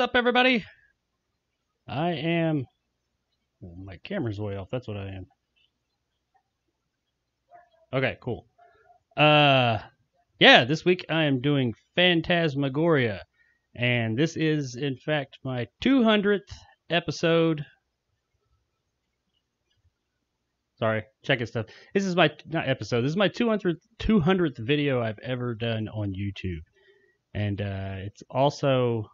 up, everybody? I am. oh, my camera's way off. That's what I am. Okay, cool. Uh, yeah, this week I am doing Phantasmagoria, and this is, in fact, my 200th episode. Sorry, checking stuff. This is my not episode. This is my 200th 200th video I've ever done on YouTube, and uh, it's also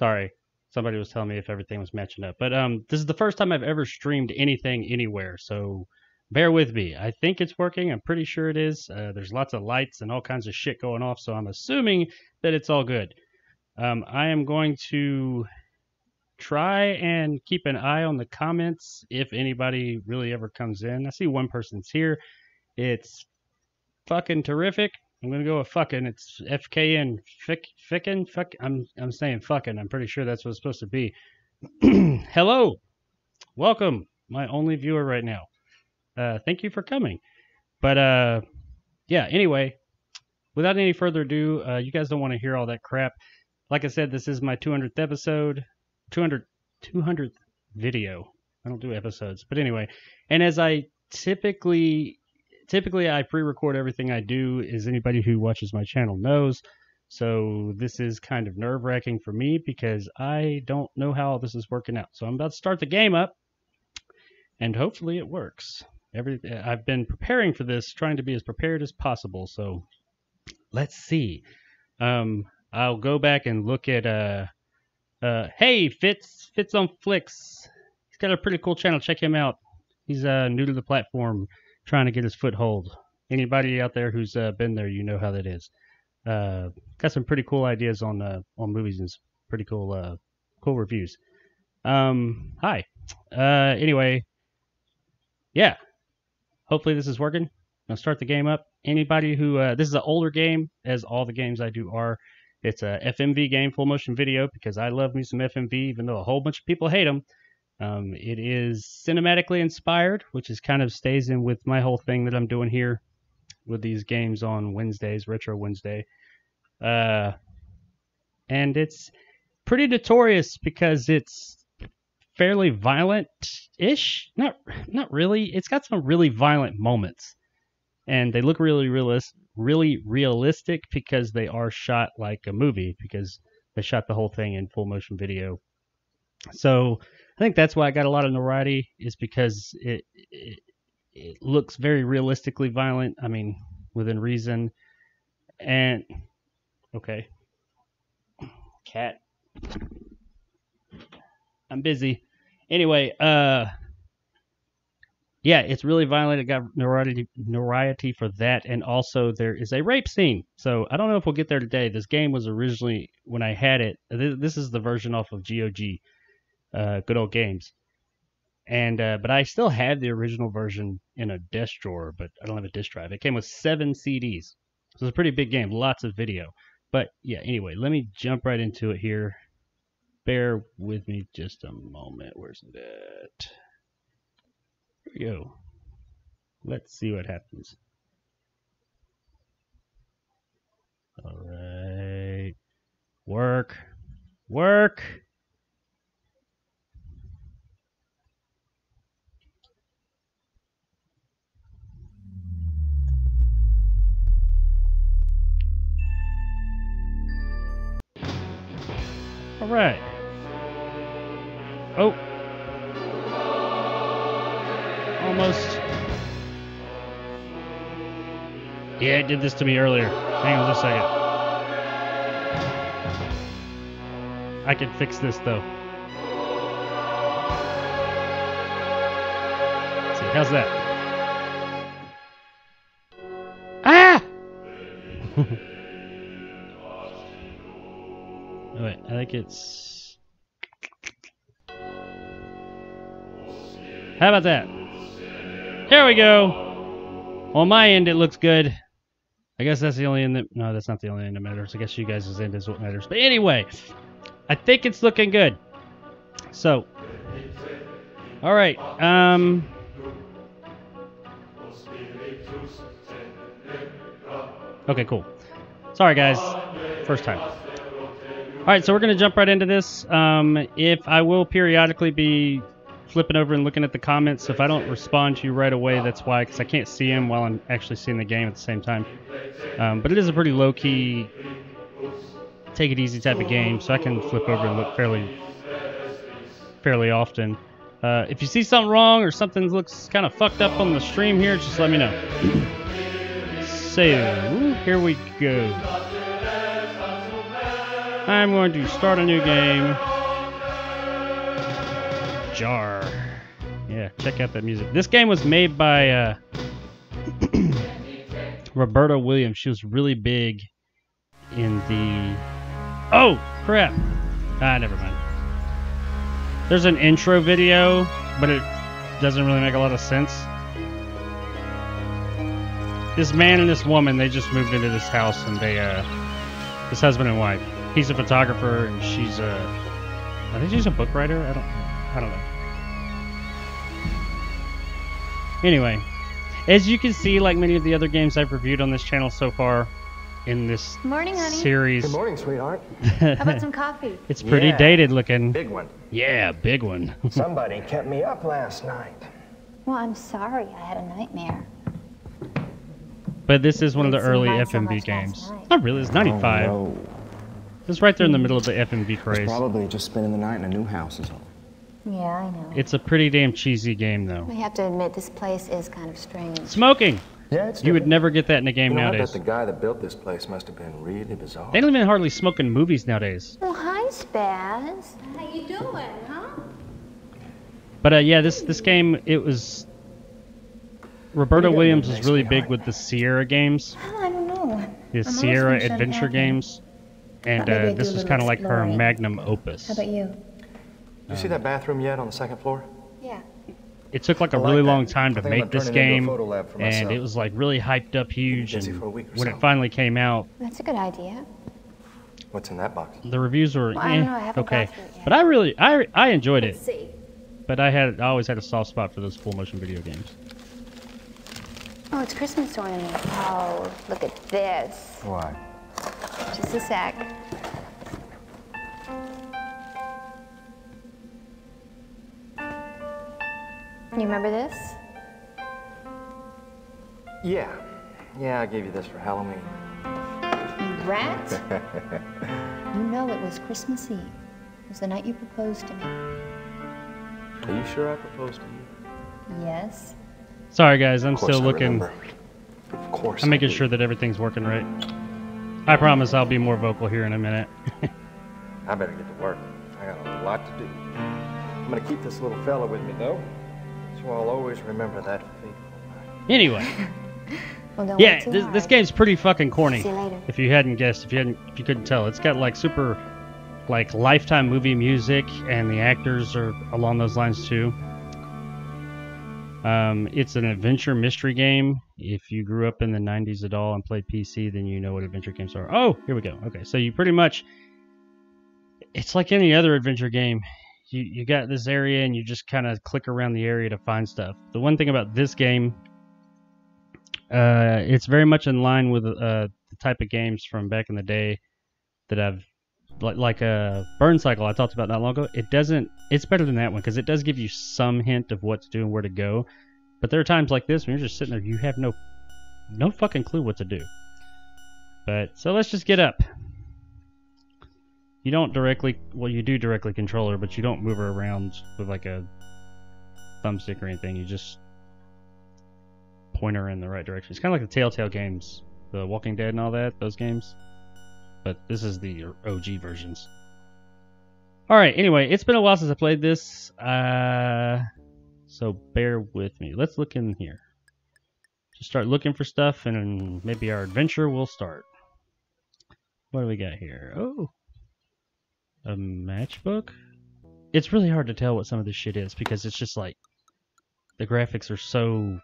Sorry, somebody was telling me if everything was matching up. But um, this is the first time I've ever streamed anything anywhere, so bear with me. I think it's working. I'm pretty sure it is. Uh, there's lots of lights and all kinds of shit going off, so I'm assuming that it's all good. Um, I am going to try and keep an eye on the comments if anybody really ever comes in. I see one person's here. It's fucking terrific. I'm gonna go with fucking. It's FKN. Fick, fickin. Fuck. I'm I'm saying fucking. I'm pretty sure that's what it's supposed to be. Hello, welcome, my only viewer right now. Uh, thank you for coming. But uh, yeah. Anyway, without any further ado, uh, you guys don't want to hear all that crap. Like I said, this is my 200th episode, 200 200th video. I don't do episodes, but anyway. And as I typically typically I pre-record everything I do, as anybody who watches my channel knows. So this is kind of nerve-wracking for me because I don't know how this is working out. So I'm about to start the game up, and hopefully it works. Every I've been preparing for this, trying to be as prepared as possible. So let's see. Um, I'll go back and look at uh, uh, hey Fitz Fitz on Flicks. He's got a pretty cool channel. Check him out. He's uh, new to the platform trying to get his foothold. Anybody out there who's uh, been there, you know how that is. Uh, got some pretty cool ideas on uh, on movies and pretty cool uh, cool reviews. Um, hi. Uh, anyway, yeah. Hopefully this is working. I'll start the game up. Anybody who uh, this is an older game, as all the games I do are. It's a FMV game, full motion video, because I love me some FMV, even though a whole bunch of people hate them. Um, it is cinematically inspired, which is kind of stays in with my whole thing that I'm doing here with these games on Wednesdays, Retro Wednesday. Uh, and it's pretty notorious because it's fairly violent-ish. Not, not really. It's got some really violent moments, and they look really realist, really realistic because they are shot like a movie because they shot the whole thing in full motion video. So I think that's why I got a lot of notoriety is because it, it, it looks very realistically violent. I mean, within reason. And okay, cat. I'm busy. Anyway, uh, yeah, it's really violent. It got notoriety, notoriety for that, and also there is a rape scene. So I don't know if we'll get there today. This game was originally when I had it. This is the version off of GOG uh, good old games. And uh, but I still have the original version in a desk drawer, but I don't have a disk drive. It came with seven CDs, so it's a pretty big game, lots of video. But yeah, anyway, let me jump right into it here. Bear with me just a moment. Where's that? at? Here we go. Let's see what happens. All right. Work. Work. Right. Oh. Almost. Yeah, it did this to me earlier. Hang on just a second. I can fix this though. Let's see, how's that? Ah! I think it's. How about that? There we go. On my end, it looks good. I guess that's the only end that. No, that's not the only end that matters. I guess you guys' end is what matters. But anyway, I think it's looking good. So, all right. Um, Okay, cool. Sorry, guys. First time. All right, so we're going to jump right into this. Um, if I will periodically be flipping over and looking at the comments, if I don't respond to you right away, that's why, because I can't see them while I'm actually seeing the game at the same time. Um, but it is a pretty low key, take it easy type of game, so I can flip over and look fairly, fairly often. Uh, if you see something wrong or something looks kind of fucked up on the stream here, just let me know. So, here we go. I'm going to start a new game. Jar. Yeah, check out that music. This game was made by uh, Roberta Williams. She was really big in the. Oh crap! Ah, never mind. There's an intro video, but it doesn't really make a lot of sense. This man and this woman, they just moved into this house, and they, uh, this husband and wife. He's a photographer, and she's a. I think she's a book writer. I don't. I don't know. Anyway, as you can see, like many of the other games I've reviewed on this channel so far, in this Morning, honey. series, Good morning, sweetheart. How about some coffee? it's pretty Yeah. dated looking. Big one. Yeah, big one. Somebody kept me up last night. Well, I'm sorry. I had a nightmare. But this is one of the early like so FMV games. night. Not really, it's 95. Oh, no. It's right there in the middle of the FMV craze. Probably just spending the night in a new house is all. Yeah, I know. It's a pretty damn cheesy game, though. We have to admit, this place is kind of strange. Smoking! Yeah, it's You would never get that in a game You know, I bet nowadays. the guy that built this place must have been really bizarre. They don't even hardly smoke in movies nowadays. Well, hi, Spaz. How you doing, huh? But uh, yeah, this this game it was. Roberta What do you got Williams in was really big with the Sierra games, Oh, I don't know. the Sierra adventure happening. games, and uh, this do a was kind of like her magnum opus. How about you? Do you see that bathroom yet on the second floor? Yeah. It took like a like really that. long time to make this turn it into a game, photo lab for and myself. it was like really hyped up, huge. And for a week or when it finally came out, That's a good idea. What's in that box? the reviews were Well, I eh, don't know, I okay, gone through it yet. but I really I I enjoyed it. Let's see. But I had I always had a soft spot for those full motion video games. Oh, it's Christmas ornament. Oh, look at this. Why? Just a sec. You remember this? Yeah. Yeah, I gave you this for Halloween. You rat? you know it was Christmas Eve. It was the night you proposed to me. Are you sure I proposed to you? Yes. Sorry guys, I'm still I looking. remember. Of course. I'm I making do. sure that everything's working right. I promise I'll be more vocal here in a minute. I better get to work. I got a lot to do. I'm gonna keep this little fella with me though, so I'll always remember that fateful night. anyway, Well, yeah, this, this game's pretty fucking corny. See you later. If you hadn't guessed, if you hadn't, if you couldn't tell, it's got like super, like lifetime movie music, and the actors are along those lines too. Um, it's an adventure mystery game. If you grew up in the 90s at all and played PC, then you know what adventure games are. Oh, here we go. Okay, so you pretty much, it's like any other adventure game. You you got this area and you just kind of click around the area to find stuff. The one thing about this game, uh, it's very much in line with uh, the type of games from back in the day that I've like like a Burn:Cycle I talked about not long ago. It doesn't. It's better than that one because it does give you some hint of what to do and where to go. But there are times like this when you're just sitting there, you have no no fucking clue what to do. But so let's just get up. You don't directly, well, you do directly control her, but you don't move her around with like a thumbstick or anything. You just point her in the right direction. It's kind of like the Telltale games, the Walking Dead and all that, those games. But this is the OG versions. All right. Anyway, it's been a while since I played this, uh, so bear with me. Let's look in here. Just start looking for stuff, and maybe our adventure will start. What do we got here? Oh, a matchbook. It's really hard to tell what some of this shit is because it's just like the graphics are so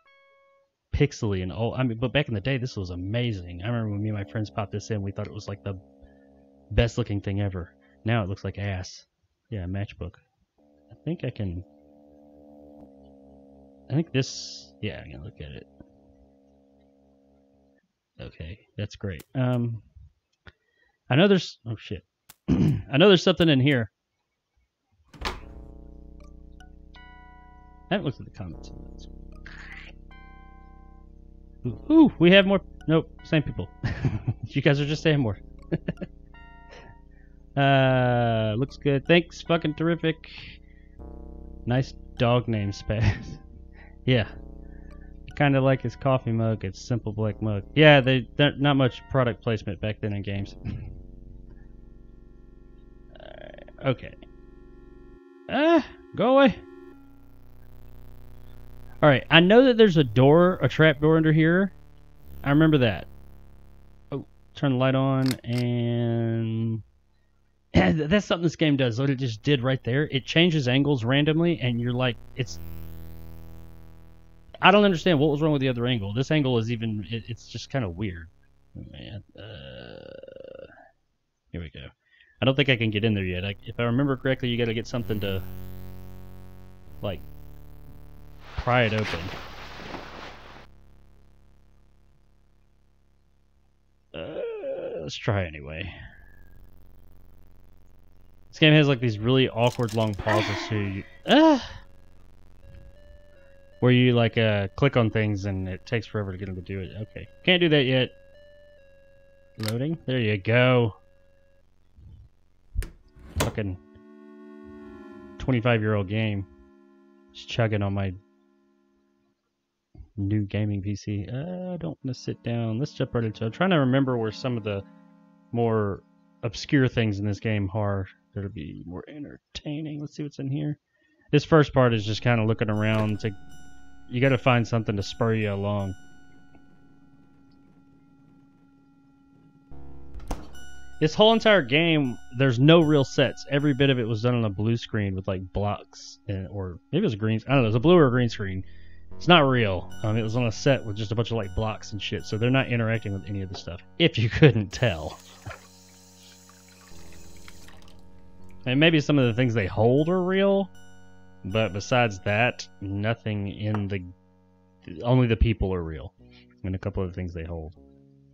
pixely and old. I mean, but back in the day, this was amazing. I remember when me and my friends popped this in, we thought it was like the best looking thing ever. Now it looks like ass. Yeah, matchbook. I think I can. I think this. Yeah, I can look at it. Okay, that's great. Um, I know there's oh shit. I know there's something in here. I haven't looked at the comments. Ooh, we have more. Nope, same people. you guys are just saying more. uh, looks good. Thanks, fucking terrific. Nice dog name, Spaz. yeah, kind of like his coffee mug. It's simple black mug. Yeah, they not much product placement back then in games. uh, okay. Ah, uh, go away. All right, I know that there's a door, a trap door under here. I remember that. Oh, turn the light on and that's something this game does. What it just did right there. It changes angles randomly, and you're like, it's. I don't understand what was wrong with the other angle. This angle is even. It, it's just kind of weird. Oh, man, uh, here we go. I don't think I can get in there yet. I, if I remember correctly, you got to get something to like pry it open. Uh, let's try anyway. This game has like these really awkward long pauses too. You, uh, where you like uh, click on things and it takes forever to get them to do it. Okay, can't do that yet. Loading. There you go. Fucking 25 year old game. Just chugging on my new gaming PC. Uh, I don't want to sit down. Let's jump right into it. I'm trying to remember where some of the more obscure things in this game are that'll be more entertaining. Let's see what's in here. This first part is just kind of looking around to. You got to find something to spur you along. This whole entire game, there's no real sets. Every bit of it was done on a blue screen with like blocks, and, or maybe it was a green. I don't know. It was a blue or a green screen. It's not real. Um, it was on a set with just a bunch of like blocks and shit. So they're not interacting with any of the stuff. If you couldn't tell. And maybe some of the things they hold are real, but besides that, nothing in the. Only the people are real, and a couple of the things they hold.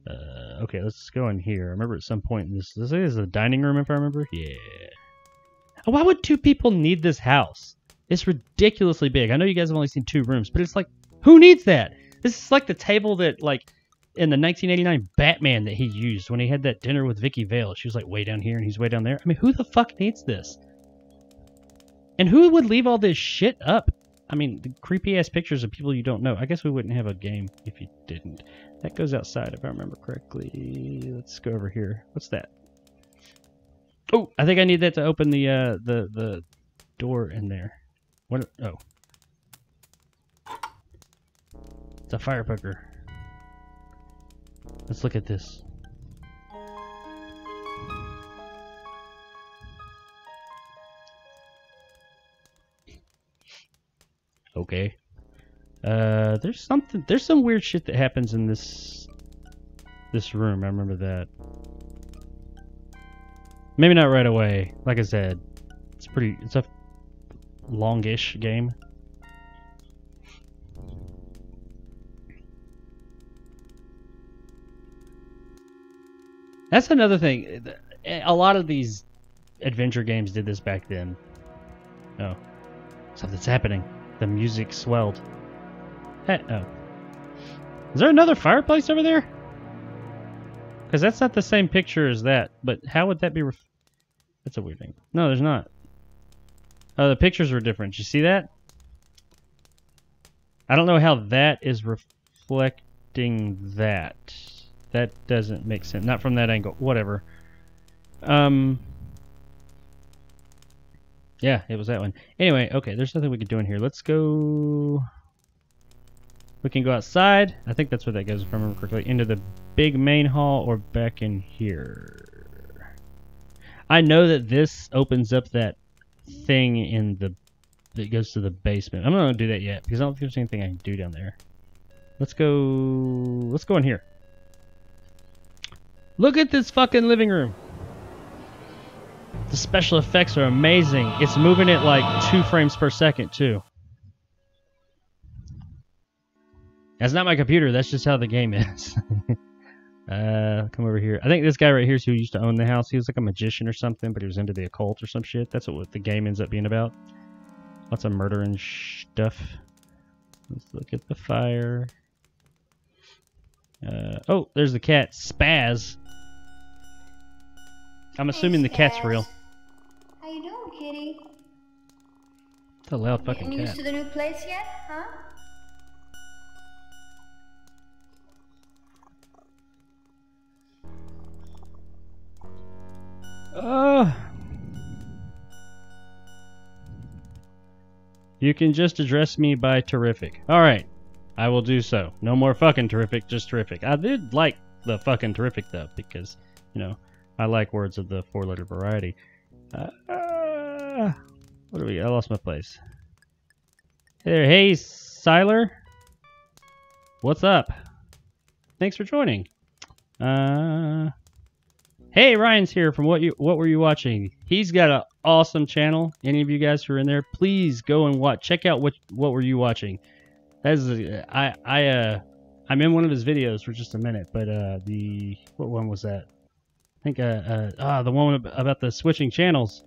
Uh, okay, let's go in here. I remember at some point in this. This is a dining room, if I remember. Yeah. Why would two people need this house? It's ridiculously big. I know you guys have only seen two rooms, but it's like, who needs that? This is like the table that like in the 1989 Batman that he used when he had that dinner with Vicki Vale. She was like way down here and he's way down there. I mean, who the fuck needs this? And who would leave all this shit up? I mean, the creepy ass pictures of people you don't know. I guess we wouldn't have a game if you didn't. That goes outside if I remember correctly. Let's go over here. What's that? Oh, I think I need that to open the uh, the the door in there. What? Oh, it's a fire poker. Let's look at this. Okay. Uh, there's something, there's some weird shit that happens in this, this room. I remember that. Maybe not right away. Like I said, it's pretty, it's a longish game. That's another thing. A lot of these adventure games did this back then. Oh. Something's happening. The music swelled. Hey, oh. Is there another fireplace over there? Because that's not the same picture as that. But how would that be... that's a weird thing. No, there's not. Oh, the pictures were different. You see that? I don't know how that is reflecting that. That doesn't make sense. Not from that angle. Whatever. Um. Yeah, it was that one. Anyway, okay, there's nothing we can do in here. Let's go... We can go outside. I think that's where that goes, if I remember correctly. Into the big main hall or back in here. I know that this opens up that thing in the... that goes to the basement. I'm not to do that yet, because I don't think there's anything I can do down there. Let's go... Let's go in here. Look at this fucking living room. The special effects are amazing. It's moving at like two frames per second too. That's not my computer. That's just how the game is. Uh, come over here. I think this guy right here is who used to own the house. He was like a magician or something, but he was into the occult or some shit. That's what the game ends up being about. Lots of murder and stuff. Let's look at the fire. Uh, oh, there's the cat, Spaz. I'm assuming the cat's real. How you doing, kitty? It's a loud fucking Getting used to the new place yet, huh? Uh, you can just address me by terrific. All right, I will do so. No more fucking terrific, just terrific. I did like the fucking terrific though, because you know I like words of the four-letter variety. Uh, uh, what do we? I lost my place. Hey there, hey Siler. What's up? Thanks for joining. Uh. Hey, Ryan's here from what you what were you watching? He's got an awesome channel. Any of you guys who are in there, please go and watch. Check out what what were you watching. That is a, I I uh I'm in one of his videos for just a minute, but uh the what one was that? I think uh, uh ah the one about the switching channels.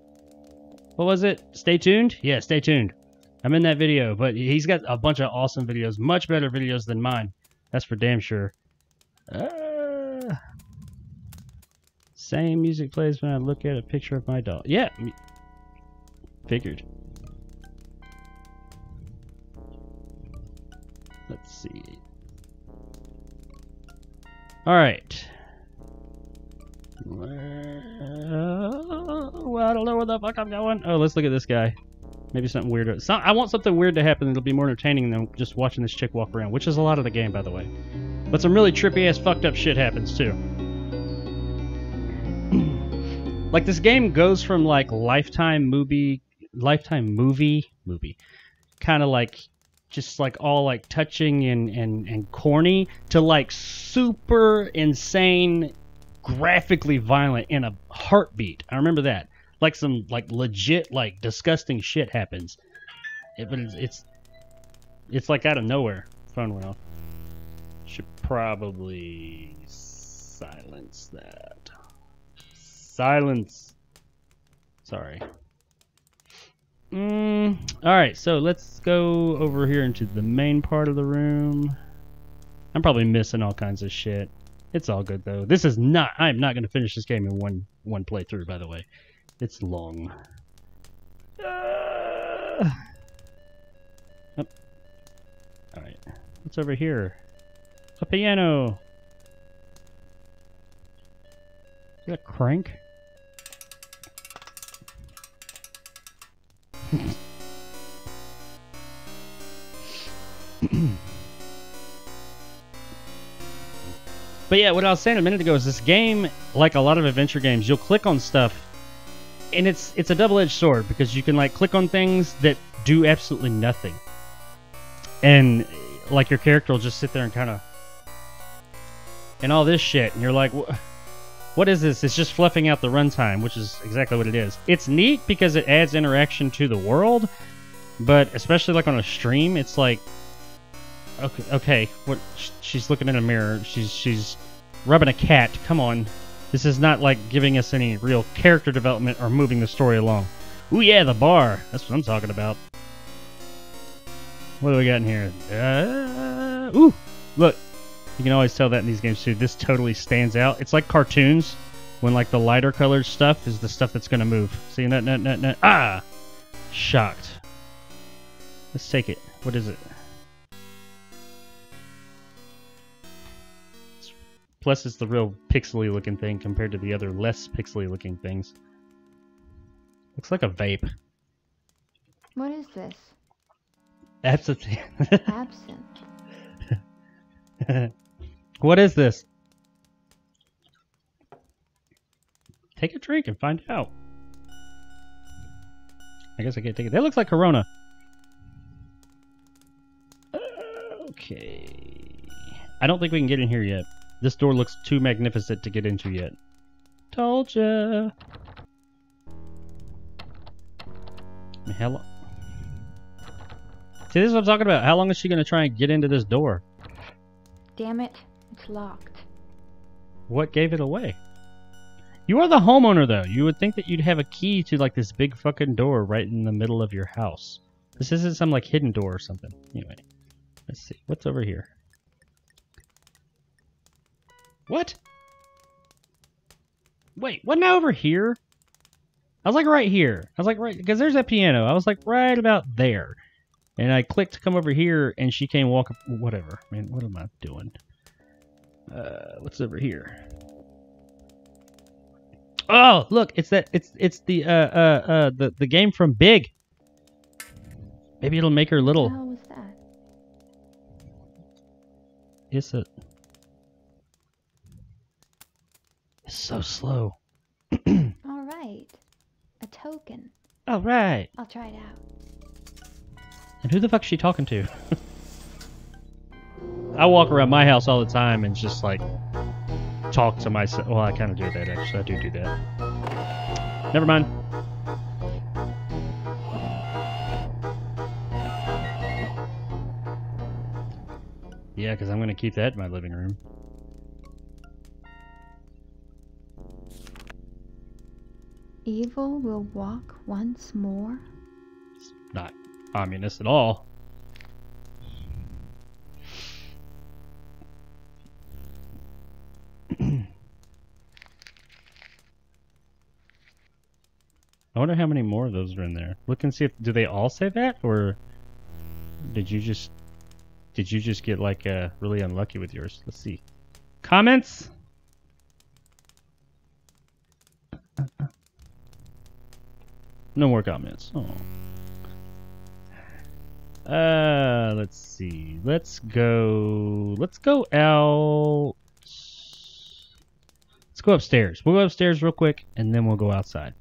What was it? Stay tuned. Yeah, stay tuned. I'm in that video, but he's got a bunch of awesome videos, much better videos than mine. That's for damn sure. Uh, same music plays when I look at a picture of my dog. Yeah, figured. Let's see. All right. Well, I don't know where the fuck I'm going. Oh, let's look at this guy. Maybe something weird. Some, I want something weird to happen that'll be more entertaining than just watching this chick walk around, which is a lot of the game, by the way. But some really trippy ass fucked up shit happens too. Like this game goes from like lifetime movie, lifetime movie, movie, kind of like just like all like touching and and and corny to like super insane, graphically violent in a heartbeat. I remember that. Like some like legit like disgusting shit happens. It, but it's, it's it's like out of nowhere. Phone went off. Should probably silence that. Silence. Sorry. Mm, all right, so let's go over here into the main part of the room. I'm probably missing all kinds of shit. It's all good though. This is not. I'm not going to finish this game in one one playthrough. By the way, it's long. Uh, Up. All right. What's over here? A piano. Is that a crank? But yeah, what I was saying a minute ago is this game, like a lot of adventure games, you'll click on stuff, and it's it's a double-edged sword because you can like click on things that do absolutely nothing, and like your character will just sit there and kind of and all this shit, and you're like, "Wha- what is this? It's just fluffing out the runtime, which is exactly what it is. It's neat because it adds interaction to the world, but especially like on a stream, it's like, okay, okay, what? She's looking in a mirror. She's she's rubbing a cat. Come on, this is not like giving us any real character development or moving the story along. Ooh yeah, the bar. That's what I'm talking about. What do we got in here? Uh, ooh, look. You can always tell that in these games too. This totally stands out. It's like cartoons when like the lighter colored stuff is the stuff that's gonna move. See nut nut nut nut. Ah, shocked. Let's take it. What is it? Plus, it's the real pixely looking thing compared to the other less pixely looking things. Looks like a vape. What is this? That's a. Absinthe. what is this? Take a drink and find out. I guess I can't take it. That looks like Corona. Okay. I don't think we can get in here yet. This door looks too magnificent to get into yet. Told ya. I mean, How lo- See, this is what I'm talking about. How long is she going to try and get into this door? Damn it, it's locked. What gave it away? You are the homeowner, though. You would think that you'd have a key to like this big fucking door right in the middle of your house. This isn't some like hidden door or something. Anyway, let's see. What's over here? What? Wait, wasn't I over here? I was like right here. I was like right because there's that piano. I was like right about there, and I clicked to come over here, and she came walk, Whatever. I mean, what am I doing? Uh, what's over here? Oh, look! It's that. It's it's the uh uh uh the the game from Big. Maybe it'll make her little. hell was that? It's a. It's so slow. All right. A token. All right. I'll try it out. And who the fuck's she talking to? I walk around my house all the time and just like talk to myself. Well, I kind of do that actually. I do do that. Never mind. Yeah, because I'm going to keep that in my living room. Evil will walk once more. Not communist at all. I wonder how many more of those are in there. Look and see if do they all say that or did you just did you just get like uh really unlucky with yours? Let's see. Comments? No more comments. Oh. Uh, let's see. Let's go. Let's go out. Go upstairs. We'll go upstairs real quick, and then we'll go outside.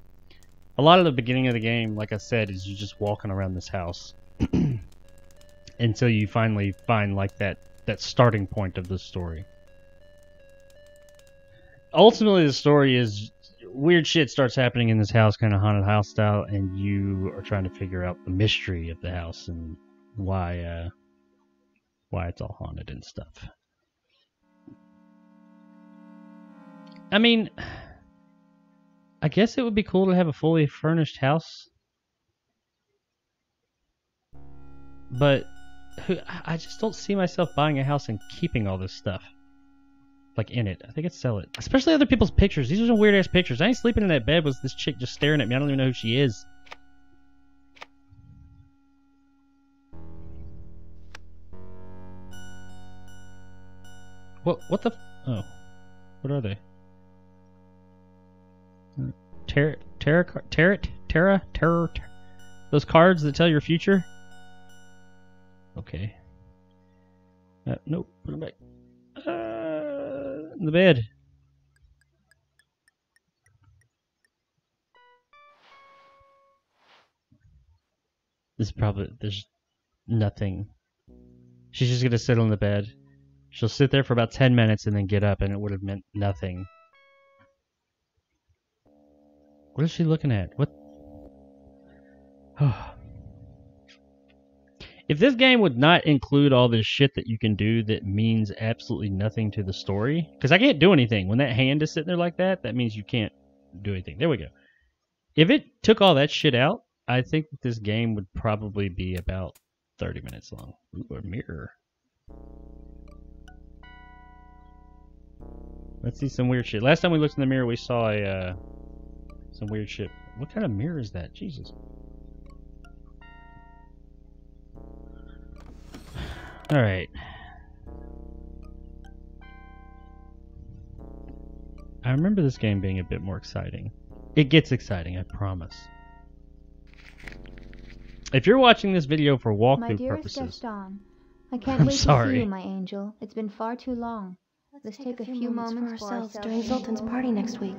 A lot of the beginning of the game, like I said, is you're just walking around this house until you finally find like that that starting point of the story. Ultimately, the story is weird shit starts happening in this house, kind of haunted house style, and you are trying to figure out the mystery of the house and why uh, why it's all haunted and stuff. I mean, I guess it would be cool to have a fully furnished house, but I just don't see myself buying a house and keeping all this stuff like in it. I think I'd sell it. Especially other people's pictures. These are some weird ass pictures. I ain't sleeping in that bed with this chick just staring at me. I don't even know who she is. What what the oh. What are they? Tarot tarot car- tarot terra those cards that tell your future? Okay. Uh, nope, put them back. Uh, in the bed. This is probably there's nothing. She's just gonna sit on the bed. She'll sit there for about ten minutes and then get up, and it would have meant nothing. What is she looking at? What? if this game would not include all this shit that you can do that means absolutely nothing to the story, because I can't do anything when that hand is sitting there like that. That means you can't do anything. There we go. If it took all that shit out, I think that this game would probably be about thirty minutes long. Ooh, a mirror. Let's see some weird shit. Last time we looked in the mirror, we saw a uh, some weird shit. What kind of mirror is that? Jesus. All right. I remember this game being a bit more exciting. It gets exciting, I promise. If you're watching this video for My walkthrough dearest purposes, Gaston, I can't I'm wait to see you, my angel. It's been far too long. Let's, take, a few moments for ourselves during Zoltan's party next week.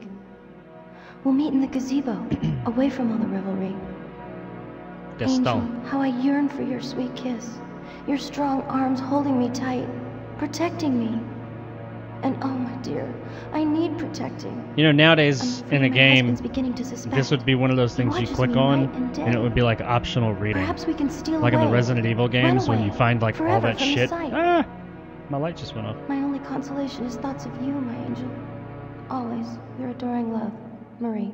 We'll meet in the gazebo, away from all the revelry. Angel, how I yearn for your sweet kiss. Your strong arms holding me tight, protecting me. And oh, my dear, I need protecting. You know, nowadays in a game, beginning to this would be one of those things you click on, and and it would be like optional reading. Perhaps we can steal Like in the. Resident Evil games when you find like all that shit. Ah! My light just went off. My only consolation is thoughts of you, my angel. Always, your adoring love, Marie.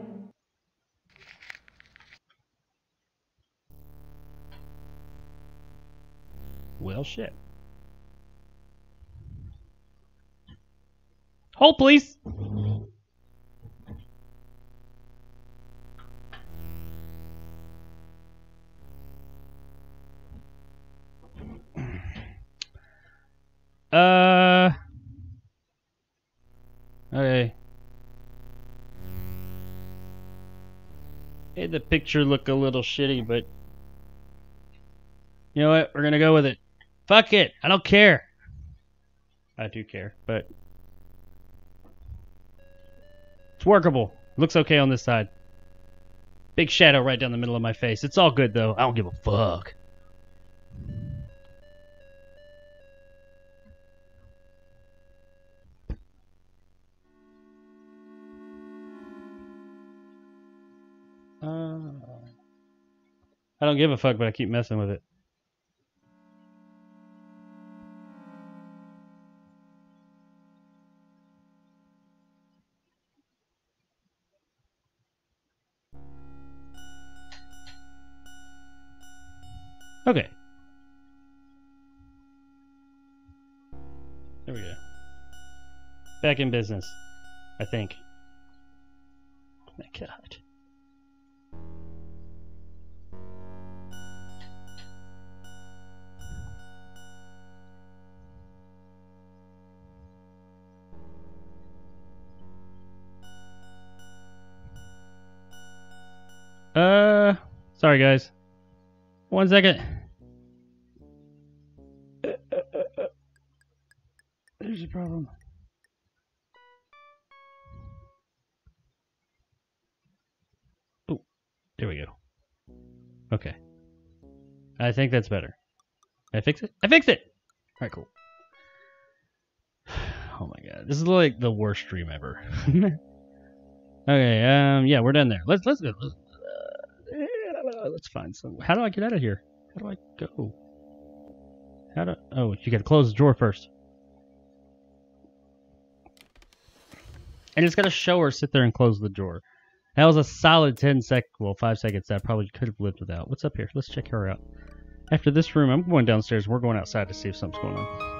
Well, shit. Hold, please. Uh. Okay. Made the picture look a little shitty, but you know what? We're gonna go with it. Fuck it. I don't care. I do care, but it's workable. Looks okay on this side. Big shadow right down the middle of my face. It's all good though. I don't give a fuck. Uh, I don't give a fuck, but I keep messing with it. Okay. There we go. Back in business, I think. my god. Uh, sorry guys. One second. There's a problem. Oh, there we go. Okay. I think that's better. I fix it? I fixed it! Alright, cool. Oh my god. This is like the worst stream ever. okay, um, yeah, we're done there. Let's, let's go. Let's, Oh, let's find some. How do I get out of here? How do I go? How do? Oh, you gotta close the drawer first. And it's gotta show her sit there and close the drawer. That was a solid 10 sec, well, 5 seconds that I probably could have lived without. What's up here? Let's check her out. After this room, I'm going downstairs. We're going outside to see if something's going on.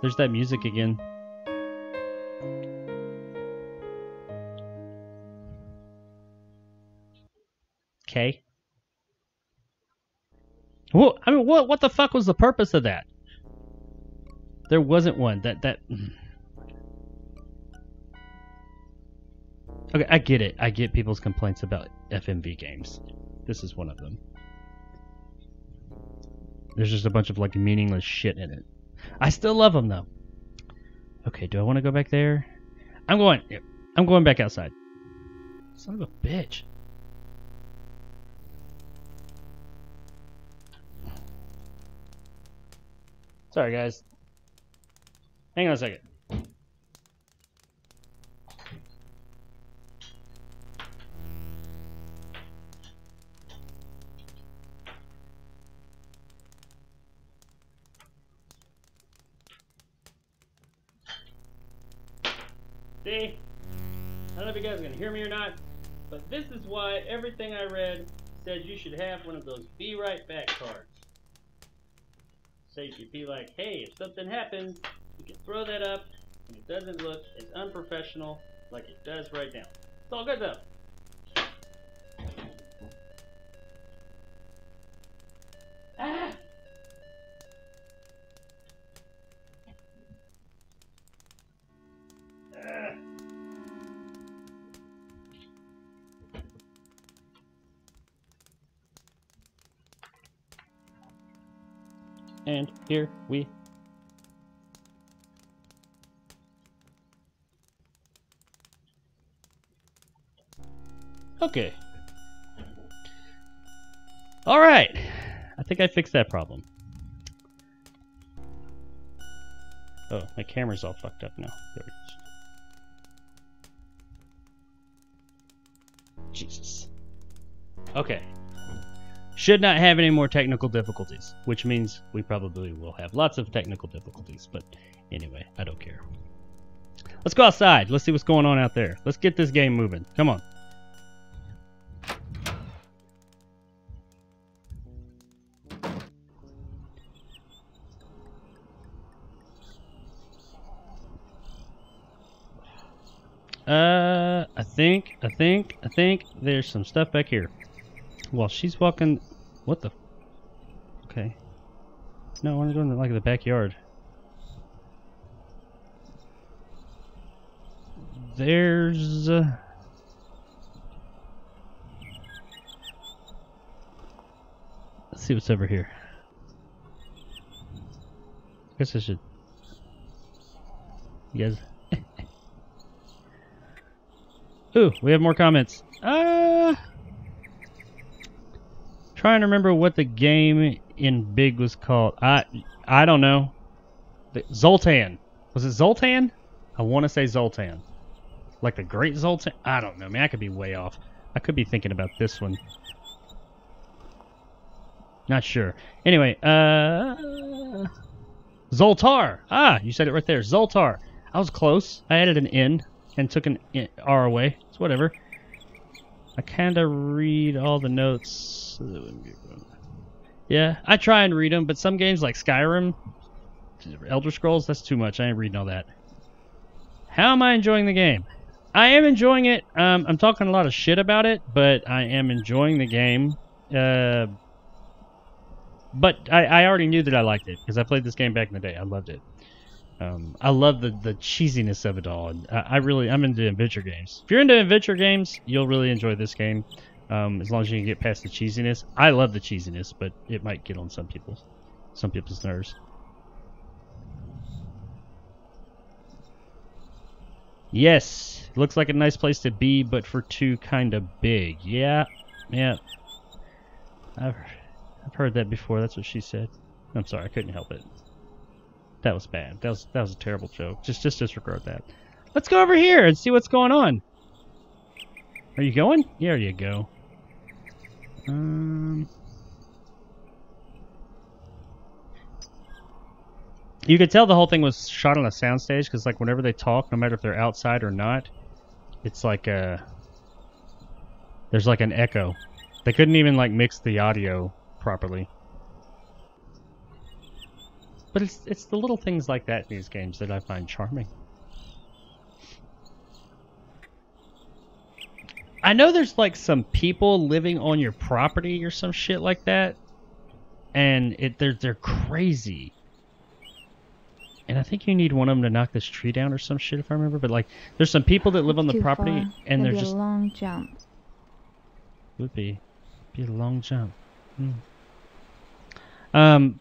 There's that music again. Okay. Well, I mean, what what the fuck was the purpose of that? There wasn't one. That that. Okay, I get it. I get people's complaints about FMV games. This is one of them. There's just a bunch of like meaningless shit in it. I still love them though. Okay, do I want to go back there? I'm going. I'm going back outside. Son of a bitch. Sorry, guys. Hang on a second. See? I don't know if you guys are going to hear me or not, but this is why everything I read says you should have one of those Be Right Back cards. You'd be like, hey, if something happens, you can throw that up, and it doesn't look as unprofessional like it does right now. It's all good though. And here we Okay. All right. I think I fixed that problem. Oh, my camera's all fucked up now. There it is. Jesus. Okay. Should not have any more technical difficulties, which means we probably will have lots of technical difficulties, but anyway, I don't care. Let's go outside. Let's see what's going on out there. Let's get this game moving. Come on. Uh, I think, I think, I think there's some stuff back here. While she's walking, what the? Okay. No, I want to go in like the backyard. There's. Uh, let's see what's over here. I guess I should. Guys. Ooh, we have more comments. Uh, trying to remember what the game in Big was called. I I don't know. Zoltan. Was it Zoltan? I want to say Zoltan. Like the Great Zoltan? I don't know, man. I could be way off. I could be thinking about this one. Not sure. Anyway, uh... Zoltar! Ah, you said it right there. Zoltar. I was close. I added an N and took an R away. It's whatever. I kind of read all the notes. Yeah, I try and read them, but some games like Skyrim, Elder Scrolls, that's too much. I ain't reading all that. How am I enjoying the game? I am enjoying it. Um, I'm talking a lot of shit about it, but I am enjoying the game. Uh, but I, I already knew that I liked it because I played this game back in the day. I loved it. Um, I love the, the cheesiness of it all. And I, I, really, I'm into adventure games. If you're into adventure games, you'll really enjoy this game. Um, as long as you can get past the cheesiness. I love the cheesiness, but it might get on some people's, some people's nerves. Yes, looks like a nice place to be, but for two kind of big. Yeah, yeah. I've, I've heard that before. That's what she said. I'm sorry, I couldn't help it. That was bad. That was that was a terrible joke. Just just disregard that. Let's go over here and see what's going on. Are you going? There you go. Um, you could tell the whole thing was shot on a soundstage because, like, whenever they talk, no matter if they're outside or not, it's like a there's like an echo. They couldn't even like mix the audio properly. But it's it's the little things like that in these games that I find charming. I know there's like some people living on your property or some shit like that, and it they're they're crazy. And I think you need one of them to knock this tree down or some shit if I remember. But like, there's some people that live on the property far. and It'd they're be just a long jump. would be be a long jump. Hmm. Um,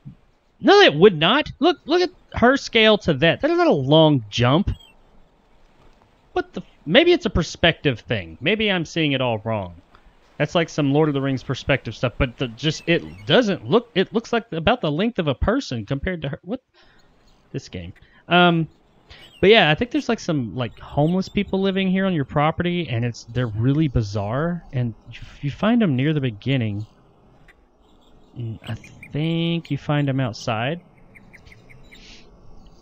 no, it would not. Look, look at her scale to that. That is not a long jump. What the? Maybe it's a perspective thing. Maybe I'm seeing it all wrong. That's like some Lord of the Rings perspective stuff. But the, just it doesn't look. It looks like about the length of a person compared to her. What? This game. Um, but yeah, I think there's like some like homeless people living here on your property, and it's they're really bizarre. And you, you find them near the beginning. Mm, I think you find them outside,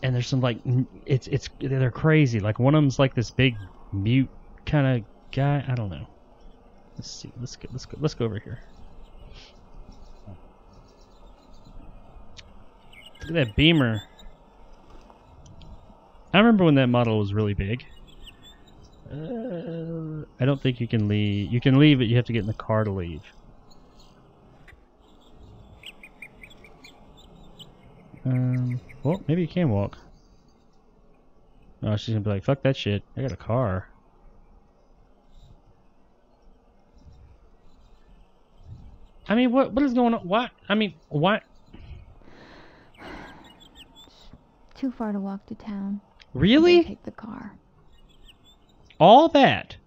and there's some like it's it's they're crazy. Like one of them's like this big mute kind of guy. I don't know. Let's see. Let's go. Let's go. Let's go over here. Look at that beamer. I remember when that model was really big. Uh, I don't think you can leave. You can leave, but you have to get in the car to leave. Um, well, maybe you can walk. Oh, she's gonna be like, fuck that shit. I got a car. I mean, what what is going on? What? I mean, what? Too far to walk to town. Really? Take the car. All that?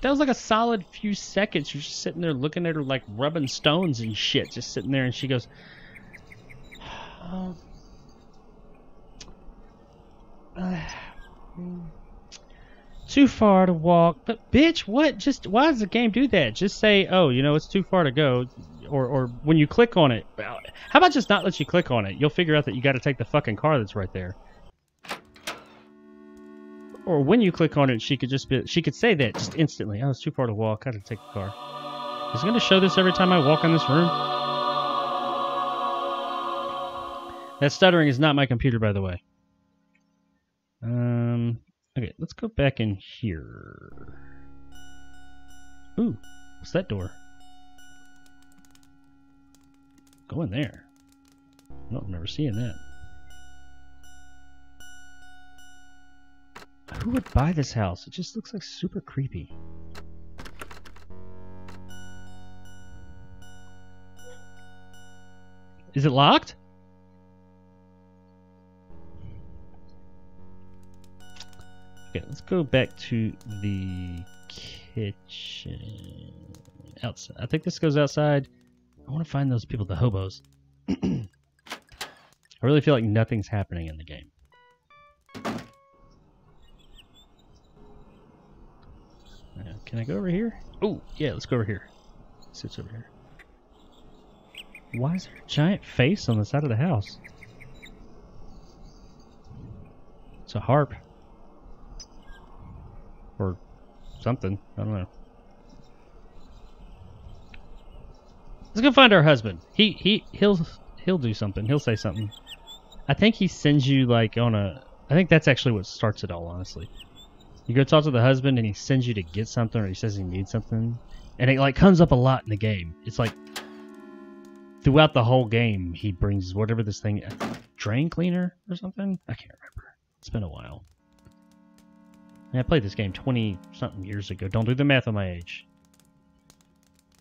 That was like a solid few seconds. You're just sitting there looking at her like rubbing stones and shit, just sitting there, and she goes, "Oh, uh, too far to walk." But bitch, what? Just why does the game do that? Just say, "Oh, you know, it's too far to go," or or when you click on it. How about just not let you click on it? You'll figure out that you got to take the fucking car that's right there. Or when you click on it, she could just be, she could say that just instantly. Oh, it's too far to walk. I gotta take the car. Is it gonna show this every time I walk in this room? That stuttering is not my computer, by the way. Um. Okay, let's go back in here. Ooh, what's that door? Go in there. No, I've never seen that. Who would buy this house? It just looks like super creepy. Is it locked? Okay, let's go back to the kitchen. Outside. I think this goes outside. I want to find those people, the hobos. I really feel like nothing's happening in the game. Uh, can I go over here? Oh, yeah, let's go over here. Sits over here. Why is there a giant face on the side of the house? It's a harp. Or something. I don't know. Let's go find our husband. He he he'll he'll do something. He'll say something. I think he sends you like on a. I think that's actually what starts it all. Honestly, you go talk to the husband and he sends you to get something, or he says he needs something, and it like comes up a lot in the game. It's like throughout the whole game he brings whatever this thing, drain cleaner or something. I can't remember. It's been a while. I played this game 20 something years ago. Don't do the math on my age.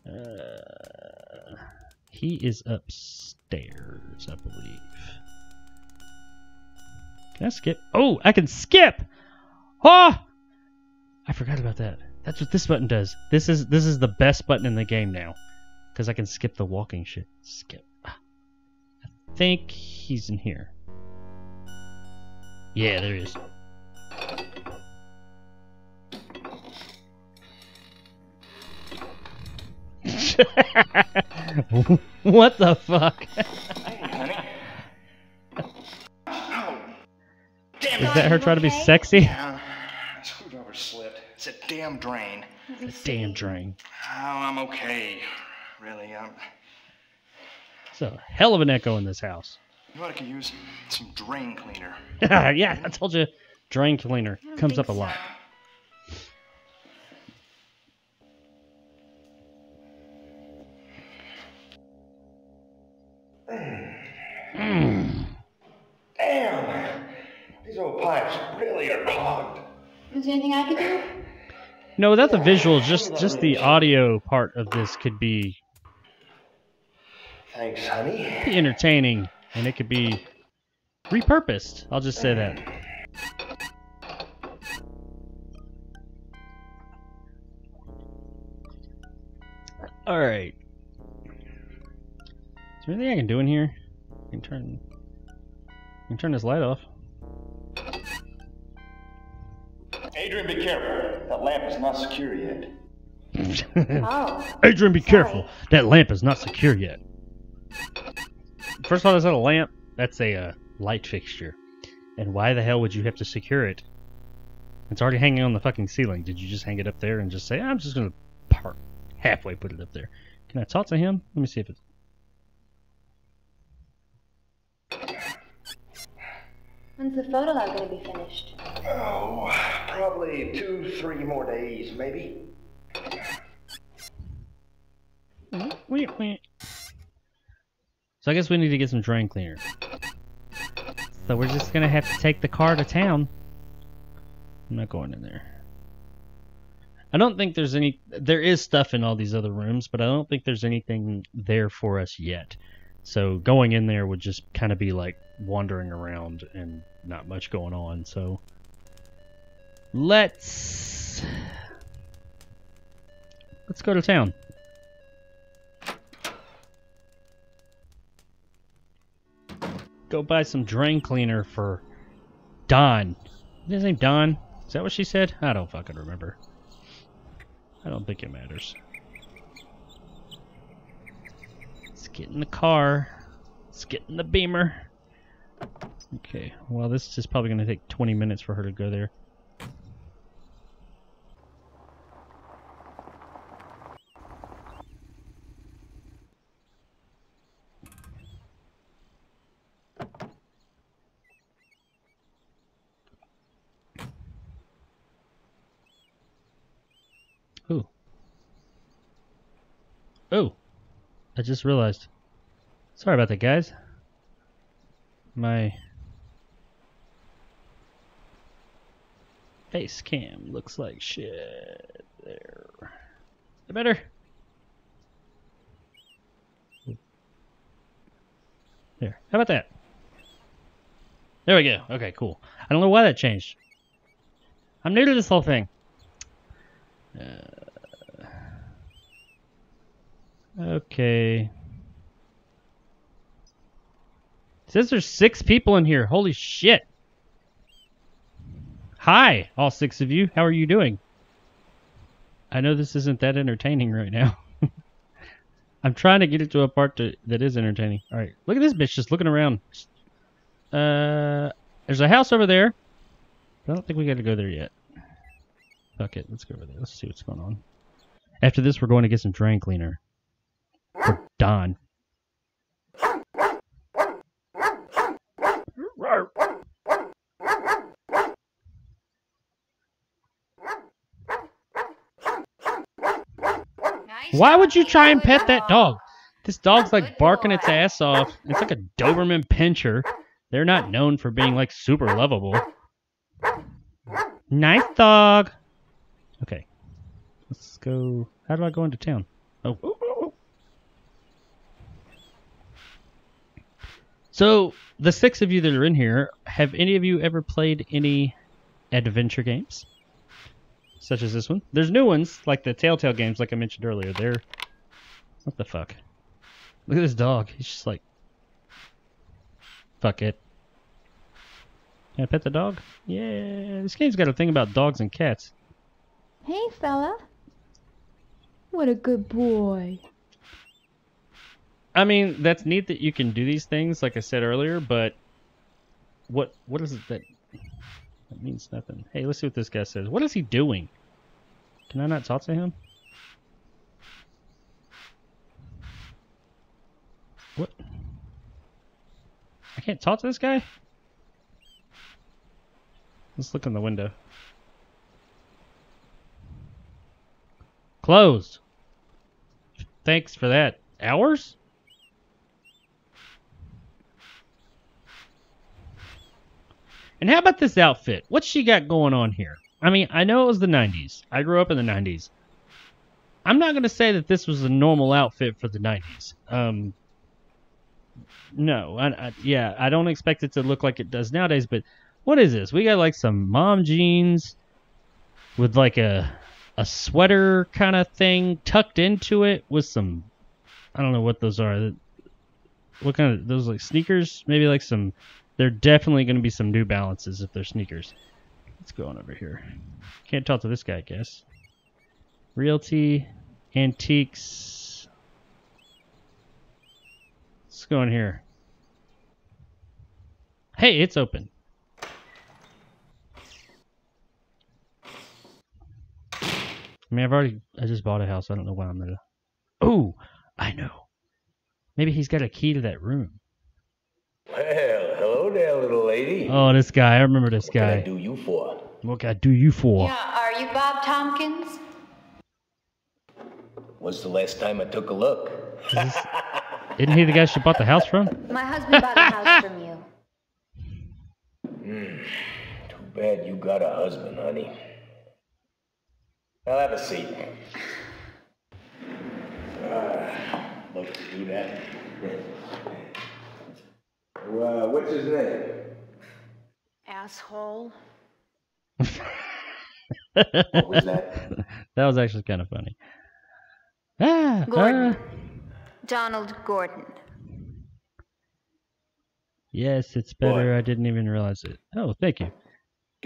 Uh, he is upstairs, I believe. Can I skip? Oh, I can skip! Oh! I forgot about that. That's what this button does. This is this is the best button in the game now. Because I can skip the walking shit. Skip. I think he's in here. Yeah, there is. what the fuck? Is that her trying to be sexy? Yeah, screwdriver slipped. It's a damn drain. Damn drain. Oh, I'm okay. Really, I'm. It's a hell of an echo in this house. You know what I could use? Some drain cleaner. yeah, I told you, drain cleaner comes up a lot. Damn! Really are clogged. Is there anything I can do? No, without the visuals, just just the audio part of this could be Thanks, honey. entertaining, and it could be repurposed. I'll just say that. All right. Is there anything I can do in here? I can turn. I can turn this light off. Adrian, be careful. That lamp is not secure yet. Oh. Adrian, be careful. That lamp is not secure yet. First of all, that's not a lamp. That's a uh, light fixture. And why the hell would you have to secure it? It's already hanging on the fucking ceiling. Did you just hang it up there and just say, I'm just going to part halfway put it up there? Can I talk to him? Let me see if it's. When's the photo lab gonna be finished? Oh, probably two, three more days, maybe. Wait, wait. So I guess we need to get some drain cleaner. So we're just gonna have to take the car to town. I'm not going in there. I don't think there's any. There is stuff in all these other rooms, but I don't think there's anything there for us yet. So going in there would just kind of be like wandering around and not much going on. So let's let's go to town. Go buy some drain cleaner for Don. Is his name Don? Is that what she said? I don't fucking remember. I don't think it matters. Let's get in the car. Let's get in the beamer. Okay, well, this is probably going to take 20 minutes for her to go there. I just realized. Sorry about that, guys. My face cam looks like shit. There. Is it better? There. How about that? There we go. Okay, cool. I don't know why that changed. I'm new to this whole thing. Uh, okay. It says there's six people in here. Holy shit. Hi, all six of you. How are you doing? I know this isn't that entertaining right now. I'm trying to get it to a part to, that is entertaining. All right, look at this bitch just looking around. Uh, there's a house over there. I don't think we got to go there yet. Fuck it, let's go over there. Let's see what's going on. After this, we're going to get some drain cleaner for Don. Why would you try and pet that dog? This dog's like barking its ass off. It's like a Doberman Pinscher. They're not known for being like super lovable. Nice dog. Okay. Let's go. How do I go into town? Oh. oh, oh, oh. So, the six of you that are in here, have any of you ever played any adventure games? Such as this one? There's new ones, like the Telltale games, like I mentioned earlier. They're. What the fuck? Look at this dog. He's just like. Fuck it. Can I pet the dog? Yeah, this game's got a thing about dogs and cats. Hey, fella. What a good boy. I mean, that's neat that you can do these things, like I said earlier, but what what is it that that means nothing. Hey, let's see what this guy says. What is he doing? Can I not talk to him? What? I can't talk to this guy? Let's look in the window. Closed. Thanks for that. Hours? And how about this outfit? What's she got going on here? I mean, I know it was the 90s. I grew up in the 90s. I'm not going to say that this was a normal outfit for the 90s. Um, no, I, I, yeah, I don't expect it to look like it does nowadays, but what is this? We got like some mom jeans with like a a sweater kind of thing tucked into it with some I don't know what those are. What kind of those like sneakers? Maybe like some they're definitely going to be some New Balances if they're sneakers. Let's go on over here. Can't talk to this guy, I guess. Realty, antiques. Let's go in here. Hey, it's open. I mean, I've already, I just bought a house. I don't know why I'm gonna. Oh, I know. Maybe he's got a key to that room. Well, hello there, little lady. Oh, this guy. I remember this What can I guy. do you for? What can I do you for? Yeah, are you Bob Tompkins? When's the last time I took a look? Isn't he the guy she bought the house from? My husband bought the house from you. Too bad you got a husband, honey. I'll have a seat. Ah, love to do that. Well, what's his name? Asshole. What was that? That was actually kind of funny. Ah, Gordon. ah. Donald Gordon. yes, it's better. Boy. I didn't even realize it. Oh, thank you.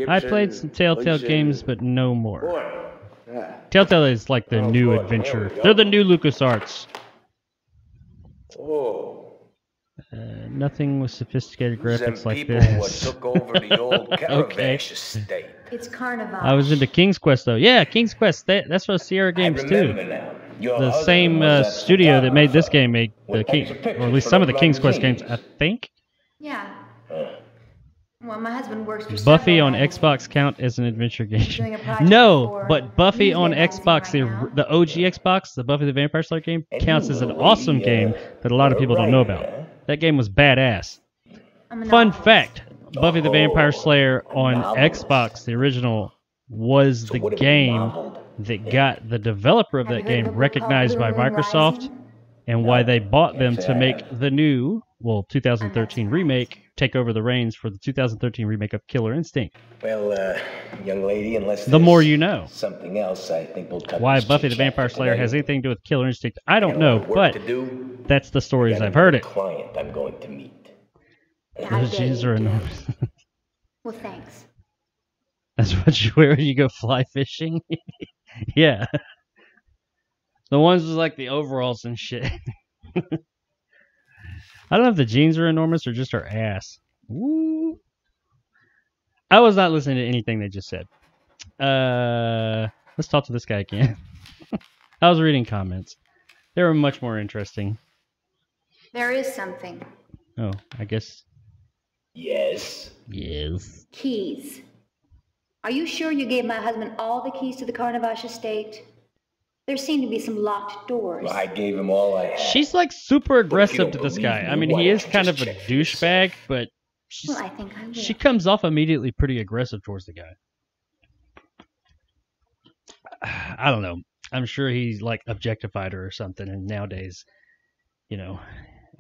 I played some Telltale Gleason. games, but no more. Boy. Ah, Telltale is like the Oh, new boy, adventure. They're the new LucasArts. Oh. Uh, nothing with sophisticated Them graphics like people this. what took over the old Carnovasch estate. It's Carnival. I was into King's Quest though. Yeah, King's Quest. That, that's what Sierra Games I too. now. The same uh, studio that made this game made the King, or at least some of the the King's Quest games. I think. Yeah. Well, my husband works for Buffy on magazines. Xbox count as an adventure game. Doing a project No, but Buffy on Xbox, the, right now. the OG Xbox, the Buffy the Vampire Slayer game, counts as an awesome game that a lot of people don't know about. Right, huh? That game was badass. Fun fact Buffy the Vampire Oh, Slayer on novelist. Xbox, the original, was the what have you game that got the developer of that you heard of game recognized by called Blue Moon Microsoft and why they bought them to make the new, well, 2013 remake take over the reins for the 2013 remake of Killer Instinct. Well, uh, young lady, unless The more you know. Something else, I think we'll cut Why Buffy the Vampire Slayer today. has anything to do with Killer Instinct, I don't know, lot but to do. that's the stories Got I've heard it. Client, I'm going to meet. I Those jeans are enormous. Well, thanks. That's what you wear when you go fly fishing. yeah. The ones with like the overalls and shit. I don't know if the jeans are enormous or just her ass. Woo. I was not listening to anything they just said. Uh, let's talk to this guy again. I was reading comments. They were much more interesting. There is something. Oh, I guess Yes. yes. Keys. Are you sure you gave my husband all the keys to the Carnovasch estate? There seem to be some locked doors. Well, I gave him all I had. She's like super aggressive to this guy. me, I mean, he is kind of a check for yourself? douchebag, but she's, well, I think I will. she comes off immediately pretty aggressive towards the guy. I don't know. I'm sure he's like objectified her or something, and nowadays, you know,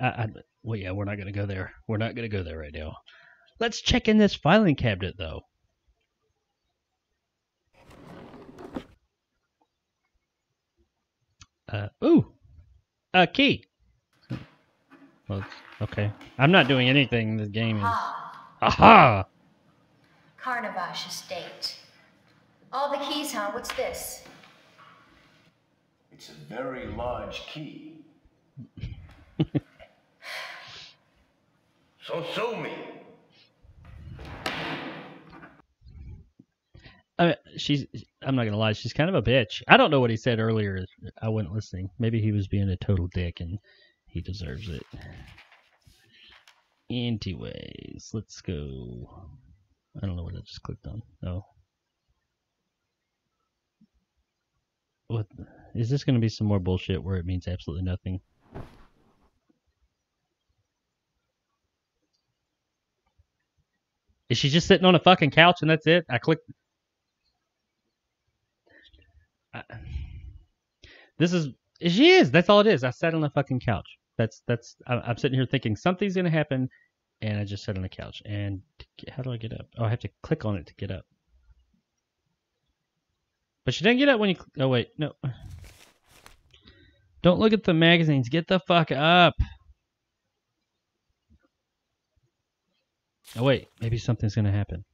I, I well, yeah, we're not gonna go there. We're not gonna go there right now. Let's check in this filing cabinet though. Uh, ooh, a key. Well, okay. I'm not doing anything. The game is. Ah, Aha! Carnovasch estate. All the keys, huh? What's this? It's a very large key. so sue me. I mean, she's. I'm not gonna lie. She's kind of a bitch. I don't know what he said earlier. I wasn't listening. Maybe he was being a total dick, and he deserves it. Anyways, let's go. I don't know what I just clicked on. Oh. What is this going to be? Some more bullshit where it means absolutely nothing. Is she just sitting on a fucking couch and that's it? I clicked. This is she is. That's all it is. I sat on the fucking couch. That's that's. I- I'm sitting here thinking something's gonna happen, and I just sat on the couch. And how do I get up? Oh, I have to click on it to get up. But she didn't get up when you. Oh wait, no. Don't look at the magazines. Get the fuck up. Oh wait, maybe something's gonna happen.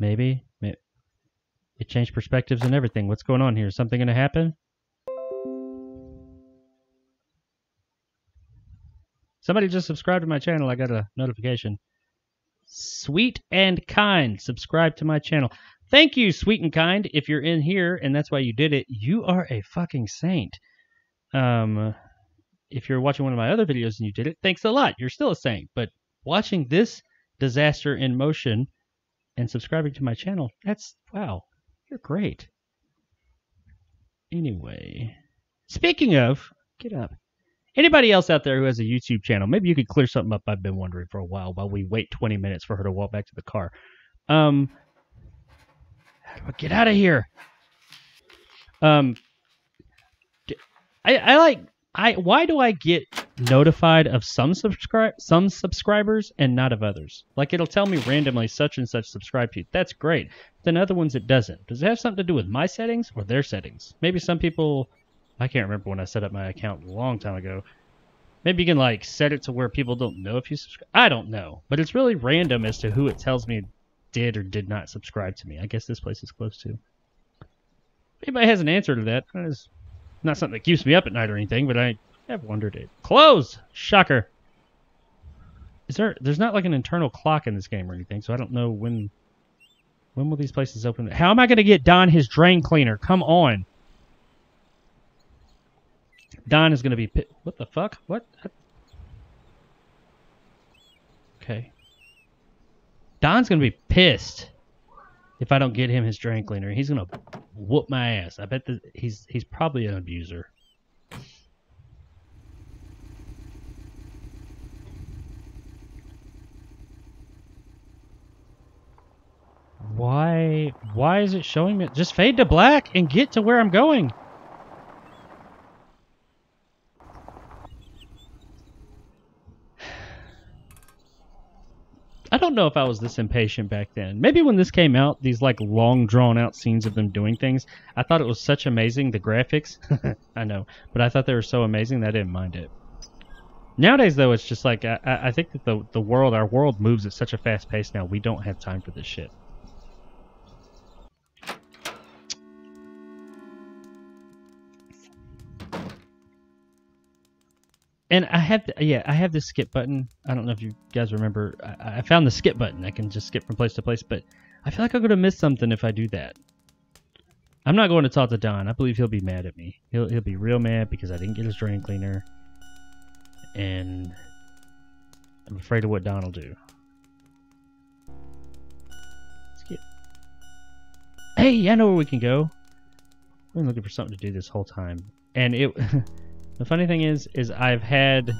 Maybe. May- It changed perspectives and everything. What's going on here? Is something gonna happen? Somebody just subscribed to my channel. I got a notification. Sweet and kind, subscribe to my channel. Thank you, sweet and kind. If you're in here and that's why you did it, you are a fucking saint. Um, if you're watching one of my other videos and you did it, thanks a lot. You're still a saint. But watching this disaster in motion and subscribing to my channel, that's wow. You're great. Anyway, speaking of, get up. Anybody else out there who has a YouTube channel, maybe you could clear something up I've been wondering for a while while we wait 20 minutes for her to walk back to the car. Um, how do I get out of here? Um, I, I like I why do I get notified of some subscribe some subscribers and not of others? Like it'll tell me randomly such and such subscribe to you. That's great. Then other ones it doesn't. Does it have something to do with my settings or their settings? Maybe some people I can't remember when I set up my account a long time ago. Maybe you can like set it to where people don't know if you subscribe. I don't know, but it's really random as to who it tells me did or did not subscribe to me. I guess this place is close to. Anybody has an answer to that, it's not something that keeps me up at night or anything, but I have wondered it. Closed. Shocker. Is there? There's not like an internal clock in this game or anything, so I don't know when. When will these places open? How am I going to get Don his drain cleaner? Come on. Don is going to be. What the fuck? What? Okay. Don's gonna be pissed if I don't get him his drain cleaner. He's gonna whoop my ass. I bet that he's he's probably an abuser. Why why is it showing me just fade to black and get to where I'm going? I don't know if I was this impatient back then. Maybe when this came out, these like long drawn out scenes of them doing things, I thought it was such amazing the graphics. I know, but I thought they were so amazing that I didn't mind it. Nowadays, though, it's just like I, I think that the the world, our world, moves at such a fast pace now. We don't have time for this shit. And I have, the, yeah, I have the skip button. I don't know if you guys remember. I, I, found the skip button. I can just skip from place to place, but I feel like I'm gonna miss something if I do that. I'm not going to talk to Don. I believe he'll be mad at me. He'll he'll be real mad because I didn't get his drain cleaner, and I'm afraid of what Don will do. Skip. Hey, I know where we can go. I've been looking for something to do this whole time, and it. The funny thing is, is I've had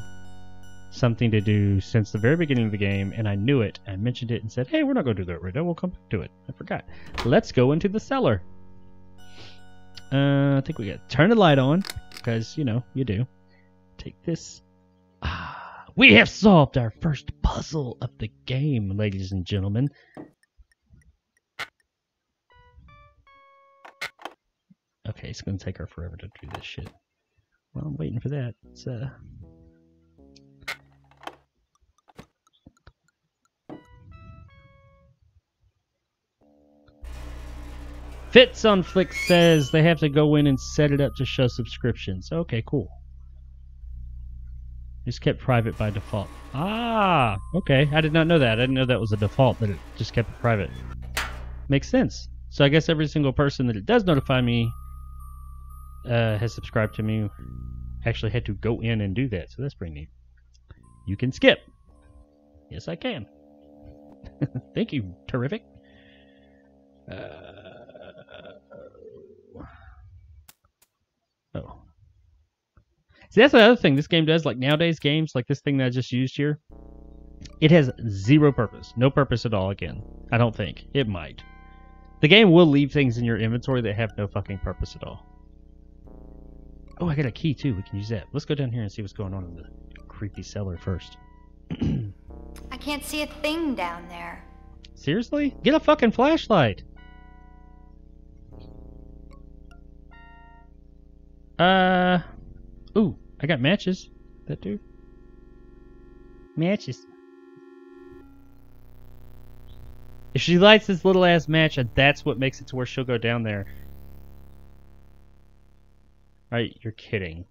something to do since the very beginning of the game, and I knew it. I mentioned it and said, "Hey, we're not going to do that right now. We'll come back to it." I forgot. Let's go into the cellar. Uh, I think we got to turn the light on because you know you do. Take this. Ah, we have solved our first puzzle of the game, ladies and gentlemen. Okay, it's going to take her forever to do this shit. Well, I'm waiting for that. It's, uh... Fits on Flick says they have to go in and set it up to show subscriptions. Okay, cool. It's kept private by default. Ah, okay. I did not know that. I didn't know that was a default that it just kept it private. Makes sense. So I guess every single person that it does notify me uh, has subscribed to me actually had to go in and do that, so that's pretty neat. You can skip. Yes, I can. Thank you. Terrific. Uh, oh. See, that's the other thing this game does. Like nowadays games, like this thing that I just used here, it has zero purpose. No purpose at all, again. I don't think. It might. The game will leave things in your inventory that have no fucking purpose at all. Oh, I got a key too. We can use that. Let's go down here and see what's going on in the creepy cellar first. I can't see a thing down there. Seriously? Get a fucking flashlight. Uh. Ooh, I got matches. That do. Matches. If she lights this little ass match, and that's what makes it to where she'll go down there. Right? You're kidding.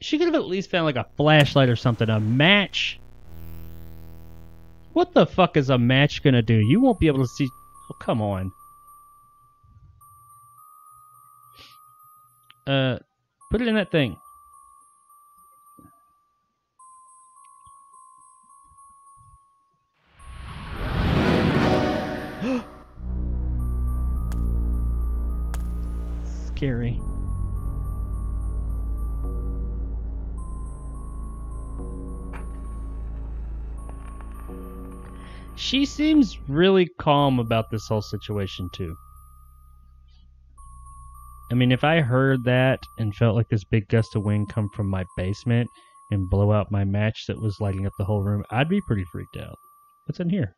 She could have at least found like a flashlight or something. A match. What the fuck is a match gonna do? You won't be able to see. Oh, come on. Uh, put it in that thing. Scary. She seems really calm about this whole situation, too. I mean, if I heard that and felt like this big gust of wind come from my basement and blow out my match that was lighting up the whole room, I'd be pretty freaked out. What's in here?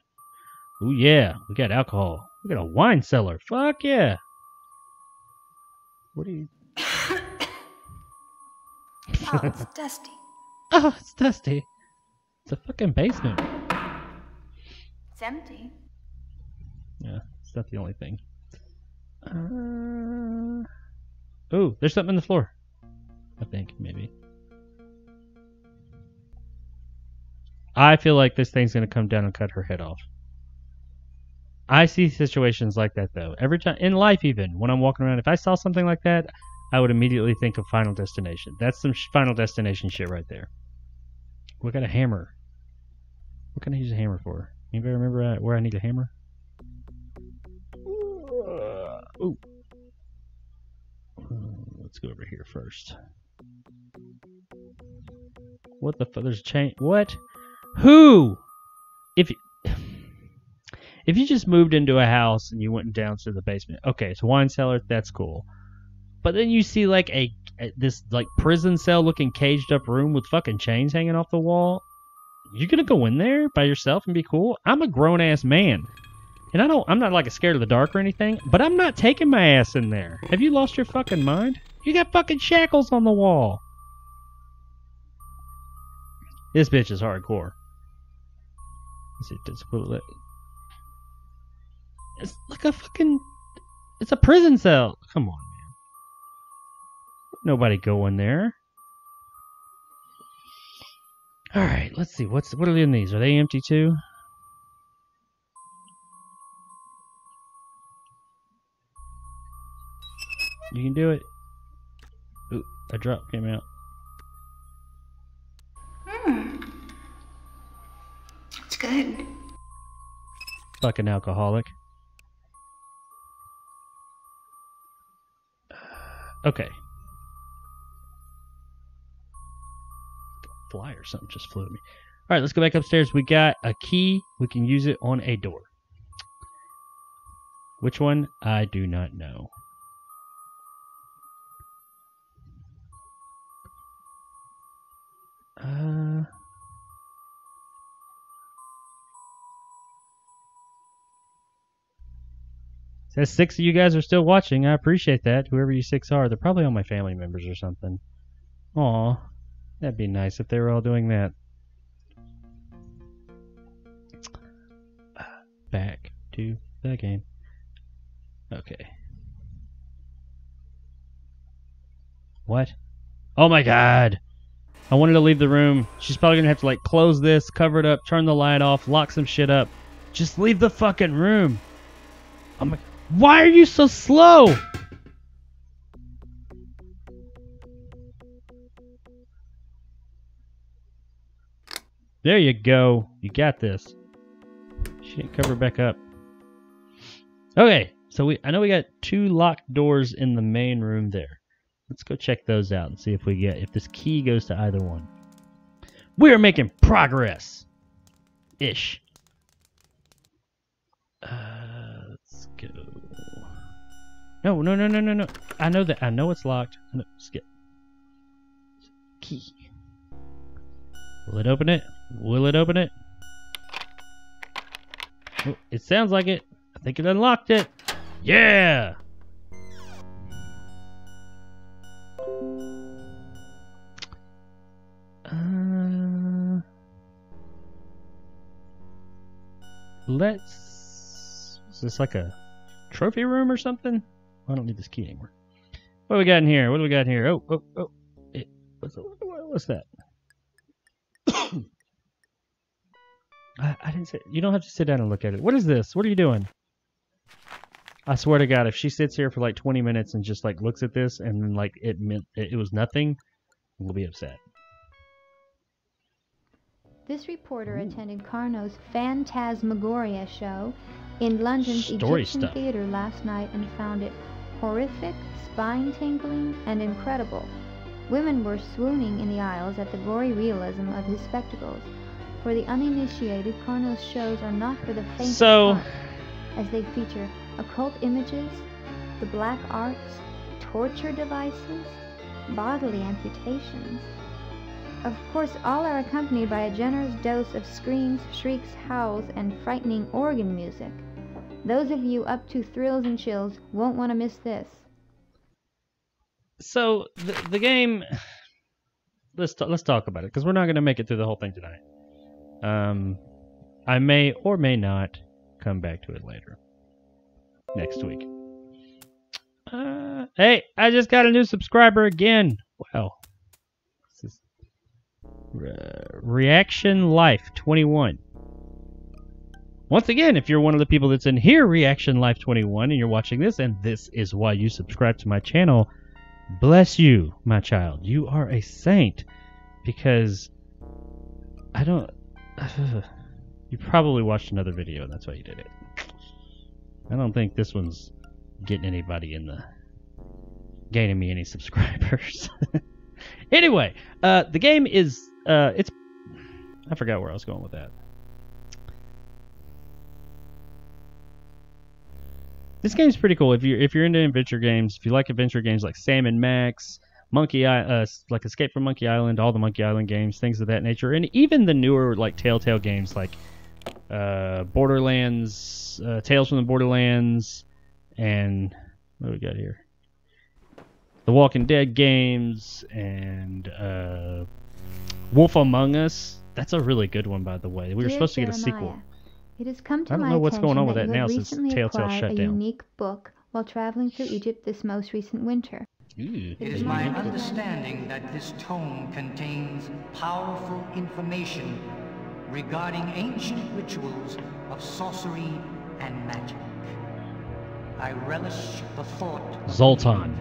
Oh yeah, we got alcohol. We got a wine cellar. Fuck yeah. What are you? oh, it's dusty. Oh, it's dusty. It's a fucking basement. It's empty. Yeah, it's not the only thing. Uh... Oh, there's something on the floor. I think, maybe. I feel like this thing's going to come down and cut her head off. I see situations like that though. Every time in life, even when I'm walking around, if I saw something like that, I would immediately think of Final Destination. That's some Final Destination shit right there. We got a hammer. What can I use a hammer for? Anybody remember uh, where I need a hammer? Ooh. Uh, Let's go over here first. What the fuck? There's a chain. What? Who? If you, if you just moved into a house and you went down to the basement, okay, it's a wine cellar. That's cool. But then you see like a, a this like prison cell looking caged up room with fucking chains hanging off the wall. You're gonna go in there by yourself and be cool? I'm a grown ass man. And I don't I'm not like scared of the dark or anything, but I'm not taking my ass in there. Have you lost your fucking mind? You got fucking shackles on the wall. This bitch is hardcore. Put it. It's like a fucking. It's a prison cell. Come on, man. Nobody go in there. All right, let's see. What's what are in these? Are they empty too? You can do it. Ooh, a drop came out. Hmm. It's good. Fucking alcoholic. Okay. Fly or something just flew at me. All right, let's go back upstairs. We got a key. We can use it on a door. Which one? I do not know. Uh. Says six of you guys are still watching. I appreciate that. Whoever you six are, they're probably all my family members or something. Aw, that'd be nice if they were all doing that. Back to the game. Okay. What? Oh my god! I wanted to leave the room. She's probably gonna have to like close this, cover it up, turn the light off, lock some shit up. Just leave the fucking room. Oh my. Why are you so slow? There you go. You got this. She didn't cover back up. Okay, so we I know we got two locked doors in the main room there. Let's go check those out and see if we get if this key goes to either one. We're making progress. Ish. Uh. No, no, no, no, no, no. I know that. I know it's locked. Skip. Key. Will it open it? Will it open it? Oh, it sounds like it. I think it unlocked it. Yeah! Uh, let's. Is this like a trophy room or something? I don't need this key anymore. What do we got in here? What do we got in here? Oh, oh, oh. It, what's, what's that? I, I didn't say. You don't have to sit down and look at it. What is this? What are you doing? I swear to God, if she sits here for like 20 minutes and just like looks at this and then like it meant it, it was nothing, we'll be upset. This reporter attended Carno's Phantasmagoria show in London's Story Egyptian stuff. theater last night and found it horrific, spine-tingling, and incredible. Women were swooning in the aisles at the gory realism of his spectacles. For the uninitiated, Carno's shows are not for the faint of So- heart, as they feature occult images, the black arts, torture devices, bodily amputations. Of course, all are accompanied by a generous dose of screams, shrieks, howls, and frightening organ music. Those of you up to thrills and chills won't want to miss this. So the the game. Let's ta- let's talk about it because we're not going to make it through the whole thing tonight. Um, I may or may not come back to it later next week. Uh, hey, I just got a new subscriber again. Wow. Re- Reaction Life 21. Once again, if you're one of the people that's in here, Reaction Life 21, and you're watching this, and this is why you subscribe to my channel, bless you, my child. You are a saint because I don't. you probably watched another video, and that's why you did it. I don't think this one's getting anybody in the gaining me any subscribers. anyway, uh, the game is uh, it's. I forgot where I was going with that. This game's pretty cool. If you if you're into adventure games, if you like adventure games like Sam and Max, Monkey uh, like Escape from Monkey Island, all the Monkey Island games, things of that nature, and even the newer like Telltale games like uh, Borderlands, uh, Tales from the Borderlands, and what do we got here? The Walking Dead games and uh, Wolf Among Us. That's a really good one, by the way. We were Dear supposed to get a sequel. It has come to I don't my know what's going attention on with that you now since recently Telltale acquired shut a down. unique book while traveling through Egypt this most recent winter. Ooh, It is my understanding that this tome contains powerful information regarding ancient rituals of sorcery and magic. I relish the thought Zoltan.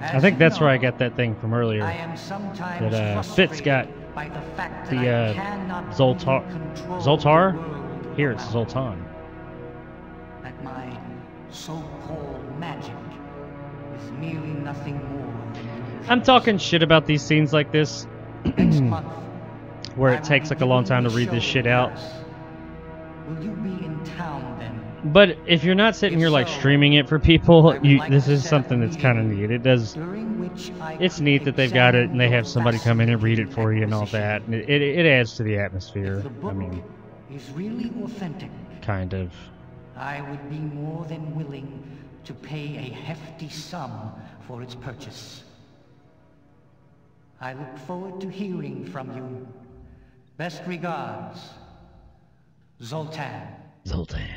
I think you that's where I got that thing from earlier. I am sometimes that uh, Fitz got by the fact that the I uh, cannot Zoltar. fully control Zoltar? Here it's Zoltan. that my so-called magic is merely nothing more than. I'm talking shit about these scenes like this, where it takes like a long time to read this shit out. Will you be in town then? But if you're not sitting If here like so, streaming it for people, you like this is something that's kind of neat. It does. Which It's neat that they've got it and they have somebody come in and read it for you and all that. And it, it, it adds to the atmosphere. I mean, is really authentic, kind of. I would be more than willing to pay a hefty sum for its purchase. I look forward to hearing from you. Best regards, Zoltan. Zoltan.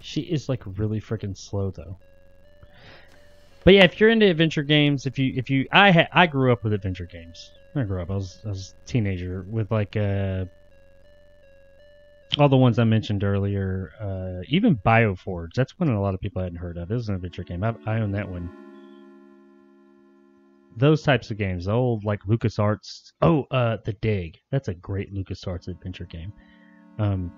She is like really freaking slow though. But yeah, if you're into adventure games, if you if you I ha- I grew up with adventure games. I grew up. I was I was a teenager with like uh all the ones I mentioned earlier. Uh, even Bioforge. That's one a lot of people hadn't heard of. It was an adventure game. I, I own that one. Those types of games, the old like LucasArts. Oh, uh, The Dig. That's a great LucasArts adventure game. Um,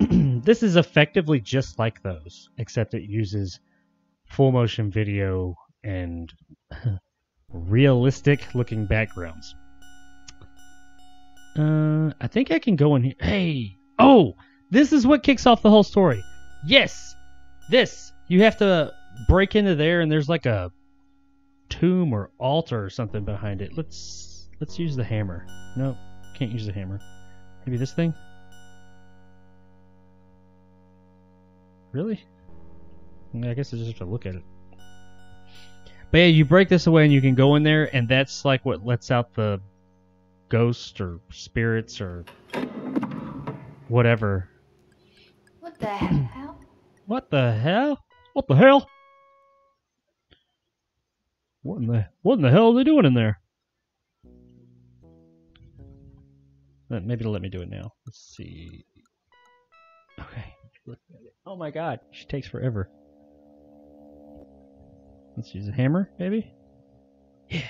this is effectively just like those, except it uses full motion video and realistic looking backgrounds. Uh, I think I can go in here. Hey, oh, this is what kicks off the whole story. Yes, this. You have to break into there, and there's like a tomb or altar or something behind it. Let's let's use the hammer. No, can't use the hammer. Maybe this thing. Really? I guess I just have to look at it. But yeah, you break this away and you can go in there, and that's like what lets out the ghosts or spirits or whatever. What the hell? What the hell? What the hell? What in the what in the hell are they doing in there? Uh, Maybe let me do it now. Let's see. Okay. Look at it. Oh my god, she takes forever. Let's use a hammer, maybe? Yeah.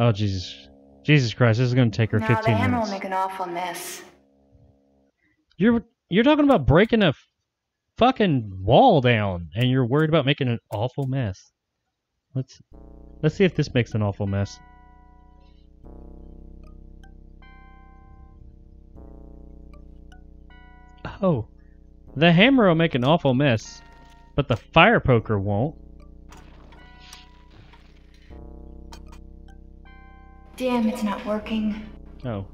Oh Jesus. Jesus Christ, this is gonna take her No, the 15 hammer minutes. will make an awful mess. You're you're talking about breaking a fucking wall down, and you're worried about making an awful mess. Let's let's see if this makes an awful mess. Oh, the hammer will make an awful mess, but the fire poker won't. Damn, it's not working. Oh.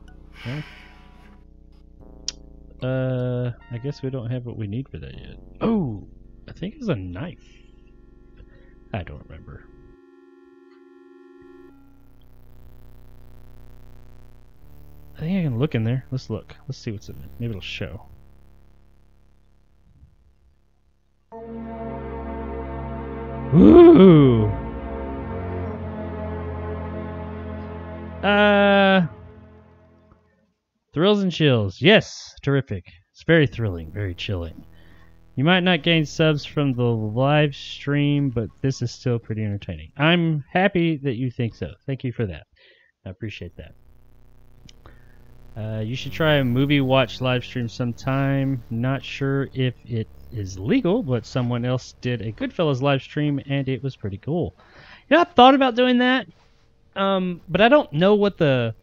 Uh, I guess we don't have what we need for that yet. Oh, I think it's a knife. I don't remember. I think I can look in there. Let's look. Let's see what's in it. Maybe it'll show. Ooh. Uh. Thrills and chills. Yes, terrific. It's very thrilling, very chilling. You might not gain subs from the live stream, but this is still pretty entertaining. I'm happy that you think so. Thank you for that. I appreciate that. Uh, you should try a movie watch live stream sometime. Not sure if it is legal, but someone else did a Goodfellas live stream and it was pretty cool. You know, I've thought about doing that, um, but I don't know what the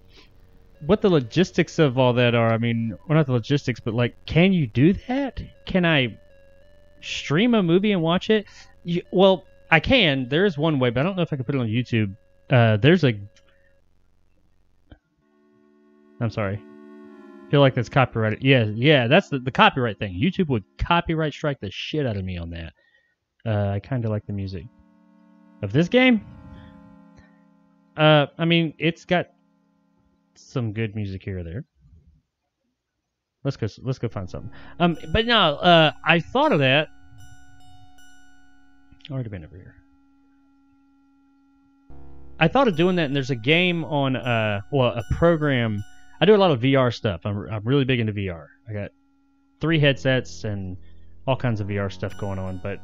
what the logistics of all that are. I mean, well, not the logistics, but like, can you do that? Can I stream a movie and watch it? You, well, I can. There is one way, but I don't know if I can put it on YouTube. Uh, there's a. I'm sorry. I feel like that's copyrighted. Yeah, yeah, that's the, the copyright thing. YouTube would copyright strike the shit out of me on that. Uh, I kind of like the music of this game. Uh, I mean, it's got some good music here or there. Let's go. Let's go find something. Um, but no, uh, I thought of that. Already been over here. I thought of doing that, and there's a game on, uh, well, a program. I do a lot of VR stuff. I'm, I'm really big into VR. I got three headsets and all kinds of VR stuff going on, but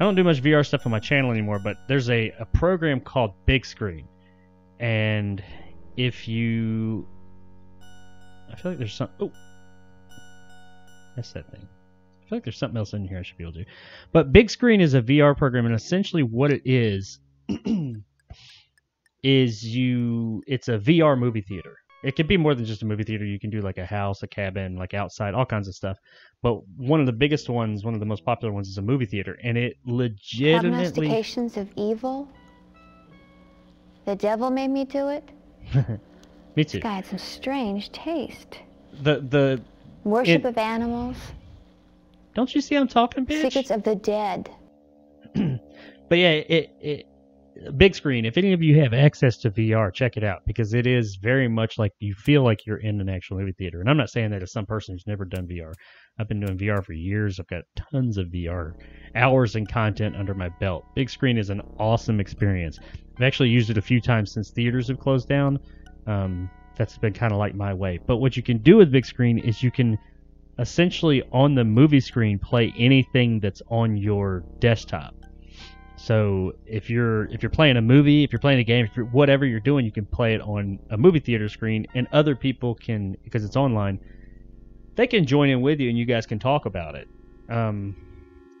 I don't do much VR stuff on my channel anymore. But there's a, a program called Big Screen, and if you, I feel like there's some. Oh, that's that thing. I feel like there's something else in here I should be able to do. But Big Screen is a VR program, and essentially what it is is you. It's a VR movie theater. It could be more than just a movie theater. You can do like a house, a cabin, like outside, all kinds of stuff. But one of the biggest ones, one of the most popular ones, is a movie theater, and it legitimately. Prognostications of evil. The devil made me do it. Me too. This guy had some strange taste. The the Worship It- of animals. don't you see I'm talking, bitch? Secrets of the dead. But yeah, it, it big screen. If any of you have access to VR, check it out because it is very much like you feel like you're in an actual movie theater. And I'm not saying that as some person who's never done VR. I've been doing VR for years. I've got tons of VR hours and content under my belt. Big screen is an awesome experience. I've actually used it a few times since theaters have closed down. Um, that's been kind of like my way. But what you can do with big screen is you can essentially on the movie screen play anything that's on your desktop. So if you're if you're playing a movie, if you're playing a game, if you're, whatever you're doing, you can play it on a movie theater screen, and other people can because it's online. They can join in with you, and you guys can talk about it. Um,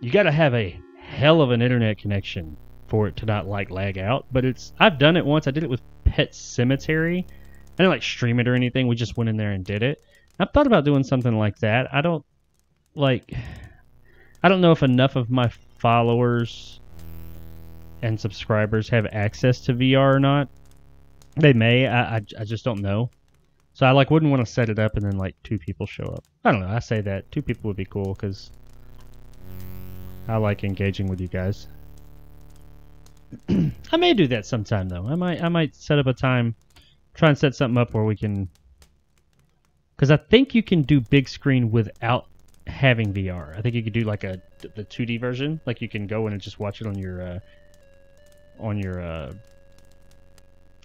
you got to have a hell of an internet connection for it to not like lag out. But it's I've done it once. I did it with Pet Sematary. I didn't like stream it or anything. We just went in there and did it. I've thought about doing something like that. I don't like. I don't know if enough of my followers and subscribers have access to VR or not. They may. I, I, I just don't know. So I like wouldn't want to set it up and then like two people show up. I don't know. I say that two people would be cool because I like engaging with you guys. I may do that sometime though. I might I might set up a time, try and set something up where we can. Because I think you can do big screen without having VR. I think you could do like a the 2D version. Like you can go in and just watch it on your uh, on your uh,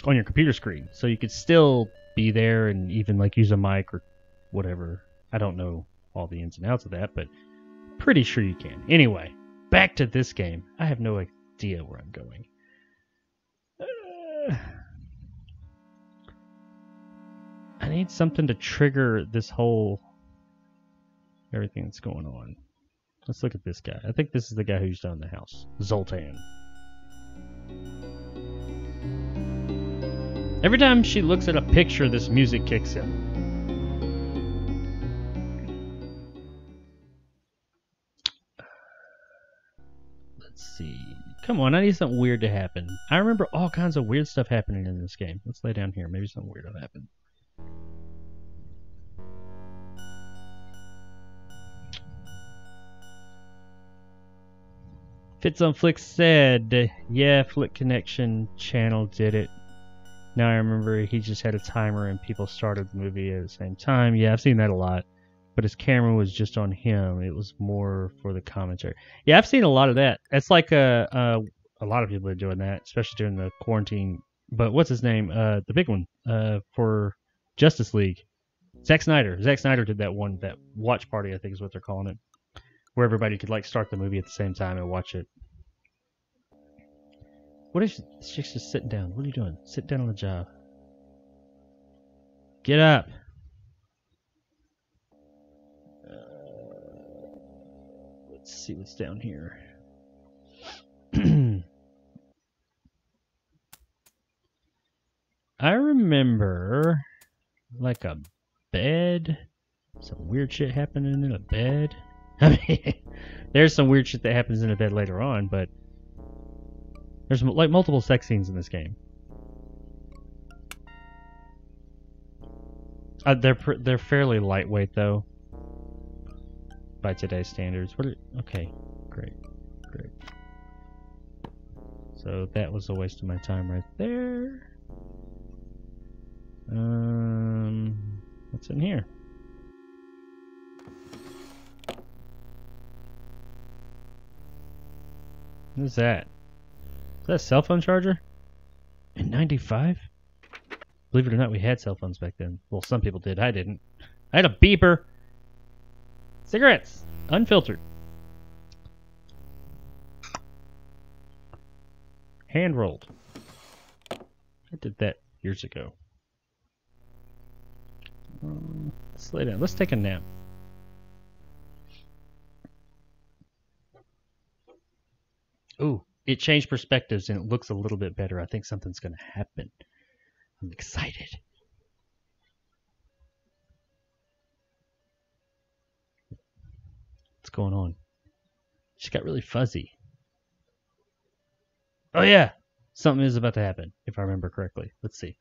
on your computer screen. So you could still be there and even like use a mic or whatever. I don't know all the ins and outs of that, but pretty sure you can. Anyway, back to this game. I have no idea where I'm going. Uh, I need something to trigger this whole everything that's going on. Let's look at this guy. I think this is the guy who's done the house. Zoltan. Every time she looks at a picture, this music kicks in. Let's see. Come on, I need something weird to happen. I remember all kinds of weird stuff happening in this game. Let's lay down here. Maybe something weird will happen. Fits on Flick said, yeah, Flick Connection channel did it. Now I remember he just had a timer and people started the movie at the same time. Yeah, I've seen that a lot. But his camera was just on him. It was more for the commentary. Yeah, I've seen a lot of that. It's like a, a, a lot of people are doing that, especially during the quarantine. But what's his name? Uh, the big one uh, for Justice League. Zack Snyder. Zack Snyder did that one, that watch party, I think is what they're calling it, where everybody could like start the movie at the same time and watch it. What is chick's just sitting down? What are you doing? Sit down on the job. Get up. Uh, let's see what's down here. I remember like a bed, some weird shit happening in a bed. I mean, there's some weird shit that happens in a bed later on, but there's like multiple sex scenes in this game. Uh, they're they're fairly lightweight though, by today's standards. What? Are, okay, great, great. So that was a waste of my time right there. Um, what's in here? What is that? Is that a cell phone charger? In 95? Believe it or not, we had cell phones back then. Well, some people did. I didn't. I had a beeper. Cigarettes. Unfiltered. Hand rolled. I did that years ago. Um, let's lay down. Let's take a nap. Ooh, it changed perspectives and it looks a little bit better. I think something's going to happen. I'm excited. What's going on? She got really fuzzy. Oh yeah, something is about to happen if I remember correctly. Let's see.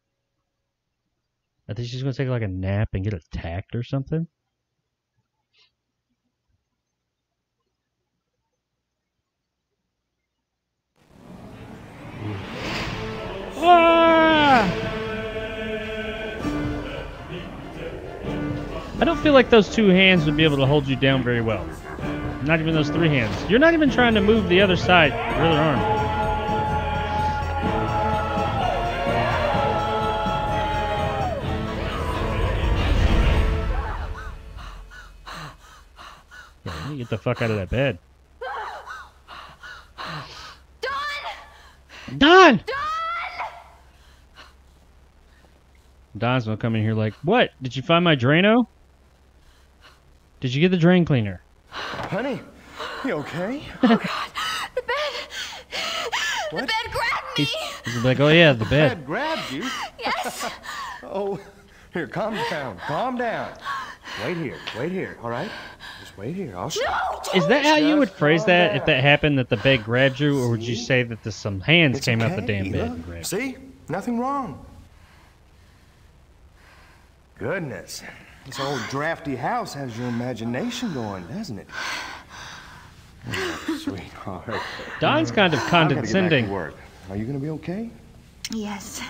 I think she's gonna take like a nap and get attacked or something. Feel like those two hands would be able to hold you down very well. Not even those three hands. You're not even trying to move the other side, your other arm. Get the fuck out of that bed. Don! Don! Don's gonna come in here like, what? Did you find my Drano? Did you get the drain cleaner? Honey, you okay? Oh God, the bed. What? The bed grabbed me. He's, he's like, oh yeah, the bed. Dad grabbed you. Yes. Oh, here, calm down, calm down. Wait here, wait here, all right? Just wait here. I'll show Is that how you would phrase calm that if that happened that the bed grabbed you, or would you say that the, some hands It's came out the damn bed look. and grabbed you? See? Nothing wrong. Goodness. This old drafty house has your imagination going, doesn't it? Oh, sweetheart. Don's kind of I've get back to condescending. work. Are you gonna be okay? Yes.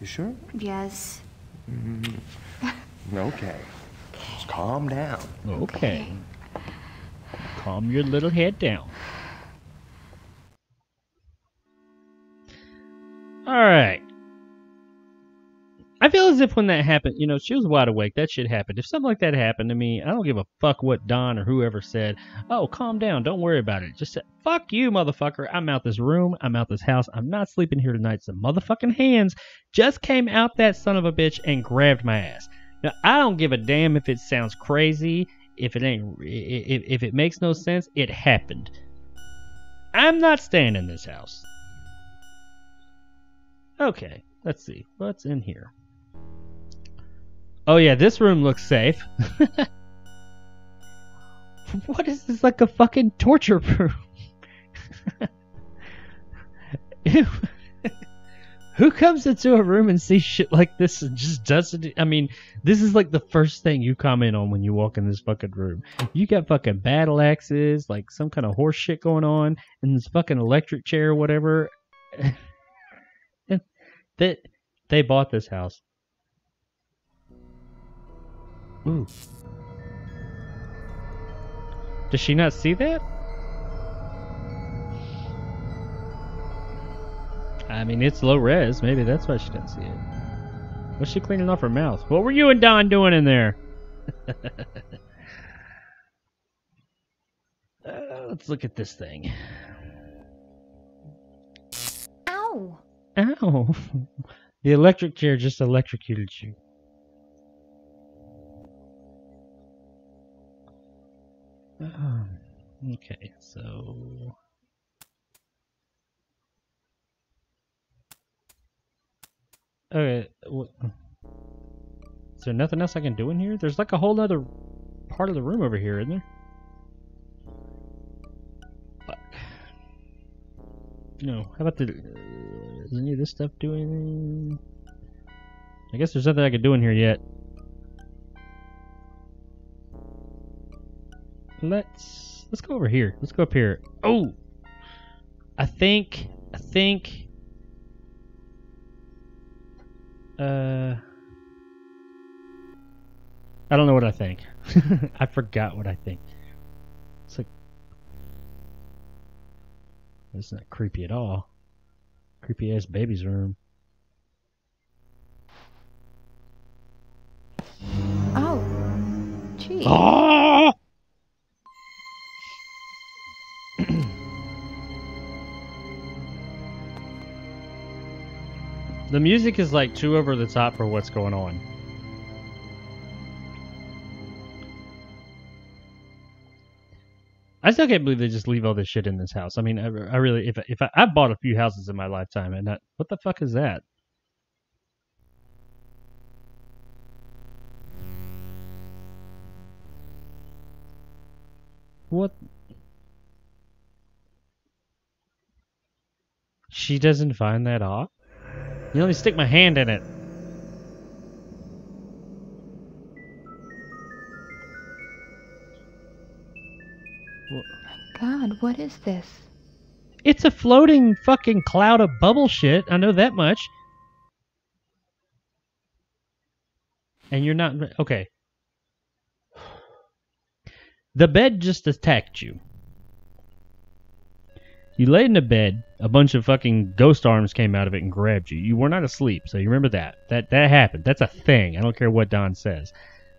You sure? Yes. Mm-hmm. Okay. Just calm down. Okay. Calm your little head down. Alright. I feel as if when that happened, you know, she was wide awake. That shit happened. If something like that happened to me, I don't give a fuck what Don or whoever said. Oh, calm down. Don't worry about it. Just say, fuck you, motherfucker. I'm out this room. I'm out this house. I'm not sleeping here tonight. Some motherfucking hands just came out that son of a bitch and grabbed my ass. Now, I don't give a damn if it sounds crazy, if it ain't, if, if it makes no sense. It happened. I'm not staying in this house. Okay, let's see. What's in here? Oh, yeah, this room looks safe. what is this? Like a fucking torture room? Who comes into a room and sees shit like this and just doesn't? I mean, this is like the first thing you comment on when you walk in this fucking room. You got fucking battle axes, like some kind of horse shit going on, and this fucking electric chair or whatever. that they bought this house. Ooh. Does she not see that? I mean, it's low res. Maybe that's why she doesn't see it. What's she cleaning off her mouth? What were you and Don doing in there? Uh, let's look at this thing. Ow! Ow! the electric chair just electrocuted you. Um, okay, so. Okay, is there nothing else I can do in here? There's like a whole other part of the room over here, isn't there? Fuck. No, how about the. Does any of this stuff do anything? I guess there's nothing I can do in here yet. Let's let's go over here. Let's go up here. Oh, I think I think. Uh, I don't know what I think. I forgot what I think. It's like it's not creepy at all. Creepy ass baby's room. Oh. Gee. Ah! The music is like too over the top for what's going on. I still can't believe they just leave all this shit in this house. I mean, I, I really, if if I, I've bought a few houses in my lifetime, and that, what the fuck is that? What? She doesn't find that odd? You let me stick my hand in it. What god, what is this? It's a floating fucking cloud of bubble shit. I know that much. And you're not okay. The bed just attacked you. You laid in the bed, a bunch of fucking ghost arms came out of it and grabbed you. You were not asleep, so you remember that. That that happened. That's a thing. I don't care what Don says.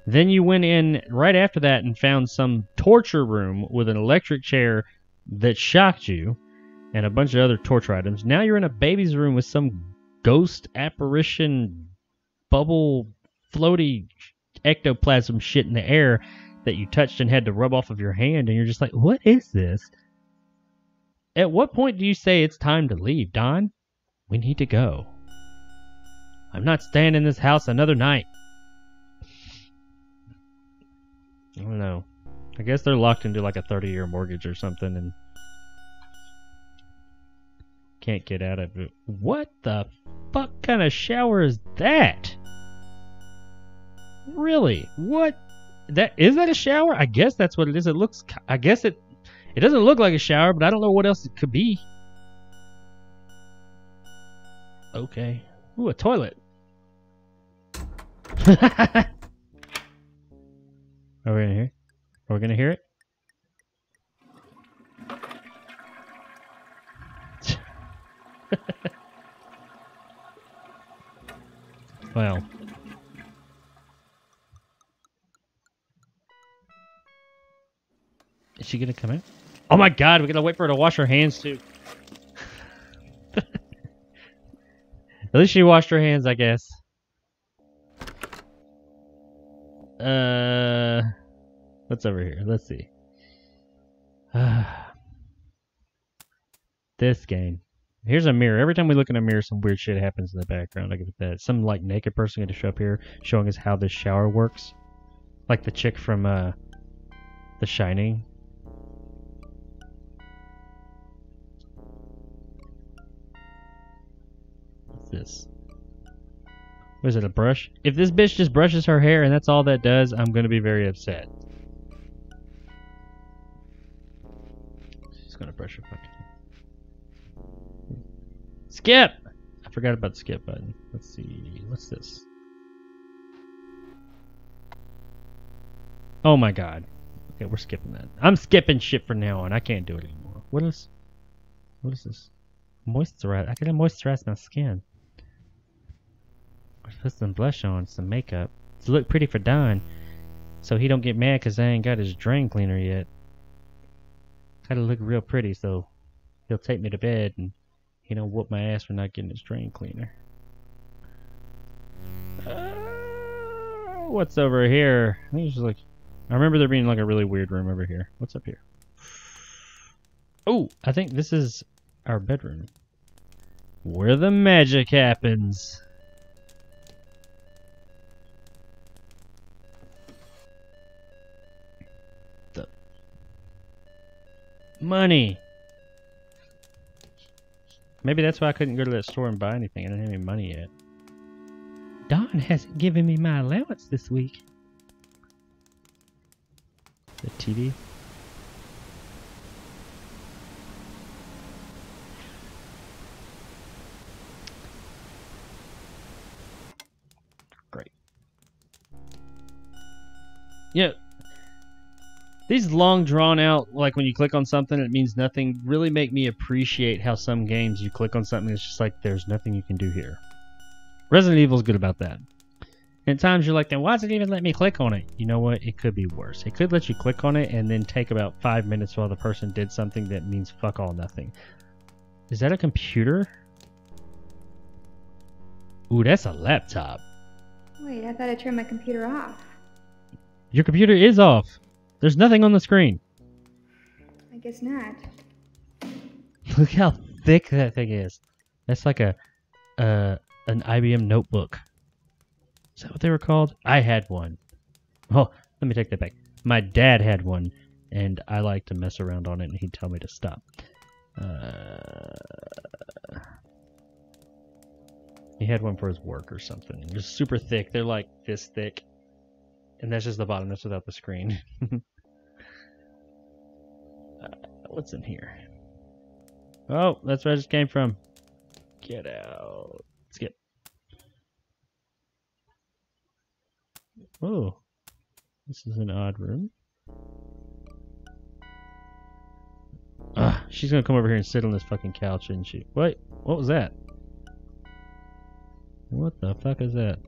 Then you went in right after that and found some torture room with an electric chair that shocked you and a bunch of other torture items. Now you're in a baby's room with some ghost apparition bubble floaty ectoplasm shit in the air that you touched and had to rub off of your hand and you're just like, "What is this?" At what point do you say it's time to leave, Don? We need to go. I'm not staying in this house another night. I don't know. I guess they're locked into like a 30 year mortgage or something and can't get out of it. What the fuck kind of shower is that? Really? What? That is that a shower? I guess that's what it is. It looks. I guess it. It doesn't look like a shower, but I don't know what else it could be. Okay. Ooh, a toilet. Are we gonna hear? Are we gonna hear it? well. Is she gonna come in? Oh my god, we gotta wait for her to wash her hands too. At least she washed her hands, I guess. Uh, what's over here? Let's see. this game. Here's a mirror. Every time we look in a mirror, some weird shit happens in the background. I give it that. Some like naked person going to show up here, showing us how this shower works, like the chick from uh, The Shining. This? What is it, a brush? If this bitch just brushes her hair and that's all that does, I'm gonna be very upset. She's gonna brush her fucking Skip! I forgot about the skip button. Let's see. What's this? Oh my god. Okay, we're skipping that. I'm skipping shit from now on. I can't do it anymore. What is... What is this? Moisturize. I gotta moisturize my skin. Put some blush on, some makeup. To look pretty for Don. So he don't get mad because I ain't got his drain cleaner yet. Gotta look real pretty so he'll take me to bed and he don't whoop my ass for not getting his drain cleaner. Uh, what's over here? I think it's just like I remember there being like a really weird room over here. What's up here? Oh, I think this is our bedroom. Where the magic happens. Money. Maybe that's why I couldn't go to that store and buy anything. I didn't have any money yet. Don hasn't given me my allowance this week. The TV. Great. Yeah. These long drawn out, like when you click on something, it means nothing, really make me appreciate how some games you click on something, it's just like there's nothing you can do here. Resident Evil's good about that. And at times you're like, then why does it even let me click on it? You know what? It could be worse. It could let you click on it and then take about five minutes while the person did something that means fuck all nothing. Is that a computer? Ooh, that's a laptop. Wait, I thought I turned my computer off. Your computer is off. There's nothing on the screen. I guess not. Look how thick that thing is. That's like a uh, an IBM notebook. Is that what they were called? I had one. Oh, let me take that back. My dad had one, and I like to mess around on it, and he'd tell me to stop. Uh, he had one for his work or something. Just super thick. They're like this thick. And that's just the bottom. That's without the screen. uh, what's in here? Oh, that's where I just came from. Get out. Skip. Oh. This is an odd room. Ah, she's gonna come over here and sit on this fucking couch, isn't she? Wait, what was that? What the fuck is that?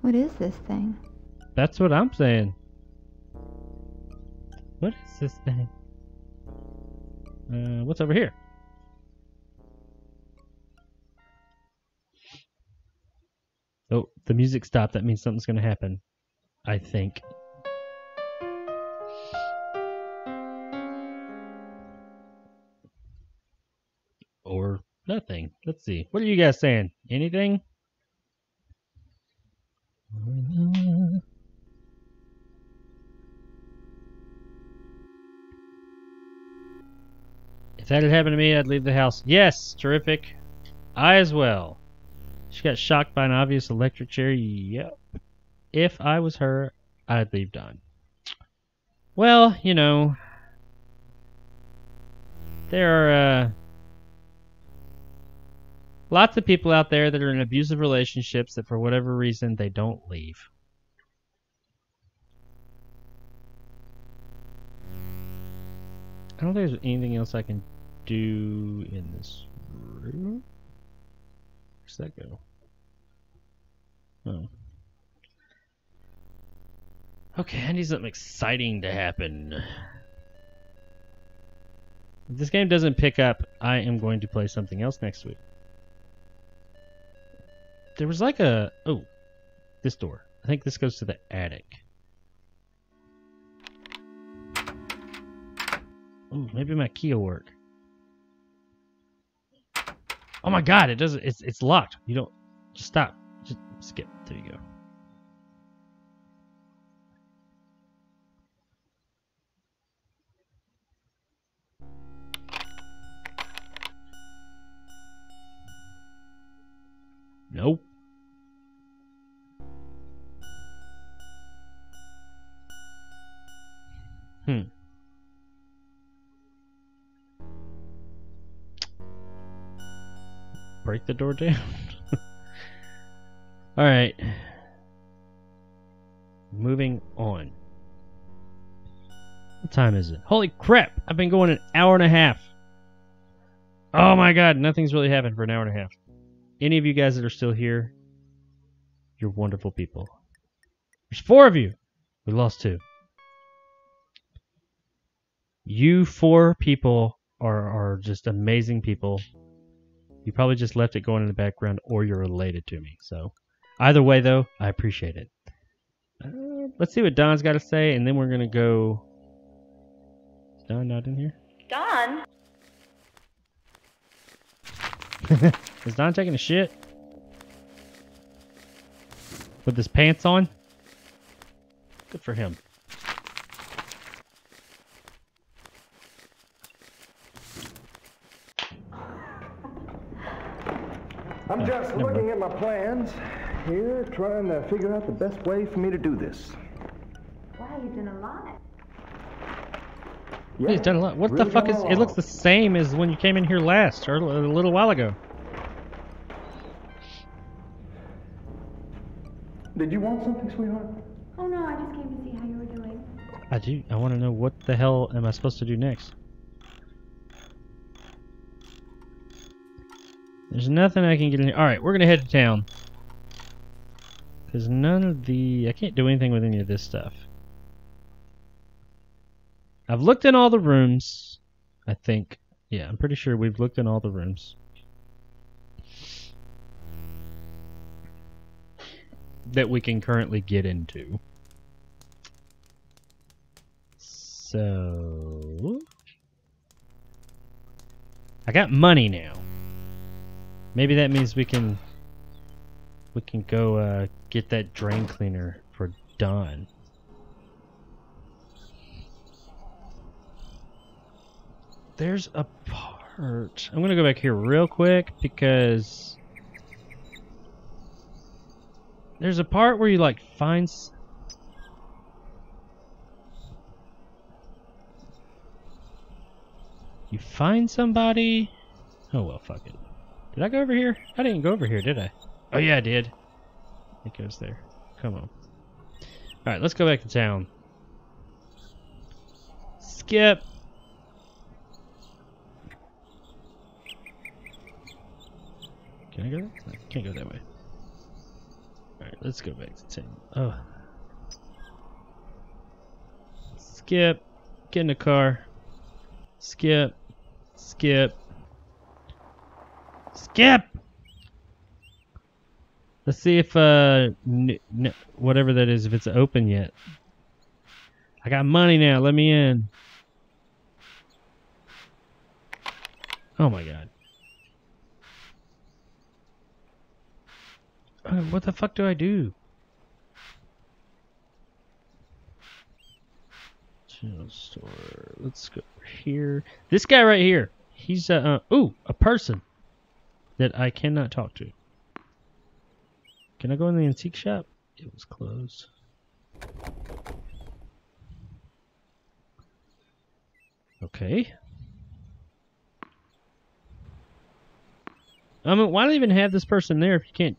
What is this thing? That's what I'm saying. What is this thing? Uh, what's over here? Oh, the music stopped. That means something's gonna happen. I think. Or nothing. Let's see. What are you guys saying? Anything? If that had happened to me, I'd leave the house. Yes, terrific. I as well. She got shocked by an obvious electric chair. Yep. If I was her, I'd leave Don. Well, you know, there are uh, lots of people out there that are in abusive relationships that for whatever reason they don't leave. I don't think there's anything else I can do in this room. Where's that go? Oh. Okay, I need something exciting to happen. If this game doesn't pick up, I am going to play something else next week. There was like a... Oh, this door. I think this goes to the attic. Oh, maybe my key will work. Oh my god, it doesn't. It's it's locked. You don't. Just stop. Just skip. There you go. Nope. Hmm. break the door down? Alright. Moving on. What time is it? Holy crap! I've been going an hour and a half. Oh my god, nothing's really happened for an hour and a half. Any of you guys that are still here, you're wonderful people. There's four of you. We lost two. You four people are are just amazing people. You probably just left it going in the background, or you're related to me. So, either way, though, I appreciate it. Uh, let's see what Don's got to say, and then we're gonna go. Is Don not in here? Don? Is Don taking a shit? With his pants on? Good for him. I'm just never looking at my plans here, trying to figure out the best way for me to do this. Wow, you've done a lot. Yeah, He's done a lot. What really the fuck is? It looks the same as when you came in here last, or a little while ago. Did you want something, sweetheart? Oh no, I just came to see how you were doing. I do. I want to know what the hell am I supposed to do next? There's nothing I can get in here. All right, we're gonna head to town. Cause none of the I can't do anything with any of this stuff. I've looked in all the rooms. I think. Yeah, I'm pretty sure we've looked in all the rooms. That we can currently get into. So I got money now. Maybe that means we can we can go uh, get that drain cleaner for Don. There's a part. I'm gonna go back here real quick because there's a part where you like find. You find somebody. Oh well, fuck it. Did I go over here? I didn't go over here, did I? Oh yeah, I did. It goes there. Come on. All right, let's go back to town. Skip. Can I go? There? I can't go that way. All right, let's go back to town. Oh. Skip. Get in the car. Skip. Skip. Skip. Let's see if uh whatever that is if it's open yet. I got money now. Let me in. Oh my god. Uh, what the fuck do I do? Store. Let's go here. This guy right here. He's uh, uh ooh a person that I cannot talk to. Can I go in the antique shop? It was closed. Okay. I mean, why even have this person there if you can't?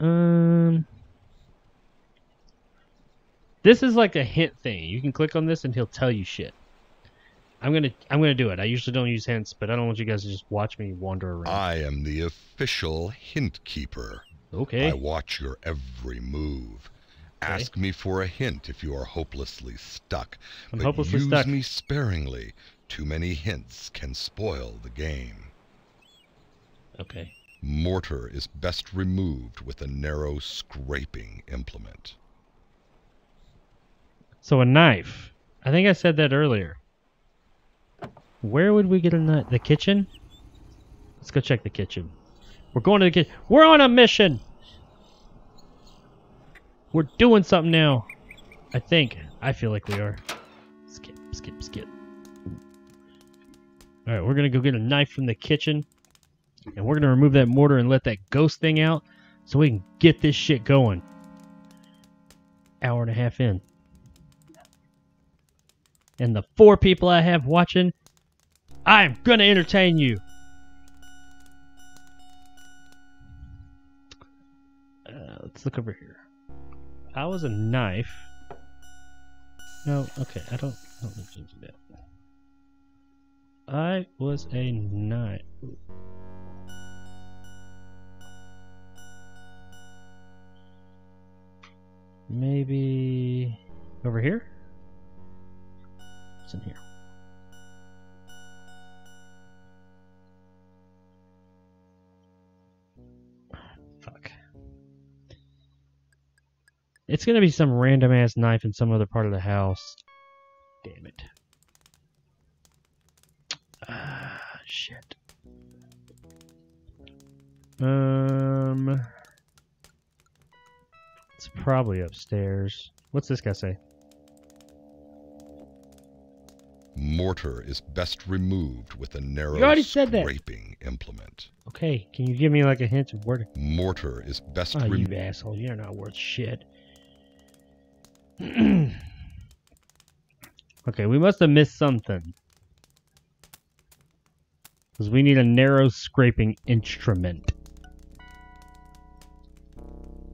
Um. This is like a hint thing. You can click on this and he'll tell you shit. I'm gonna I'm gonna do it. I usually don't use hints, but I don't want you guys to just watch me wander around. I am the official hint keeper. Okay. I watch your every move. Okay. Ask me for a hint if you are hopelessly stuck. I'm but hopelessly use stuck. me sparingly. Too many hints can spoil the game. Okay. Mortar is best removed with a narrow scraping implement. So a knife. I think I said that earlier. Where would we get a knife? The kitchen? Let's go check the kitchen. We're going to the kitchen. We're on a mission. We're doing something now. I think. I feel like we are. Skip, skip, skip. All right, we're gonna go get a knife from the kitchen, and we're gonna remove that mortar and let that ghost thing out, so we can get this shit going. Hour and a half in. And the four people I have watching, I'm gonna entertain you. Uh, let's look over here. I was a knife. No, okay, I don't. I don't need to do that. I was a knife. Maybe over here. What's in here? It's gonna be some random ass knife in some other part of the house. Damn it. Ah, shit. Um, it's probably upstairs. What's this guy say? Mortar is best removed with a narrow You already said that. scraping implement. Okay, can you give me like a hint of where to? Mortar is best Oh, you removed. asshole! You're not worth shit. okay, we must have missed something. Because we need a narrow scraping instrument.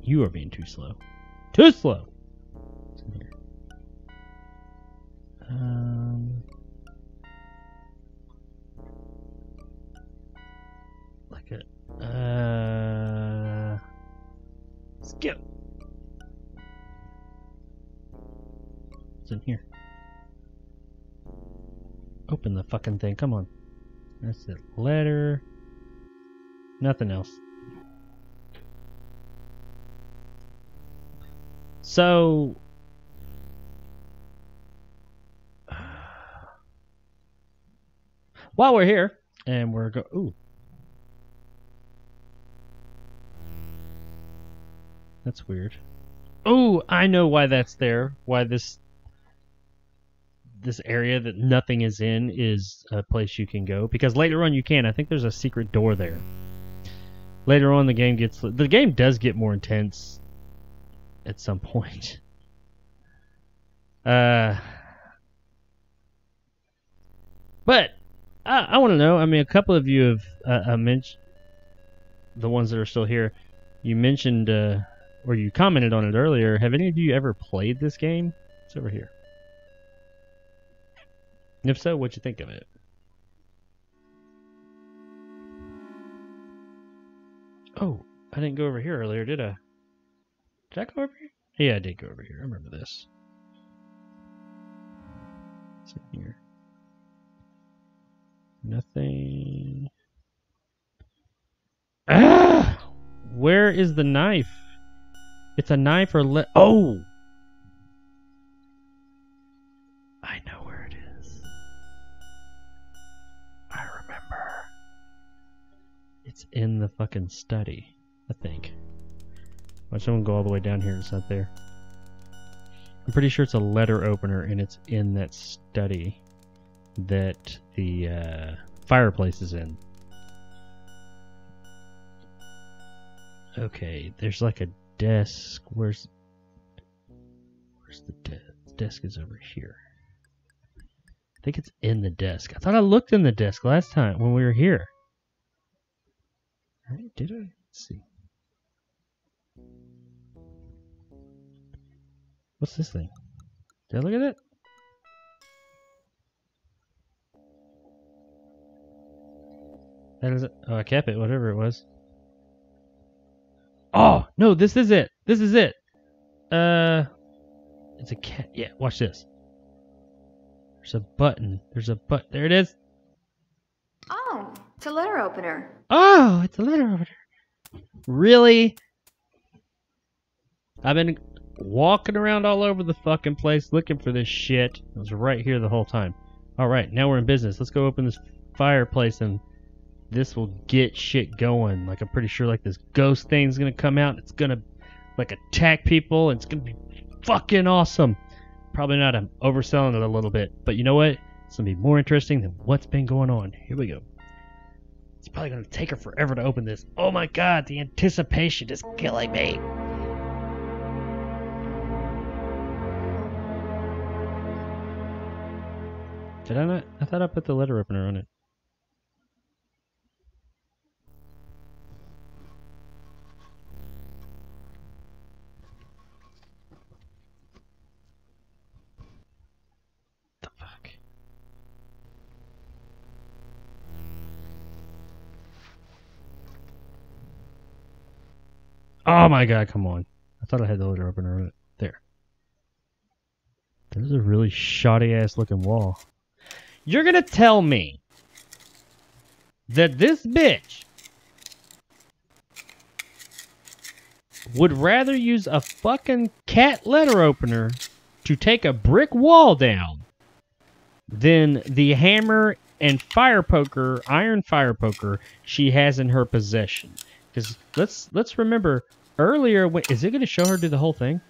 You are being too slow. Too slow! Um, like a uh skip. What's in here? Open the fucking thing. Come on. That's it. Letter. Nothing else. So while we're here and we're go ooh That's weird. Oh, I know why that's there. Why this this area that nothing is in is a place you can go because later on you can. I think there's a secret door there. Later on the game gets the game does get more intense at some point. Uh but I, I want to know. I mean, a couple of you have uh, uh, mentioned the ones that are still here. You mentioned uh, or you commented on it earlier. Have any of you ever played this game? It's over here. If so, what'd you think of it? Oh, I didn't go over here earlier, did I? Did I go over here? Yeah, I did go over here. I remember this. What's in here? Nothing. Ah! Where is the knife? It's a knife or le- Oh! It's in the fucking study, I think. Watch someone go all the way down here. It's not there. I'm pretty sure it's a letter opener and it's in that study that the uh, fireplace is in. Okay, there's like a desk. Where's where's the desk? The desk is over here. I think it's in the desk. I thought I looked in the desk last time when we were here. Right, did I? Let's see. What's this thing? Did I look at it? That is it. Oh, I kept it, whatever it was. Oh, no, this is it. This is it. Uh, it's a cat. Yeah, watch this. There's a button. There's a but. There it is. Oh, it's a letter opener. Oh, it's a letter opener. Really? I've been walking around all over the fucking place looking for this shit. It was right here the whole time. All right, now we're in business. Let's go open this fireplace and this will get shit going. Like I'm pretty sure like this ghost thing's gonna come out. It's gonna like attack people. And it's gonna be fucking awesome. Probably not. I'm overselling it a little bit, but you know what? It's gonna be more interesting than what's been going on. Here we go. It's probably gonna take her forever to open this. Oh my god, the anticipation is killing me. Did I not? I thought I put the letter opener on it. Oh my god, come on. I thought I had the letter opener on. There. There's a really shoddy ass looking wall. You're gonna tell me that this bitch would rather use a fucking cat letter opener to take a brick wall down than the hammer and fire poker, iron fire poker she has in her possession. Because let's let's remember earlier. When, is it going to show her do the whole thing?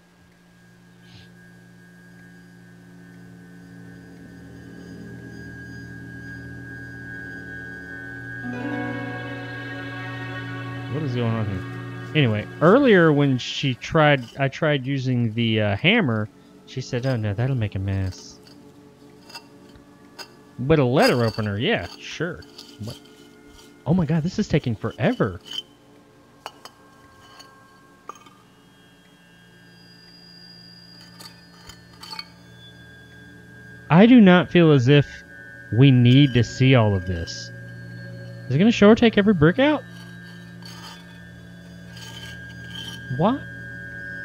What is going on here? Anyway, earlier when she tried, I tried using the uh, hammer. She said, "Oh no, that'll make a mess." But a letter opener, yeah, sure. What? Oh my god, this is taking forever. I do not feel as if we need to see all of this. Is it going to show her take every brick out? What?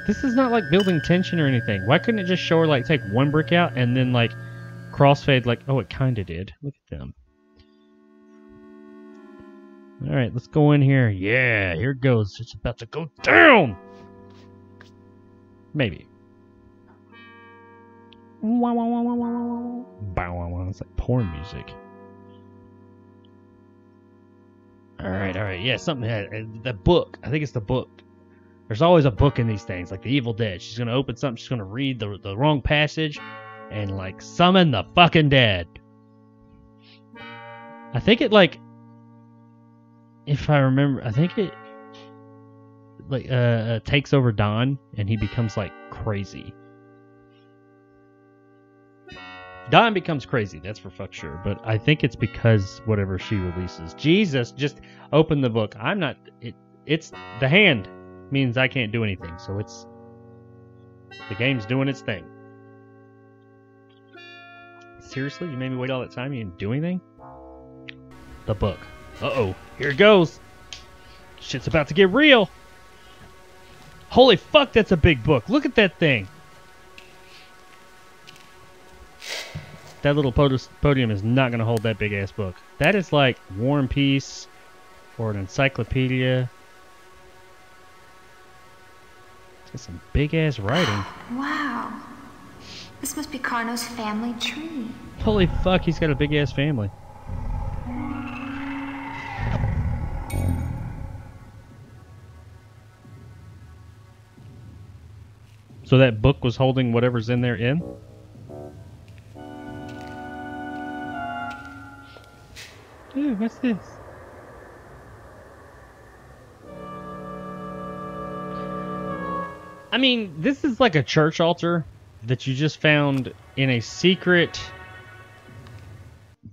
This is not like building tension or anything. Why couldn't it just show her like take one brick out and then like crossfade like oh it kinda did. Look at them. Alright, let's go in here. Yeah, here goes. It's about to go down! Maybe. It's like porn music. Alright, alright. Yeah, something had the book. I think it's the book. There's always a book in these things, like the Evil Dead. She's gonna open something, she's gonna read the the wrong passage, and like summon the fucking dead. I think it like if I remember, I think it like uh, uh, takes over Don and he becomes like crazy. Don becomes crazy, that's for fuck sure. But I think it's because whatever she releases. Jesus, just open the book. I'm not. It, it's the hand means I can't do anything. So it's the game's doing its thing. Seriously, you made me wait all that time. You didn't do anything. The book. Uh oh, here it goes. Shit's about to get real. Holy fuck, that's a big book. Look at that thing. That little podium is not going to hold that big ass book. That is like War and Peace or an encyclopedia. It's got some big ass writing. Wow. This must be Carno's family tree. Holy fuck, he's got a big ass family. So that book was holding whatever's in there in? Ooh, what's this? I mean, this is like a church altar that you just found in a secret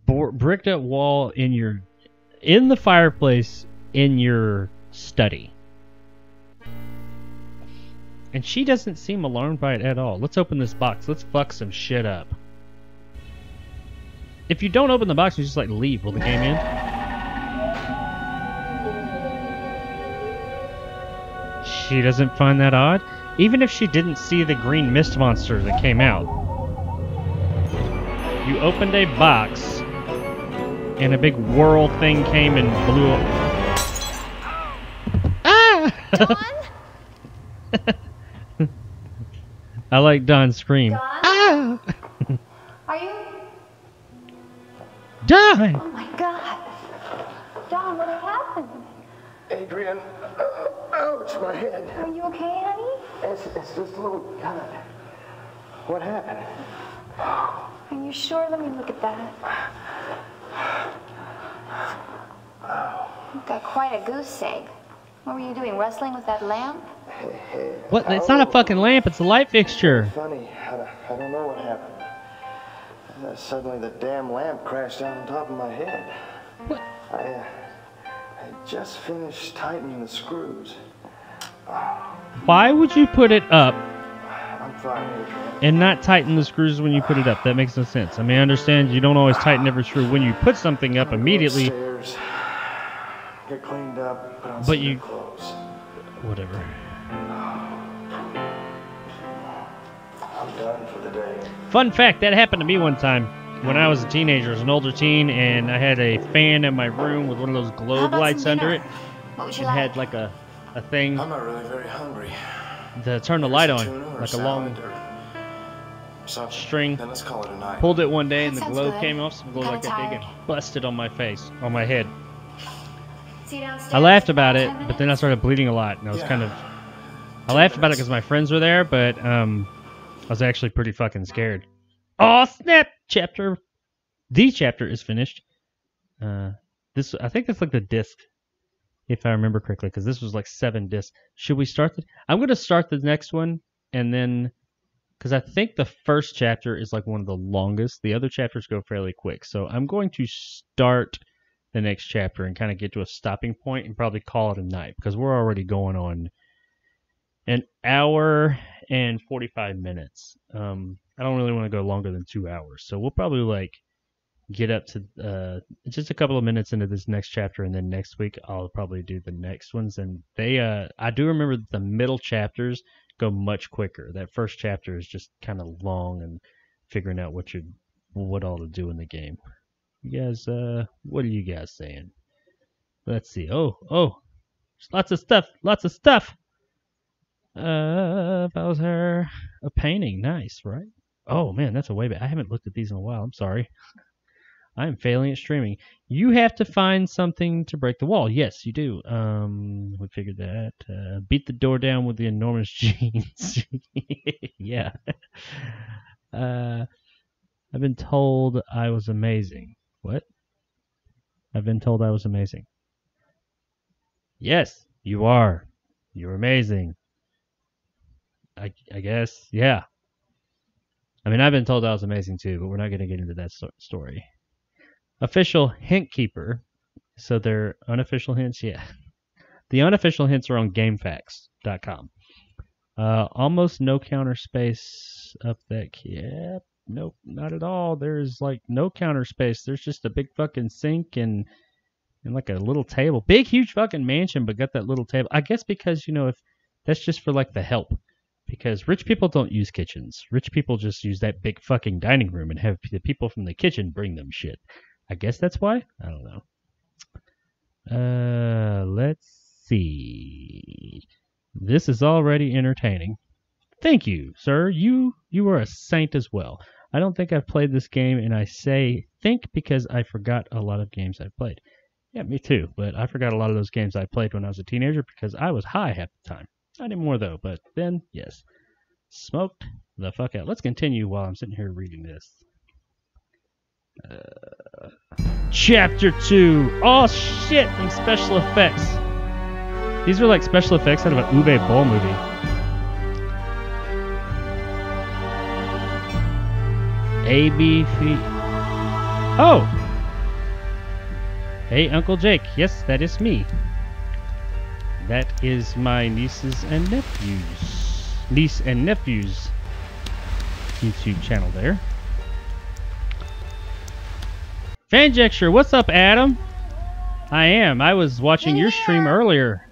bricked up wall in your in the fireplace in your study. And she doesn't seem alarmed by it at all. Let's open this box. Let's fuck some shit up. If you don't open the box, you just like leave. Will the game end? She doesn't find that odd? Even if she didn't see the green mist monster that came out. You opened a box, and a big whirl thing came and blew up. Ah! I like Don's scream. Don? Ah! Are you? Don! Oh my god. Don, what happened? Adrian, uh, ouch, my head. Are you okay, honey? It's, it's just a little cut. What happened? Are you sure? Let me look at that. You've got quite a goose egg. What were you doing, wrestling with that lamp? What? It's not a fucking lamp. It's a light fixture. Funny. I, I don't know what happened. Uh, suddenly the damn lamp crashed down on top of my head. What? I, uh, I just finished tightening the screws. Why would you put it up I'm fine, and not tighten the screws when you put it up? That makes no sense. I mean, I understand you don't always tighten every screw when you put something up immediately. Upstairs, get cleaned up, put on But you- clothes. Whatever. I'm done for the day. Fun fact, that happened to me one time when I was a teenager, as an older teen, and I had a fan in my room with one of those globe lights under it. What would It you like? had like a, a thing I'm not really very hungry. to turn the light on, like a long salad or string. Then let's call it a night. Pulled it one day and That the globe good. came off, some globe Kinda like that big, and tired. busted on my face, on my head. See you downstairs I laughed about it, but then I started bleeding a lot, and I was Yeah. kind of. I laughed about it because my friends were there, but um, I was actually pretty fucking scared. Oh snap! Chapter, the chapter is finished. Uh, this I think that's like the disc, if I remember correctly, because this was like seven discs. Should we start the? I'm gonna start the next one, and then, because I think the first chapter is like one of the longest. The other chapters go fairly quick, so I'm going to start the next chapter and kind of get to a stopping point and probably call it a night because we're already going on an hour and 45 minutes. Um, I don't really want to go longer than two hours, so we'll probably like get up to uh, just a couple of minutes into this next chapter, and then next week I'll probably do the next ones. And they, uh, I do remember that the middle chapters go much quicker. That first chapter is just kind of long and figuring out what you what all to do in the game. You guys, uh, what are you guys saying? Let's see. Oh, oh, lots of stuff, lots of stuff. Uh, Bowser, a painting, nice, right? Oh man, that's a way back. I haven't looked at these in a while. I'm sorry. I am failing at streaming. You have to find something to break the wall. Yes, you do. Um, we figured that. Uh, beat the door down with the enormous jeans. yeah. Uh, I've been told I was amazing. What? I've been told I was amazing. Yes, you are. You're amazing. I, I guess, yeah. I mean, I've been told I was amazing too, but we're not going to get into that sto- story. Official hint keeper. So they're unofficial hints, yeah. The unofficial hints are on GameFAQs.com. Uh, almost no counter space up that. Yeah, nope, not at all. There's like no counter space. There's just a big fucking sink and and like a little table. Big, huge fucking mansion, but got that little table. I guess because you know if that's just for like the help. Because rich people don't use kitchens. Rich people just use that big fucking dining room and have the people from the kitchen bring them shit. I guess that's why. I don't know. Uh, let's see. This is already entertaining. Thank you, sir. You you are a saint as well. I don't think I've played this game, and I say think because I forgot a lot of games I've played. Yeah, me too. But I forgot a lot of those games I played when I was a teenager because I was high half the time. Not anymore though. But then, yes, smoked the fuck out. Let's continue while I'm sitting here reading this. Uh, chapter two. Oh shit! And special effects. These are like special effects out of an Uwe Boll movie. A B feet. Oh. Hey, Uncle Jake. Yes, that is me. That is my nieces and nephews. Niece and nephews YouTube channel there. Fanjecture, what's up, Adam? I am. I was watching In your stream earlier.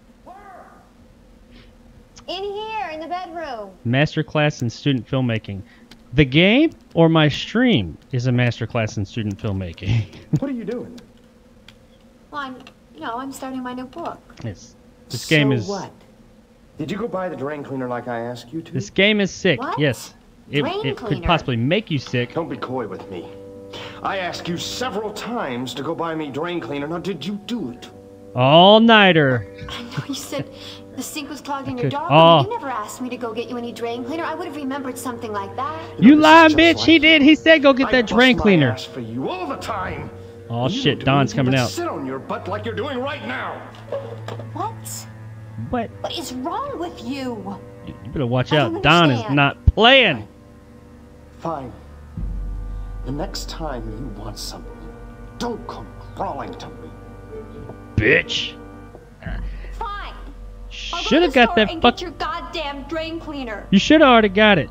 In here, in the bedroom. Masterclass in student filmmaking. The game or my stream is a masterclass in student filmmaking. What are you doing? Well, I'm, you know, I'm starting my new book. It's, this game So is what? Did you go buy the drain cleaner like I asked you to? this game is sick. What? Yes, it, Drain it could possibly make you sick. Don't be coy with me. I asked you several times to go buy me drain cleaner. Now, did you do it? All nighter. I know you said the sink was clogged in your could- dog, oh. Ah. but you never asked me to go get you any drain cleaner. I would have remembered something like that. You know, lying bitch. just He did. He said go get I that bust drain my cleaner. ass for you all the time. Oh you shit, Don's coming out. Sit on your butt like you're doing right now. What? But What is wrong with you? you you better watch I out. Don is not playing. Fine. The next time you want something, don't come crawling to me. Bitch. Fine. I'll go to Should have the got that and fuck. get your goddamn drain cleaner. You should have already got it.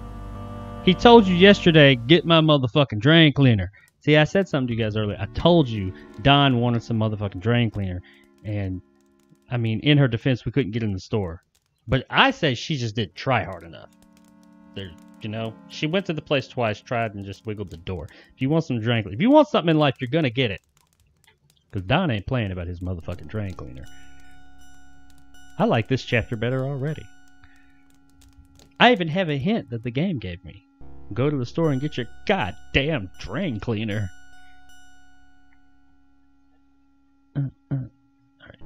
He told you yesterday, get my motherfucking drain cleaner. See, I said something to you guys earlier. I told you Don wanted some motherfucking drain cleaner. And, I mean, in her defense, we couldn't get in the store. But I say she just didn't try hard enough. There, You know, she went to the place twice, tried, and just wiggled the door. If you want some drain cleaner, if you want something in life, you're gonna get it. Cause Don ain't playing about his motherfucking drain cleaner. I like this chapter better already. I even have a hint that the game gave me. Go to the store and get your goddamn drain cleaner. Uh, uh. Alright.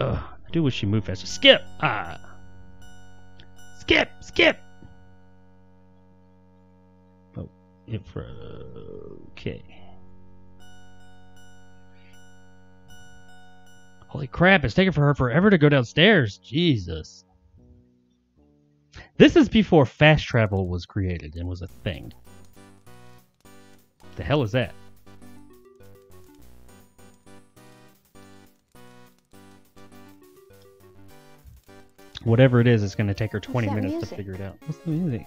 Ugh. I do wish she moved faster. Skip! Ah! Skip! Skip! Oh, it for. Okay. Holy crap, it's taking for her forever to go downstairs. Jesus. This is before fast travel was created and was a thing. The hell is that? Whatever it is, it's going to take her 20 minutes music? to figure it out. What's the music?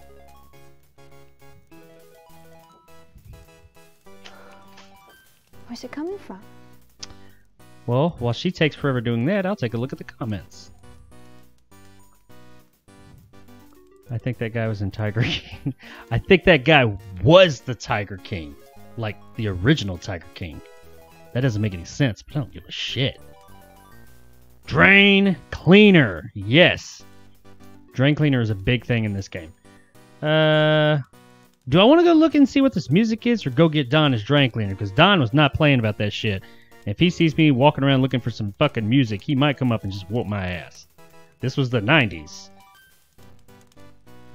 Where's it coming from? Well, while she takes forever doing that, I'll take a look at the comments. I think that guy was in Tiger King. I think that guy was the Tiger King. Like the original Tiger King. That doesn't make any sense, but I don't give a shit. Drain cleaner. Yes. Drain cleaner is a big thing in this game. Uh do I want to go look and see what this music is or go get Don as drain cleaner? Because Don was not playing about that shit. If he sees me walking around looking for some fucking music, he might come up and just whoop my ass. This was the 90s.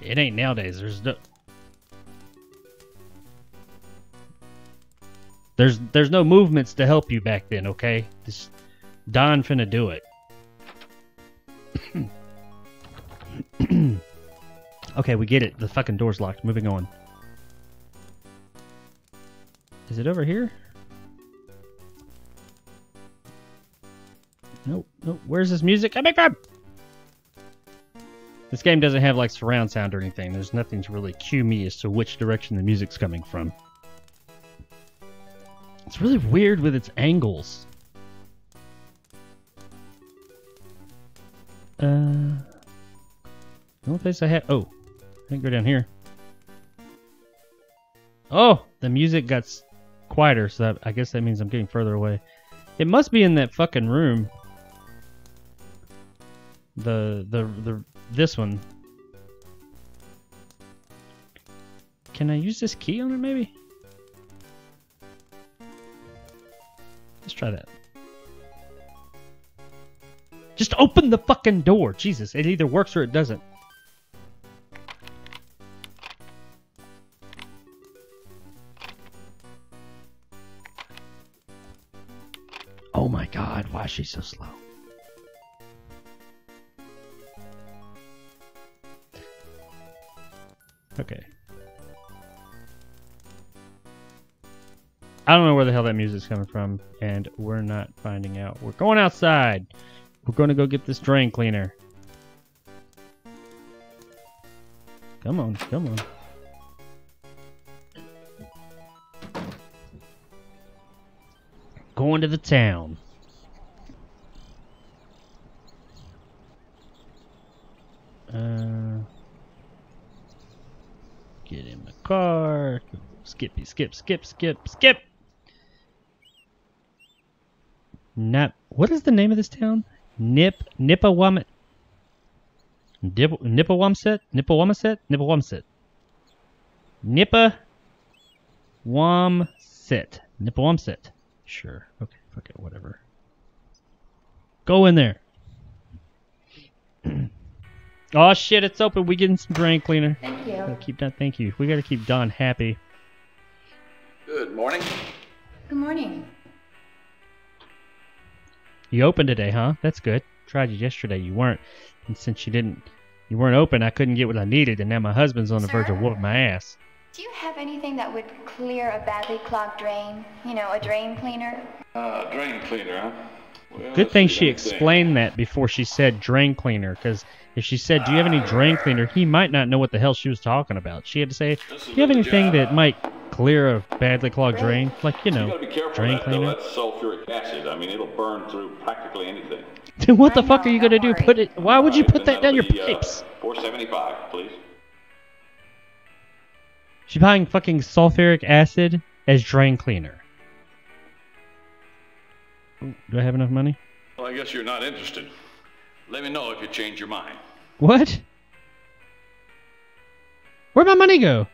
It ain't nowadays. There's no. There's there's no movements to help you back then, okay? Just Don finna do it. okay, we get it. The fucking door's locked. Moving on. Is it over here? Nope, nope. Where's this music coming from? This game doesn't have like surround sound or anything. There's nothing to really cue me as to which direction the music's coming from. It's really weird with its angles. Uh, the only place I had. Oh, I can go down here. Oh, the music got quieter, so that, I guess that means I'm getting further away. It must be in that fucking room. The the the this one. Can I use this key on it maybe? Let's try that. Just open the fucking door. Jesus, it either works or it doesn't. Oh my god, why is she so slow? Okay. I don't know where the hell that music's coming from, and we're not finding out. We're going outside. We're going to go get this drain cleaner. Come on, come on. Going to the town. Get in the car. Skippy, skip, skip, skip, skip. Nap. What is the name of this town? Nip Nipawamut. Dip, Nipawomsett? Nipawomsett? Nipawomsett. Nippa Wamset. Nipawomsett. Sure. Okay, fuck it, whatever. Go in there. oh shit, it's open. We getting some drain cleaner. Thank you. Gotta keep that. Thank you. We gotta keep Don happy. Good morning. Good morning. You open today, huh? That's good. Tried you yesterday. You weren't, and since you didn't, you weren't open. I couldn't get what I needed, and now my husband's on the verge of whooping my ass. Do you have anything that would clear a badly clogged drain? You know, a drain cleaner? Uh, drain cleaner, huh? Well, Good thing she let me think. explained that before she said drain cleaner, because if she said, "Do you have any drain cleaner?" he might not know what the hell she was talking about. She had to say, "Do you have anything that might clear a badly clogged drain?" Like you You know, gotta be careful drain of though. cleaner. That's sulfuric acid. I mean, it'll burn through practically anything. Then what the fuck are you gonna don't do? worry. Put it? Why would you put that down your that'll uh, pipes? 475, please. She's buying fucking sulfuric acid as drain cleaner. Ooh, Do I have enough money? Well, I guess you're not interested. Let me know if you change your mind. What? Where'd my money go?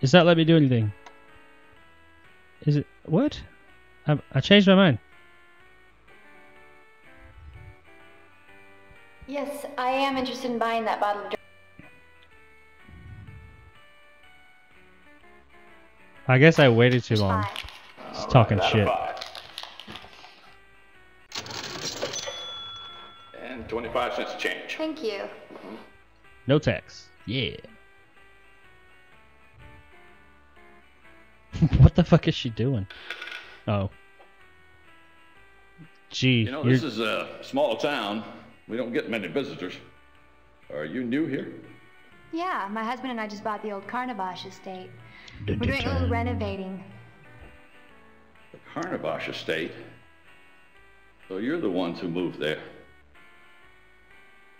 Does that let me do anything? Is it what? I, I changed my mind. Yes, I am interested in buying that bottle of. I guess I waited too long. Just talking All right, shit. out of five. And 25 cents change. Thank you. Mm-hmm. No tax. Yeah. what the fuck is she doing? Oh. Gee, You know, you're- this is a small town. We don't get many visitors. Are you new here? Yeah, my husband and I just bought the old Carnovasch estate. Dun, We're doing a little renovating. The Carnovasch estate. So you're the ones who moved there.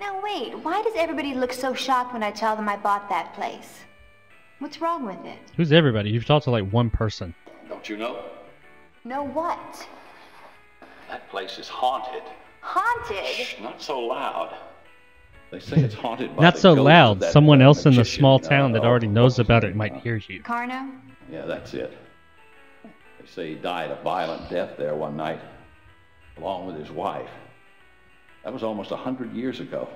Now wait, why does everybody look so shocked when I tell them I bought that place? What's wrong with it? Who's everybody? You've talked to like one person. Don't you know? Know what? That place is haunted. Haunted? Shh, not so loud. They say it's haunted by Not the so ghost loud. that, Someone uh, else in the magician, small uh, town that already oh, knows about it might hear you. Carno? Yeah, that's it. They say he died a violent death there one night, along with his wife. That was almost a hundred years ago.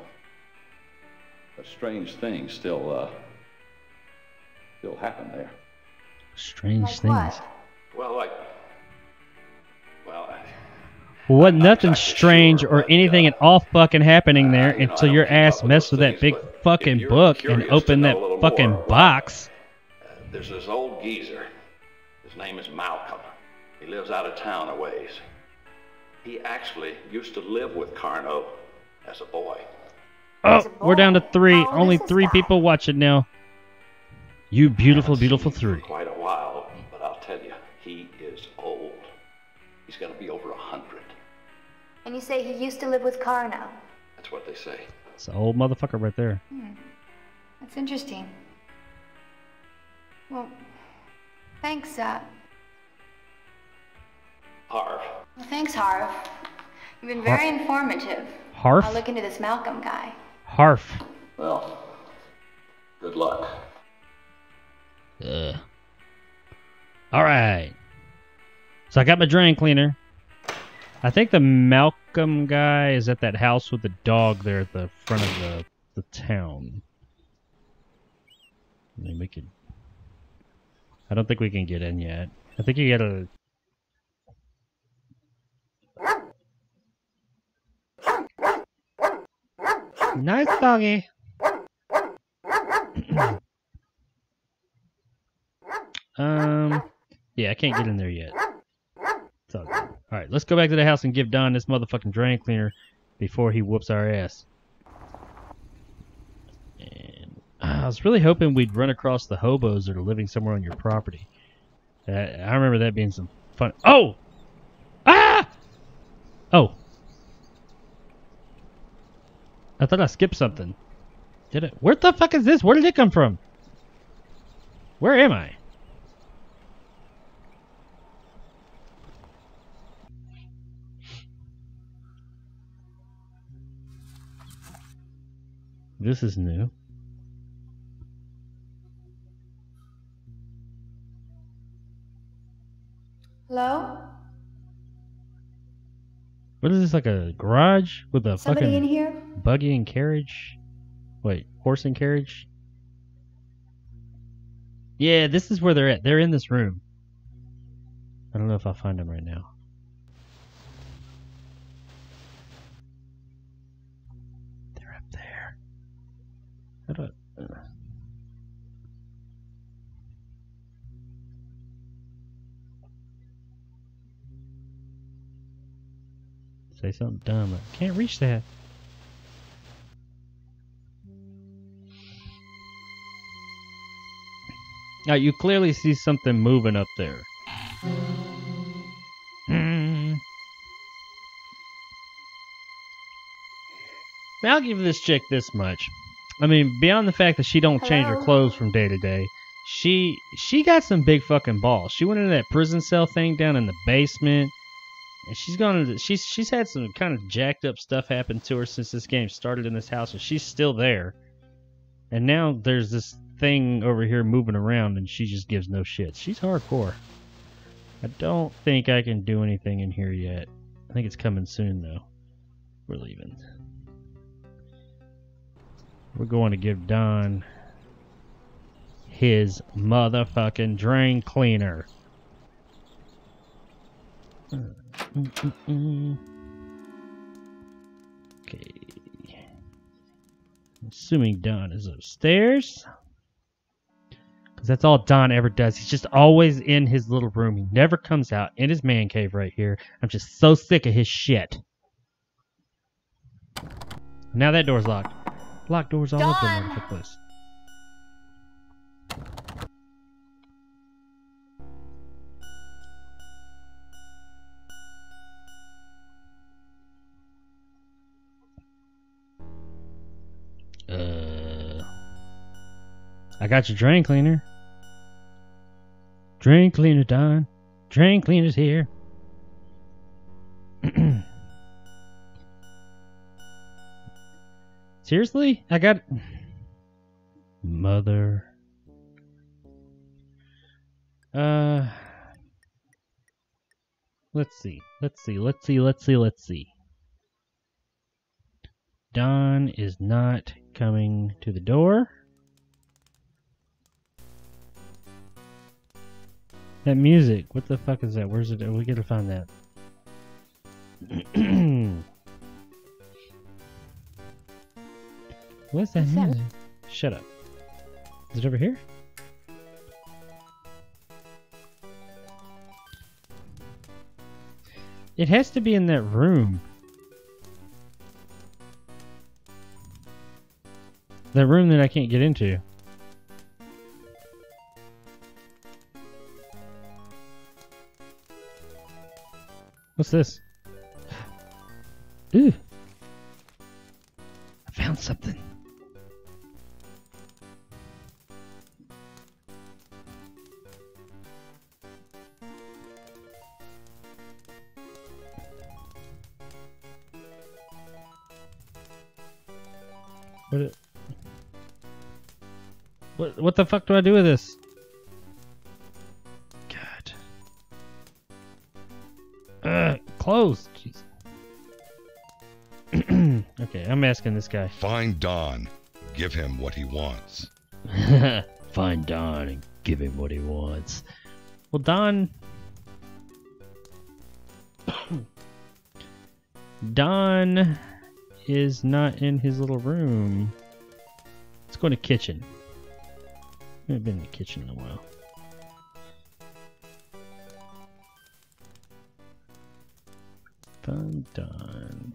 But strange things still, uh, still happen there. Strange things. Well, like, well, I- Well, wasn't nothing strange or anything at all fucking happening there until your ass messed with that big fucking book and opened that fucking box. Uh, there's this old geezer. His name is Malcolm. He lives out of town a ways. He actually used to live with Carno as a boy. Oh, we're down to three. Only three people watching now. You beautiful, beautiful three. Quite a while, but I'll tell you, he is old. He's gonna be over a hundred. And you say he used to live with Carno? That's what they say. It's an old motherfucker right there. Hmm. That's interesting. Well, thanks, uh. Harv. Well, thanks, Harv. You've been very informative. Harf? I'll look into this Malcolm guy. Harf. Well, good luck. Ugh. All right. So I got my drain cleaner. I think the Malcolm guy is at that house with the dog there at the front of the the town. I mean, we could. I don't think we can get in yet. I think you gotta. Nice doggy. um, yeah, I can't get in there yet. It's all good. All right, let's go back to the house and give Don this motherfucking drain cleaner before he whoops our ass. And I was really hoping we'd run across the hobos that are living somewhere on your property. Uh, I remember that being some fun. Oh! Ah! Oh. I thought I skipped something. Did it? Where the fuck is this? Where did it come from? Where am I? This is new. Hello? What is this? Like a garage with a Somebody fucking in here? buggy and carriage? Wait, horse and carriage? Yeah, this is where they're at. They're in this room. I don't know if I'll find them right now. They're up there. Say something dumb. I can't reach that. Now you clearly see something moving up there. Hmm. Now I'll give this chick this much. I mean, beyond the fact that she don't change her clothes from day to day, she she got some big fucking balls. She went into that prison cell thing down in the basement, and she's gone. To, she's she's had some kind of jacked up stuff happen to her since this game started in this house, and she's still there. And now there's this thing over here moving around, and she just gives no shit. She's hardcore. I don't think I can do anything in here yet. I think it's coming soon though. We're leaving. We're going to give Don his motherfucking drain cleaner. Okay. Assuming Don is upstairs. Because that's all Don ever does. He's just always in his little room. He never comes out in his man cave right here. I'm just so sick of his shit. Now that door's locked. Locked doors all over the place. Uh, I got your drain cleaner. Drain cleaner done. Drain cleaner's here. Seriously? I got mother. Uh Let's see. Let's see. Let's see. Let's see. Let's see. Don is not coming to the door. That music. What the fuck is that? Where's it? We gotta find that. What's that What's that? Shut up. Is it over here? It has to be in that room. That room that I can't get into. What's this? Ooh. What? What the fuck do I do with this? God. Uh, closed. Jeez. okay, I'm asking this guy. Find Don. Give him what he wants. Find Don and give him what he wants. Well, Don. Don is not in his little room. Let's go to kitchen. I haven't been in the kitchen in a while. Find Don.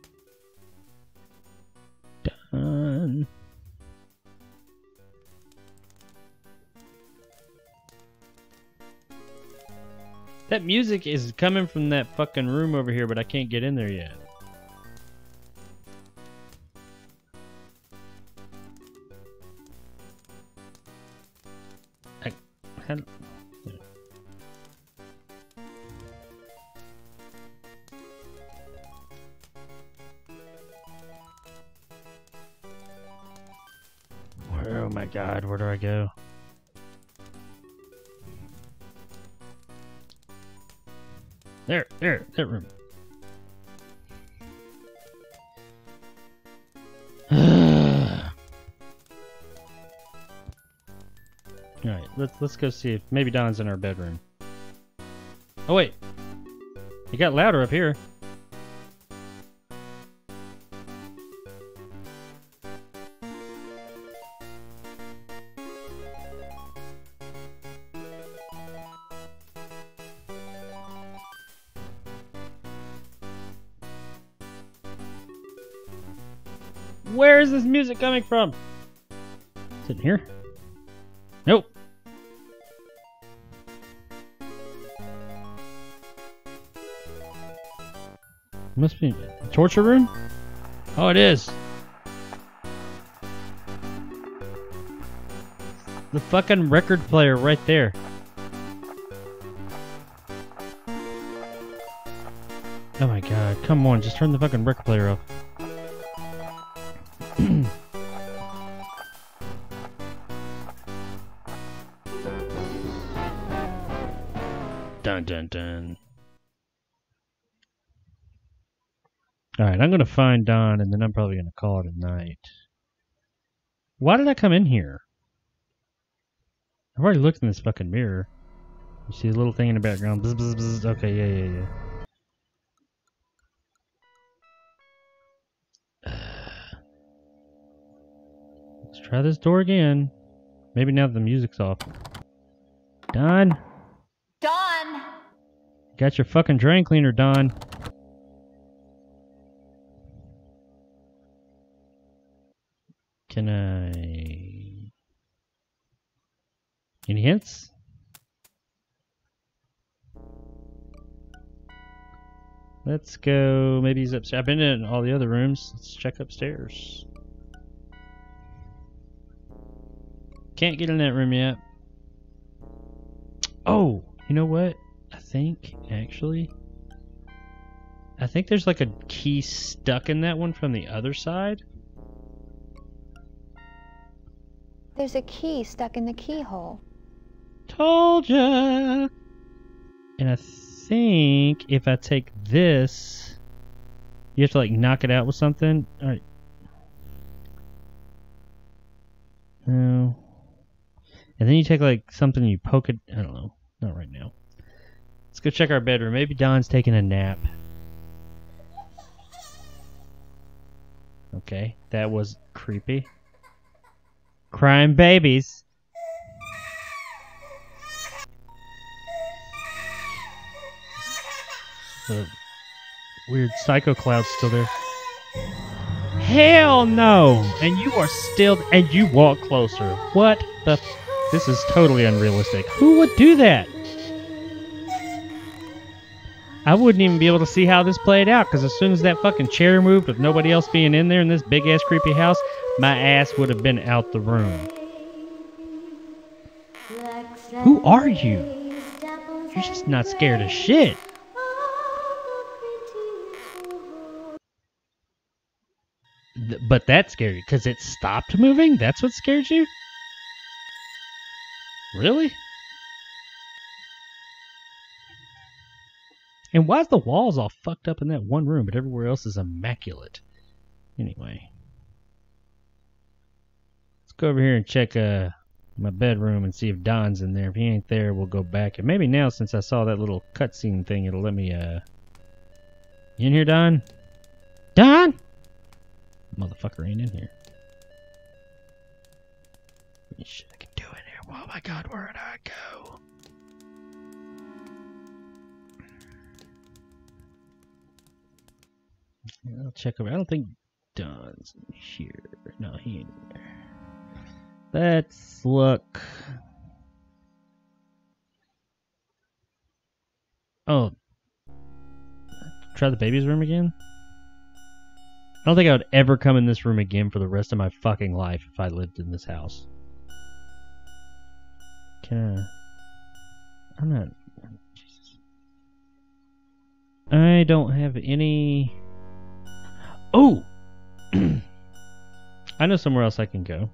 Don. That music is coming from that fucking room over here, but I can't get in there yet. How, Where, oh my god, where do I go? There, there, that room. Let's let's go see if maybe Don's in our bedroom. Oh wait. It got louder up here. Where is this music coming from? Is it here? Must be a torture room? Oh, it is. the fucking record player right there. Oh my god, come on, just turn the fucking record player off. dun dun dun. Alright, I'm gonna find Don and then I'm probably gonna call it a night. Why did I come in here? I've already looked in this fucking mirror. You see a little thing in the background. Bzz, bzz, bzz. Okay, yeah, yeah, yeah. Let's try this door again. Maybe now that the music's off. Don, Don! got your fucking drain cleaner, Don. Can I? Any hints? Let's go. Maybe he's upstairs. I've been in all the other rooms. Let's check upstairs. Can't get in that room yet. Oh, you know what? I think, actually. I think there's like a key stuck in that one from the other side. There's a key stuck in the keyhole. Told ya! And I think if I take this, you have to like knock it out with something. Alright. No. And then you take like something and you poke it. I don't know. Not right now. Let's go check our bedroom. Maybe Don's taking a nap. Okay, that was creepy. Crime babies. The weird psycho cloud's still there. Hell no! And you are still. And you walk closer. What the. This is totally unrealistic. Who would do that? I wouldn't even be able to see how this played out because as soon as that fucking chair moved with nobody else being in there in this big ass creepy house, my ass would have been out the room. Who are you? You're just not scared of shit. But that scared you because it stopped moving? That's what scared you? Really? And why is the walls all fucked up in that one room, but everywhere else is immaculate? Anyway. Let's go over here and check uh my bedroom and see if Don's in there. If he ain't there, we'll go back. And maybe now, since I saw that little cutscene thing, it'll let me, uh... You in here, Don? Don? Motherfucker ain't in here. Shit I can do in here. Oh my god, where did I go? Yeah, I'll check over. I don't think Don's here. No, he ain't in there. Let's look. Oh. Try the baby's room again? I don't think I would ever come in this room again for the rest of my fucking life if I lived in this house. Can I? I'm not. Jesus. I don't have any. Oh! I know somewhere else I can go.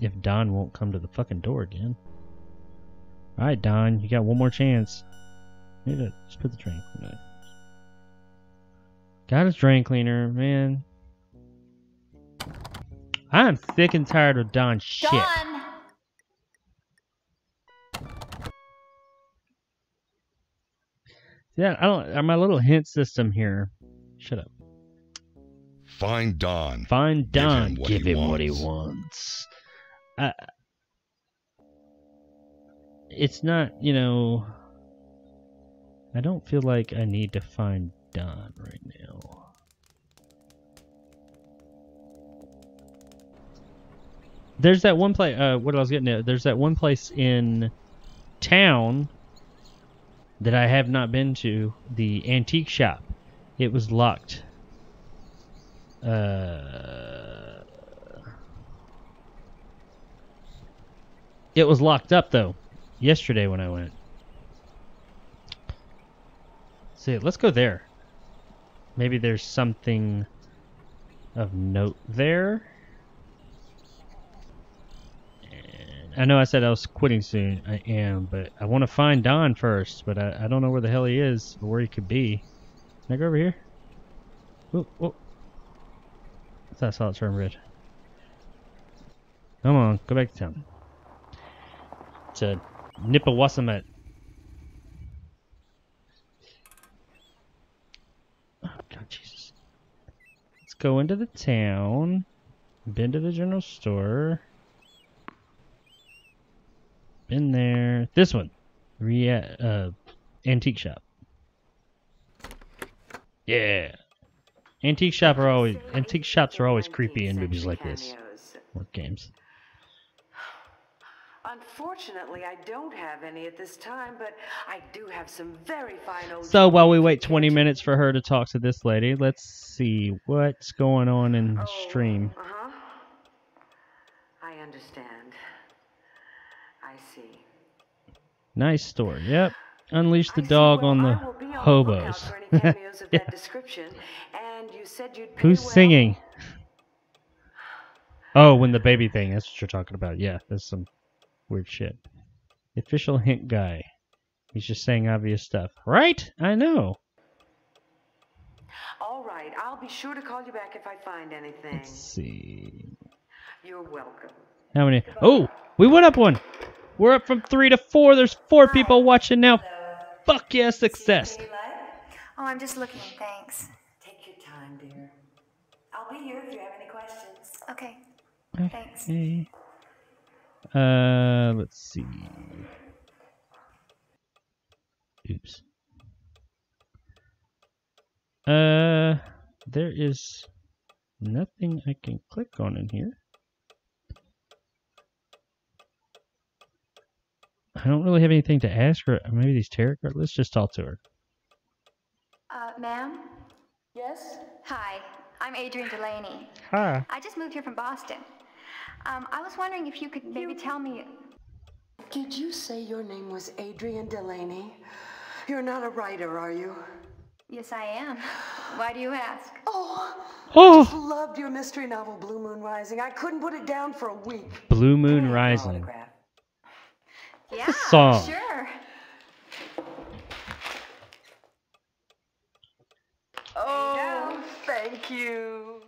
If Don won't come to the fucking door again. Alright, Don, you got one more chance. Maybe just put the drain cleaner. Got his drain cleaner, man. I'm sick and tired of Don's shit. Don! Yeah, I don't. My little hint system here. Shut up. Find Don. Find Give Don. him what Give he him what he wants. wants. I, it's not, you know. I don't feel like I need to find Don right now. There's that one place. Uh, what I was getting at. There's that one place in town that I have not been to. The antique shop. It was locked. Uh, It was locked up though. Yesterday when I went. See, let's go there. Maybe there's something of note there. I know I said I was quitting soon. I am, but I want to find Don first. But I, I don't know where the hell he is or where he could be. Can I go over here? Oh, oh. I saw it turn red. Come on, go back to town. To Nipawomsett. Oh, God, Jesus. Let's go into the town. Been to the general store. Been there. This one. Re uh, antique shop. Yeah. Antique shop are always antique shops are always creepy in movies like this. Or games. Unfortunately, I don't have any at this time, but I do have some very fine old. So while we wait 20 minutes for her to talk to this lady, let's see what's going on in the stream. Uh huh. I understand. I see. Nice story. Yep. Unleash the dog on the hobos. Cameos Who's well. singing? Oh, when the baby thing. That's what you're talking about. Yeah, that's some weird shit. The official hint guy. He's just saying obvious stuff. Right? I know. All right, I'll be sure to call you back if I find anything. Let's see. You're welcome. How many? Oh, we went up one. We're up from three to four. There's four people watching now. Fuck yeah, success. Oh, I'm just looking, thanks. Take your time, dear. I'll be here if you have any questions. Okay. Thanks. Okay. Uh, let's see. Oops. Uh, there is nothing I can click on in here. I don't really have anything to ask her. Maybe these tarot cards. Let's just talk to her. Uh, ma'am? Yes? Hi, I'm Adrienne Delaney. Hi. I just moved here from Boston. Um, I was wondering if you could maybe tell me. Did you say your name was Adrienne Delaney? You're not a writer, are you? Yes, I am. Why do you ask? Oh, Oh. I just loved your mystery novel, Blue Moon Rising. I couldn't put it down for a week. Blue Moon Rising. Yeah, song? sure. Oh, thank you.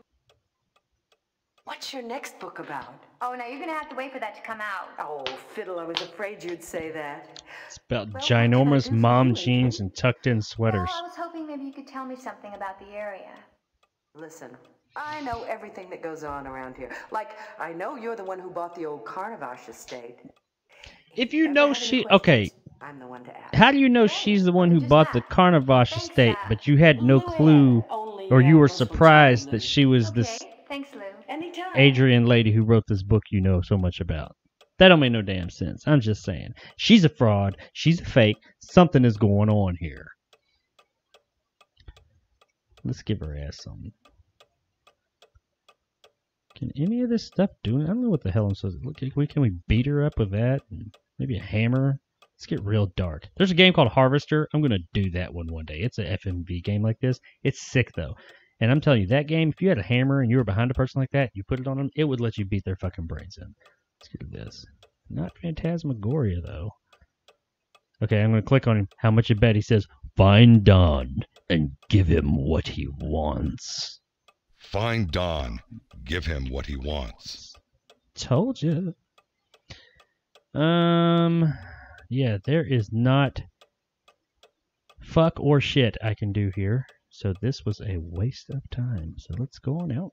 What's your next book about? Oh, now you're gonna have to wait for that to come out. Oh, fiddle, I was afraid you'd say that. It's about ginormous mom jeans and tucked in sweaters. Well, I was hoping maybe you could tell me something about the area. Listen, I know everything that goes on around here. Like, I know you're the one who bought the old Carnovasch estate. If you know she okay, I'm the one to ask. how do you know she's the one who bought the Carnovasch estate, but you had no clue, or you were surprised that she was this Thanks, Lou. Anytime. Adrienne lady who wrote this book you know so much about? That don't make no damn sense. I'm just saying. She's a fraud. She's a fake. Something is going on here. Let's give her ass something. Can any of this stuff do it? I don't know what the hell I'm supposed to look. Can we, can we beat her up with that? Maybe a hammer? Let's get real dark. There's a game called Harvester. I'm going to do that one one day. It's a FMV game like this. It's sick, though. And I'm telling you, that game, if you had a hammer and you were behind a person like that, you put it on them, it would let you beat their fucking brains in. Let's get this. Not Phantasmagoria, though. Okay, I'm going to click on him. How much you bet? He says, Find Don and give him what he wants. Find Don. Give him what he wants. Told you. Um, yeah, there is not fuck or shit I can do here. So this was a waste of time. So let's go on out.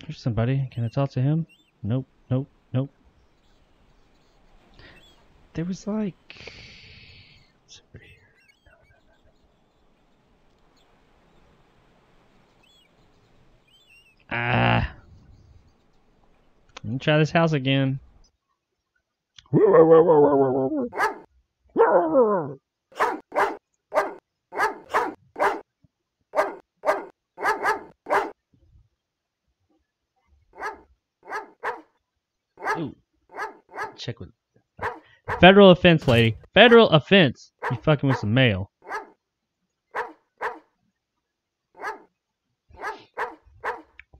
There's somebody. Can I talk to him? Nope, nope, nope. There was like. over here? Ah. Let me try this house again. Check with federal offense, lady. Federal offense. You fucking with some mail.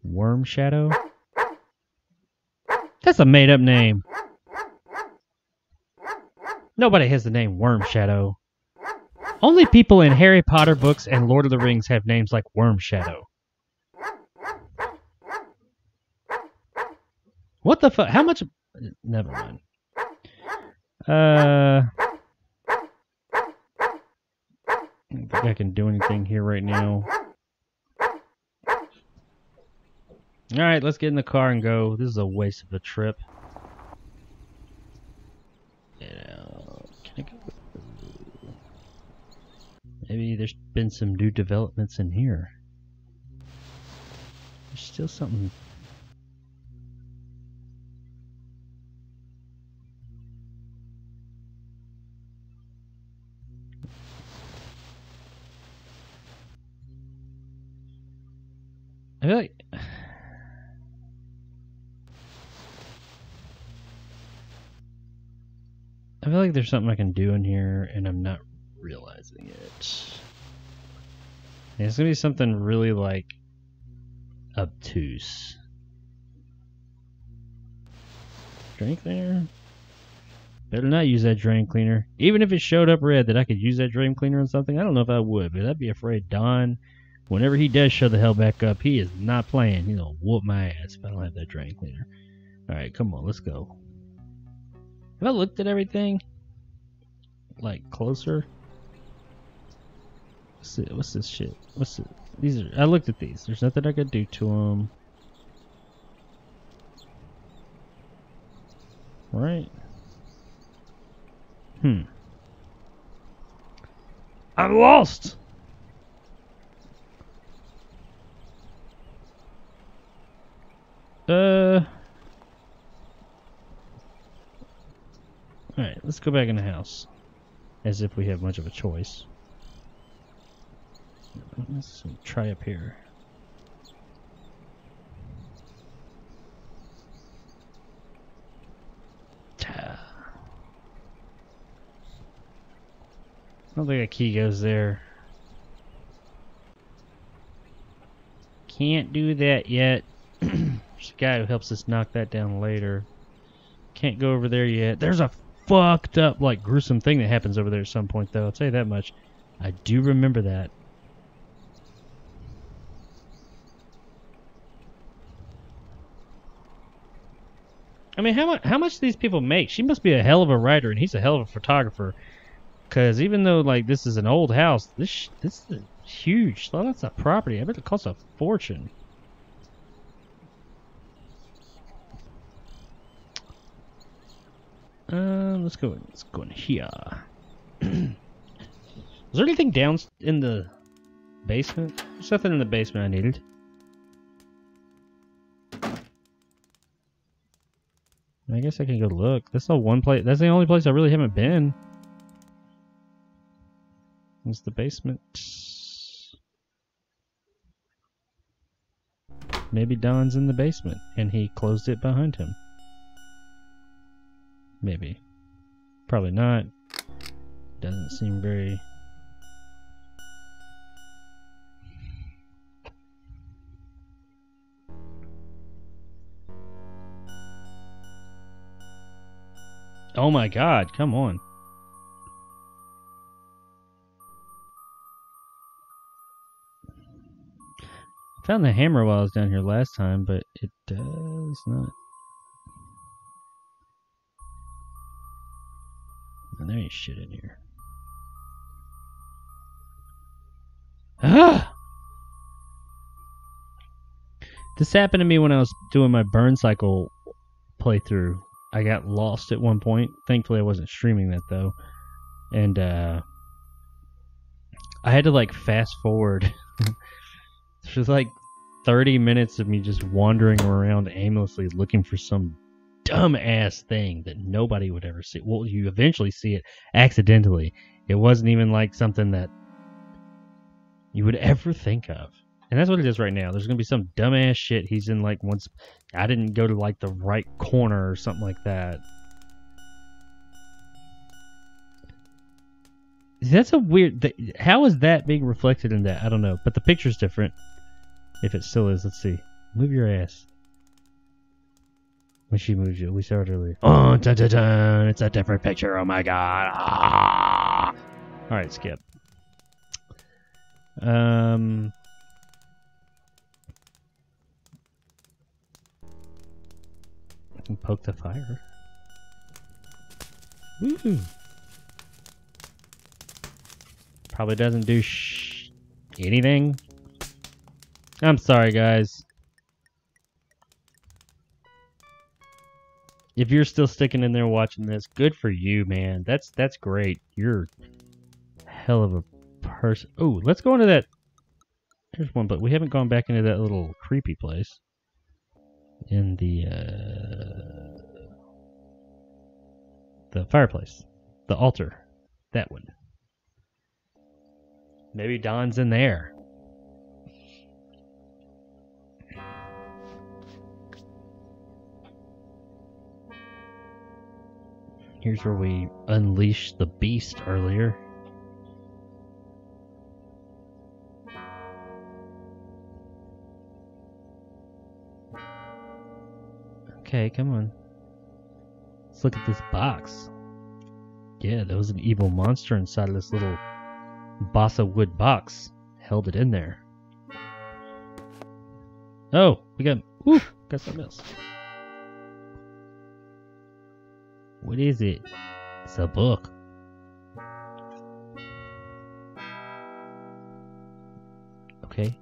Worm shadow. That's a made up name. Nobody has the name Worm Shadow. Only people in Harry Potter books and Lord of the Rings have names like Worm Shadow. What the fuck? How much? Never mind. Uh, I don't think I can do anything here right now. All right, let's get in the car and go. This is a waste of a trip. Maybe there's been some new developments in here. There's still something I feel like feel like there's something I can do in here and I'm not realizing it. It's gonna be something really like obtuse. Drain cleaner? Better not use that drain cleaner. Even if it showed up red that I could use that drain cleaner on something, I don't know if I would, but I'd be afraid Don whenever he does show the hell back up, he is not playing. He's gonna whoop my ass if I don't have that drain cleaner. Alright, come on, let's go. Have I looked at everything? Like closer? What's? What's this shit? What's it? These are. I looked at these. There's nothing I could do to them. Right. Hmm. I'm lost. Uh. Alright, let's go back in the house. As if we have much of a choice. Let's try up here. I don't think a key goes there. Can't do that yet. There's a guy who helps us knock that down later. Can't go over there yet. There's a fucked up, like, gruesome thing that happens over there at some point, though. I'll tell you that much. I do remember that. I mean, how much how much do these people make? She must be a hell of a writer, and he's a hell of a photographer. Because even though like this is an old house, this this is huge. Well, that's a property. I bet it costs a fortune. Uh, let's go. Let's go in here. Is there anything down in the basement? There's nothing in the basement I needed. I guess I can go look. That's the one place. That's the only place I really haven't been. It's the basement. Maybe Don's in the basement and he closed it behind him. Maybe. Probably not. Doesn't seem very. Oh my god, come on. Found the hammer while I was down here last time, but it does not. And there ain't shit in here. Ah! This happened to me when I was doing my Burn:Cycle playthrough. I got lost at one point. Thankfully, I wasn't streaming that though, and uh, I had to like fast forward. There's like 30 minutes of me just wandering around aimlessly looking for some dumbass thing that nobody would ever see. Well, you eventually see it accidentally. It wasn't even like something that you would ever think of. And that's what it is right now. There's going to be some dumbass shit. He's in like once. I didn't go to like the right corner or something like that. That's a weird. Th how is that being reflected in that? I don't know. But the picture's different. If it still is, let's see. Move your ass. When she moves you, we saw it earlier. Oh, dun, dun, dun. It's a different picture. Oh my god. Ah. All right, skip. Um. Poke the fire. Woo. Probably doesn't do sh- anything. I'm sorry, guys. If you're still sticking in there watching this, good for you, man. That's that's great. You're hell of a person. Oh, let's go into that. There's one, but we haven't gone back into that little creepy place. In the uh, the fireplace, the altar, that one. Maybe Don's in there. Here's where we unleashed the beast earlier. Okay, come on. Let's look at this box. Yeah, there was an evil monster inside of this little balsa wood box. Held it in there. Oh, we got whew, got something else. What is it? It's a book. Okay.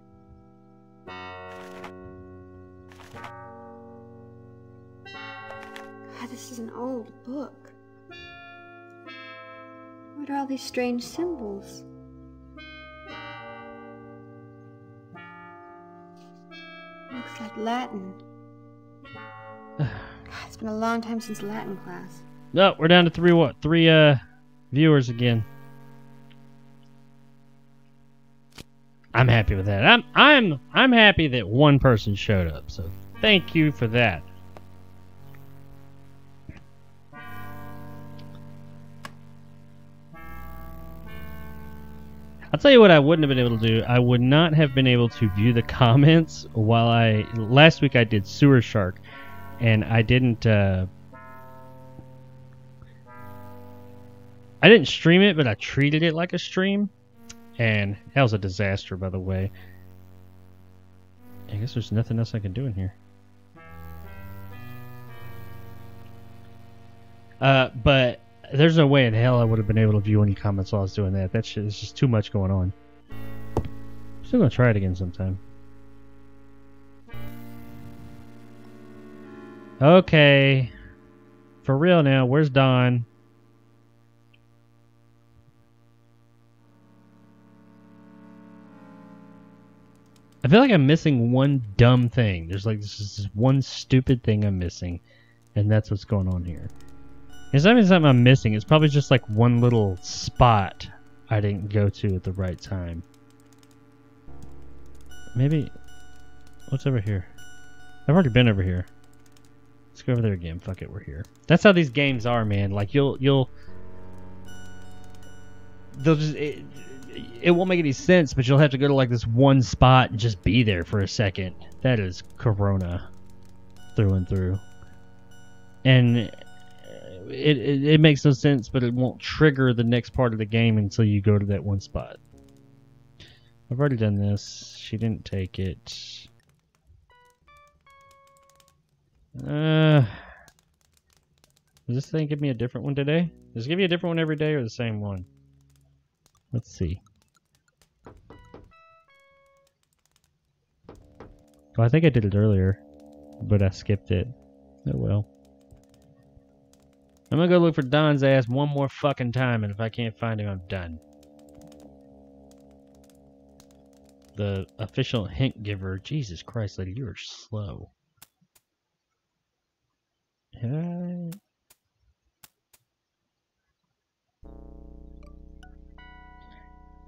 God, this is an old book. What are all these strange symbols? Looks like Latin. God, ah, it's been a long time since Latin class. No, we're down to three what? Three uh viewers again. I'm happy with that. I'm I'm I'm happy that one person showed up. So thank you for that. I'll tell you what I wouldn't have been able to do. I would not have been able to view the comments while I last week I did Sewer Shark and I didn't uh I didn't stream it, but I treated it like a stream. And that was a disaster, by the way. I guess there's nothing else I can do in here. Uh, but there's no way in hell I would have been able to view any comments while I was doing that. That shit is just too much going on. I'm still gonna try it again sometime. Okay. For real now, where's Don? I feel like I'm missing one dumb thing. There's like this is one stupid thing I'm missing, and that's what's going on here. It's not even something I'm missing. It's probably just like one little spot I didn't go to at the right time. Maybe what's over here? I've already been over here. Let's go over there again. Fuck it, we're here. That's how these games are, man. Like you'll you'll they'll just it, it won't make any sense, but you'll have to go to like this one spot and just be there for a second. That is Corona through and through. And it, it, it makes no sense, but it won't trigger the next part of the game until you go to that one spot. I've already done this. She didn't take it. Uh, does this thing give me a different one today? Does it give you a different one every day or the same one? Let's see. I think I did it earlier, but I skipped it. Oh well. I'm gonna go look for Don's ass one more fucking time, and if I can't find him, I'm done. The official hint giver. Jesus Christ, lady, you are slow. I...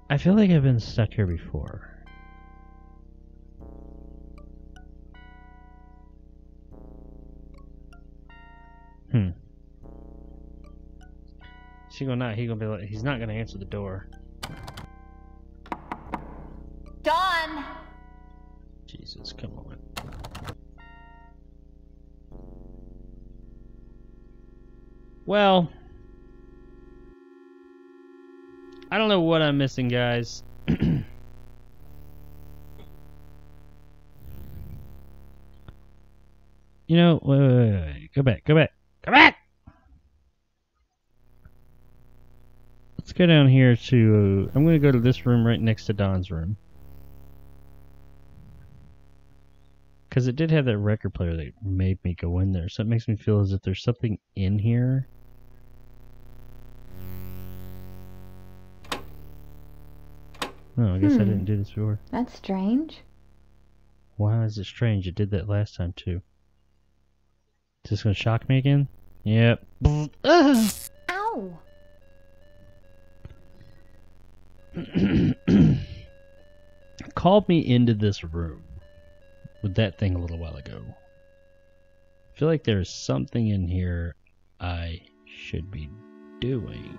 I feel like I've been stuck here before. Hmm. she gonna not? He gonna be like, he's not gonna answer the door. Dawn! Jesus, come on. Well, I don't know what I'm missing, guys. you know, wait, wait, wait, wait, go back, go back, go back. Let's go down here to. I'm going to go to this room right next to Don's room. Because it did have that record player that made me go in there. So it makes me feel as if there's something in here. Oh, I guess I Hmm. didn't do this before. That's strange. Why is it strange? It did that last time too. Is this gonna shock me again? Yep. Ow! Called me into this room with that thing a little while ago. I feel like there's something in here I should be doing.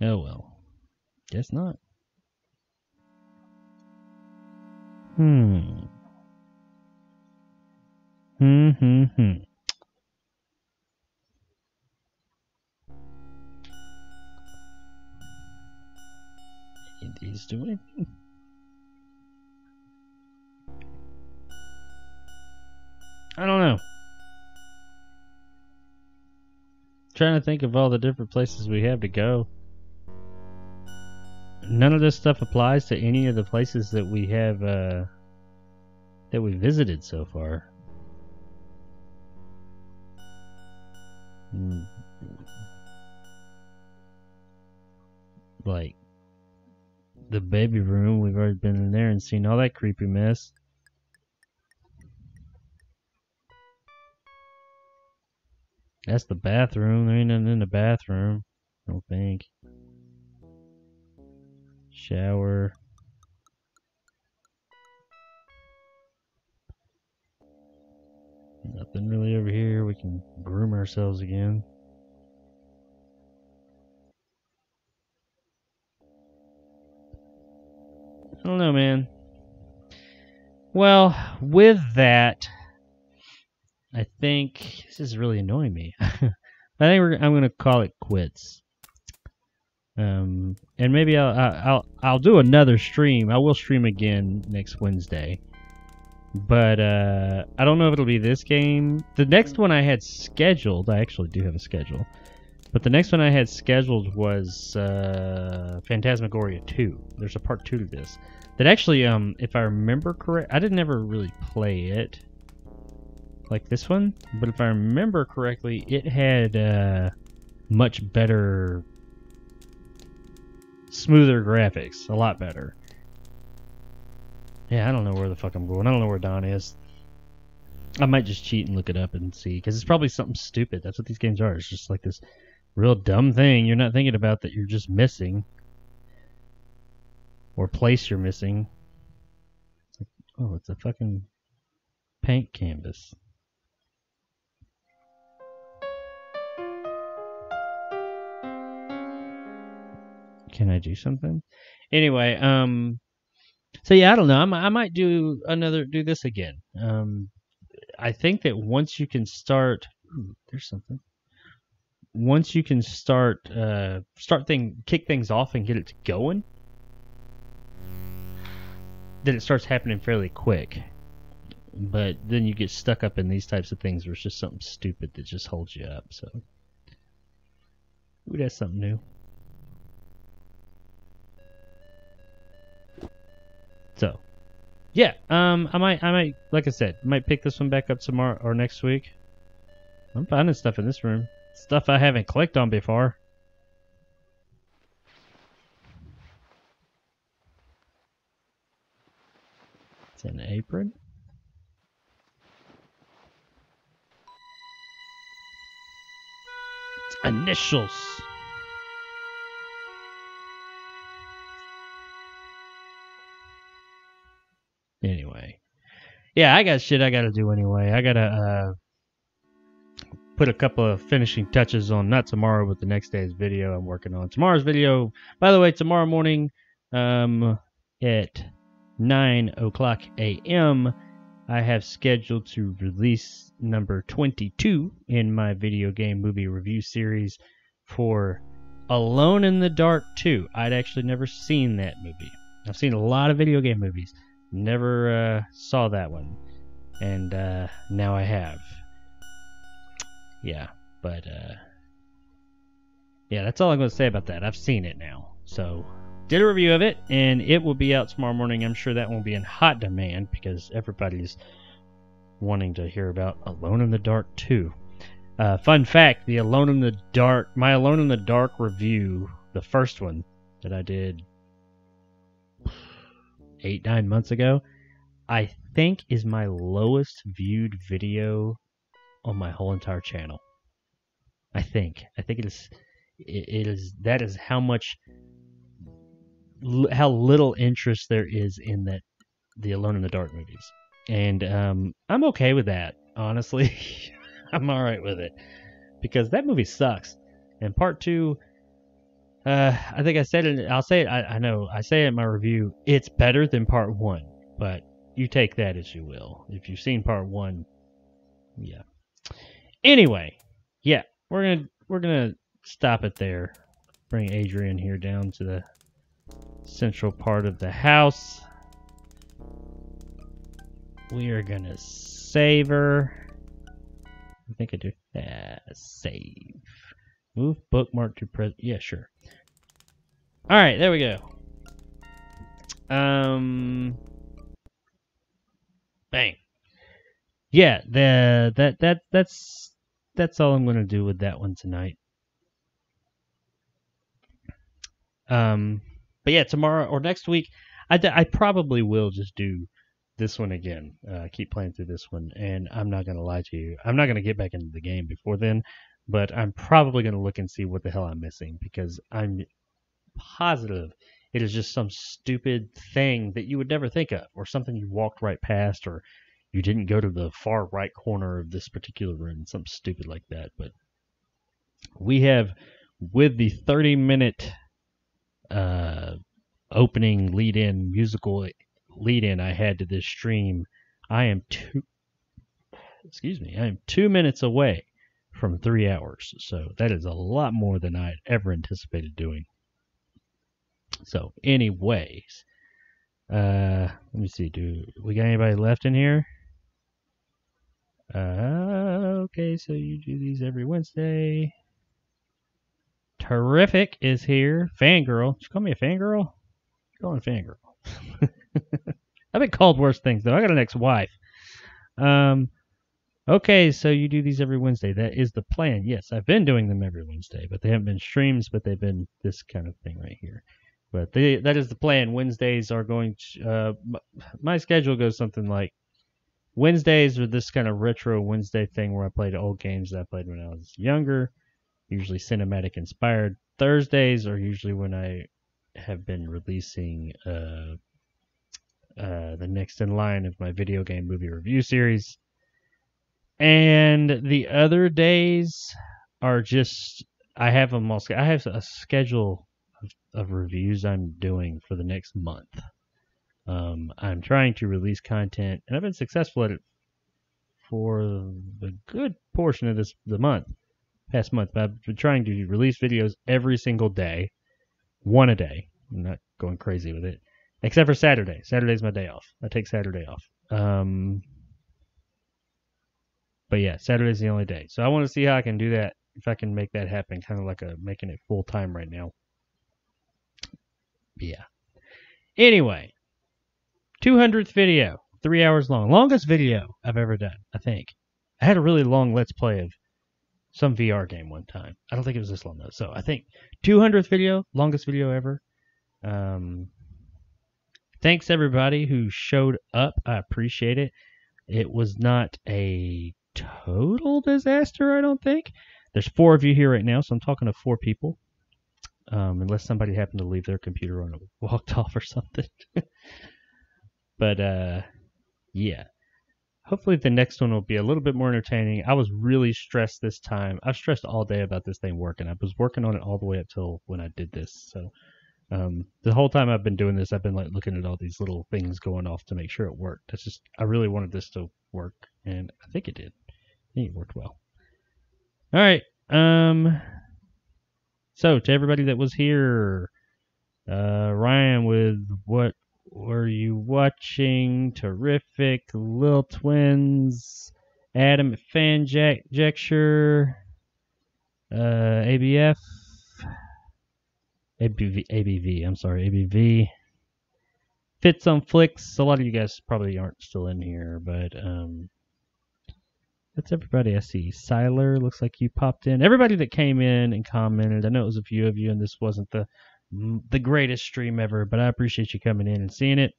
Oh well. Guess not. Hmm. Hmm hmm hmm. Need these do anything? I don't know. Trying to think of all the different places we have to go. None of this stuff applies to any of the places that we have uh that we visited so far. Mm. Like the baby room, we've already been in there and seen all that creepy mess. That's the bathroom. There ain't nothing in the bathroom. I don't think. Shower. Nothing really over here. We can groom ourselves again. I don't know, man. Well, with that, I think this is really annoying me. I think we're, I'm going to call it quits. Um, and maybe I'll, I'll I'll I'll do another stream. I will stream again next Wednesday, but uh, I don't know if it'll be this game. The next one I had scheduled, I actually do have a schedule, but the next one I had scheduled was uh, Phantasmagoria 2. There's a part two to this that actually, um, if I remember correct, I didn't ever really play it like this one, but if I remember correctly, it had uh, much better, smoother graphics, a lot better. Yeah, I don't know where the fuck I'm going. I don't know where Don is. I might just cheat and look it up and see, because it's probably something stupid. That's what these games are. It's just like this real dumb thing you're not thinking about that you're just missing, or place you're missing. Oh, it's a fucking paint canvas. Can I do something? Anyway, um, so yeah, I don't know. I might, I might do another, do this again. Um, I think that once you can start, ooh, there's something. Once you can start, uh, start thing, kick things off and get it going, then it starts happening fairly quick. But then you get stuck up in these types of things where it's just something stupid that just holds you up. So, ooh, that's something new. So, yeah, um, I might, I might, like I said, might pick this one back up tomorrow or next week. I'm finding stuff in this room, stuff I haven't clicked on before. It's an apron. It's initials. Anyway, yeah, I got shit I gotta do anyway. I gotta, uh, put a couple of finishing touches on not tomorrow, but the next day's video I'm working on. Tomorrow's video, by the way, tomorrow morning um, at 9 o'clock a.m., I have scheduled to release number 22 in my video game movie review series for Alone in the Dark 2. I'd actually never seen that movie. I've seen a lot of video game movies, never uh, saw that one, and uh, now I have. Yeah, but uh, yeah, that's all I'm going to say about that. I've seen it now, so did a review of it, and it will be out tomorrow morning. I'm sure that won't be in hot demand because everybody's wanting to hear about Alone in the Dark 2. Uh, fun fact: the Alone in the Dark, my Alone in the Dark review, the first one that I did eight nine months ago, I think is my lowest viewed video on my whole entire channel. I think. I think it is. It, is. That is how much. How little interest there is in that, the Alone in the Dark movies, and um, I'm okay with that. Honestly, I'm all right with it because that movie sucks. And part two, uh, I think I said it. I'll say it. I, I know. I say it in my review. It's better than part one, but you take that as you will. If you've seen part one, yeah. Anyway, yeah, we're gonna we're gonna stop it there. Bring Adrienne here down to the central part of the house. We are gonna save her. I think I do. Yeah, save. Move bookmark to press. Yeah, sure. All right, there we go. Um, bang. Yeah, the that that that's that's all I'm gonna do with that one tonight. Um, but yeah, tomorrow or next week, I, I probably will just do this one again. Uh, keep playing through this one, and I'm not gonna lie to you. I'm not gonna get back into the game before then, but I'm probably gonna look and see what the hell I'm missing because I'm positive it is just some stupid thing that you would never think of, or something you walked right past, or you didn't go to the far right corner of this particular room, something stupid like that. But we have, with the 30 minute uh, opening lead in, musical lead in I had to this stream, I am two, excuse me, I am two minutes away from three hours. So that is a lot more than I had ever anticipated doing. So, anyways, uh, let me see. Do we got anybody left in here? Uh, okay, so you do these every Wednesday. Terrific is here. Fangirl. Did you call me a fangirl? Calling fangirl. I've been called worse things though. I got an ex-wife. Um, okay, so you do these every Wednesday. That is the plan. Yes, I've been doing them every Wednesday, but they haven't been streams, but they've been this kind of thing right here. But they, that is the plan. Wednesdays are going to. Uh, my schedule goes something like Wednesdays are this kind of retro Wednesday thing where I play the old games that I played when I was younger, usually cinematic inspired. Thursdays are usually when I have been releasing uh, uh, the next in line of my video game movie review series. And the other days are just I have them all. I have a schedule of, of reviews I'm doing for the next month. Um, I'm trying to release content, and I've been successful at it for the good portion of this the month, past month. But I've been trying to release videos every single day, one a day. I'm not going crazy with it, except for Saturday. Saturday's my day off. I take Saturday off. Um, but yeah, Saturday's the only day. So I want to see how I can do that. If I can make that happen, kind of like a making it full time right now. Yeah. Anyway, 200th video, three hours long, longest video I've ever done. I think I had a really long Let's Play of some VR game one time. I don't think it was this long though. So I think 200th video, longest video ever. Um, thanks everybody who showed up. I appreciate it. It was not a total disaster, I don't think. There's four of you here right now, so I'm talking to four people. Um, unless somebody happened to leave their computer on and walked off or something. but uh, yeah. hopefully the next one will be a little bit more entertaining. I was really stressed this time. I've stressed all day about this thing working. I was working on it all the way up till when I did this. So um, the whole time I've been doing this, I've been like looking at all these little things going off to make sure it worked. That's just I really wanted this to work, and I think it did. It worked well. All right. Um. So to everybody that was here, uh, Ryan with what were you watching? Terrific, Lil Twins, Adam at Fan Jack uh, ABF, ABV, ABV. I'm sorry, ABV. Fits on Flicks. A lot of you guys probably aren't still in here, but um, that's everybody I see. Siler looks like you popped in. Everybody that came in and commented. I know it was a few of you, and this wasn't the the greatest stream ever, but I appreciate you coming in and seeing it.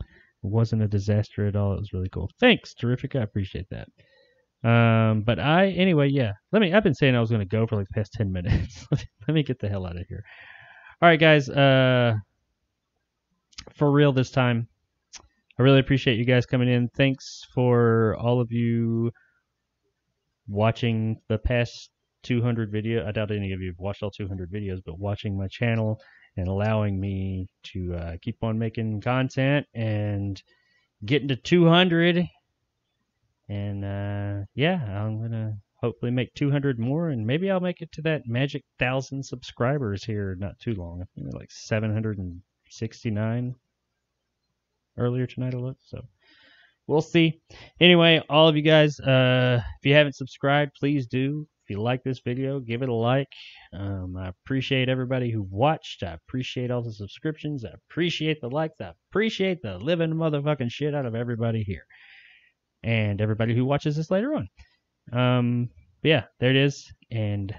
It wasn't a disaster at all. It was really cool. Thanks, terrific. I appreciate that. Um, but I anyway, yeah. Let me. I've been saying I was going to go for like the past ten minutes. Let me get the hell out of here. All right, guys. Uh, for real this time. I really appreciate you guys coming in. Thanks for all of you watching the past 200 video. I doubt any of you have watched all 200 videos, but watching my channel and allowing me to uh, keep on making content and getting to 200. And uh, yeah, I'm gonna hopefully make 200 more, and maybe I'll make it to that magic thousand subscribers here not too long. I think like 769 earlier tonight. I looked so we'll see. Anyway, all of you guys, uh, if you haven't subscribed, please do. If you like this video, give it a like. Um, I appreciate everybody who watched. I appreciate all the subscriptions. I appreciate the likes. I appreciate the living motherfucking shit out of everybody here. And everybody who watches this later on. Um, yeah, there it is. And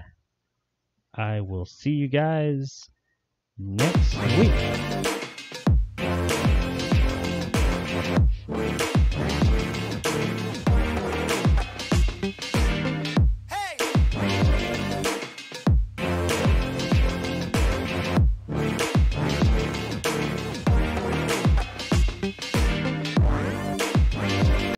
I will see you guys next week.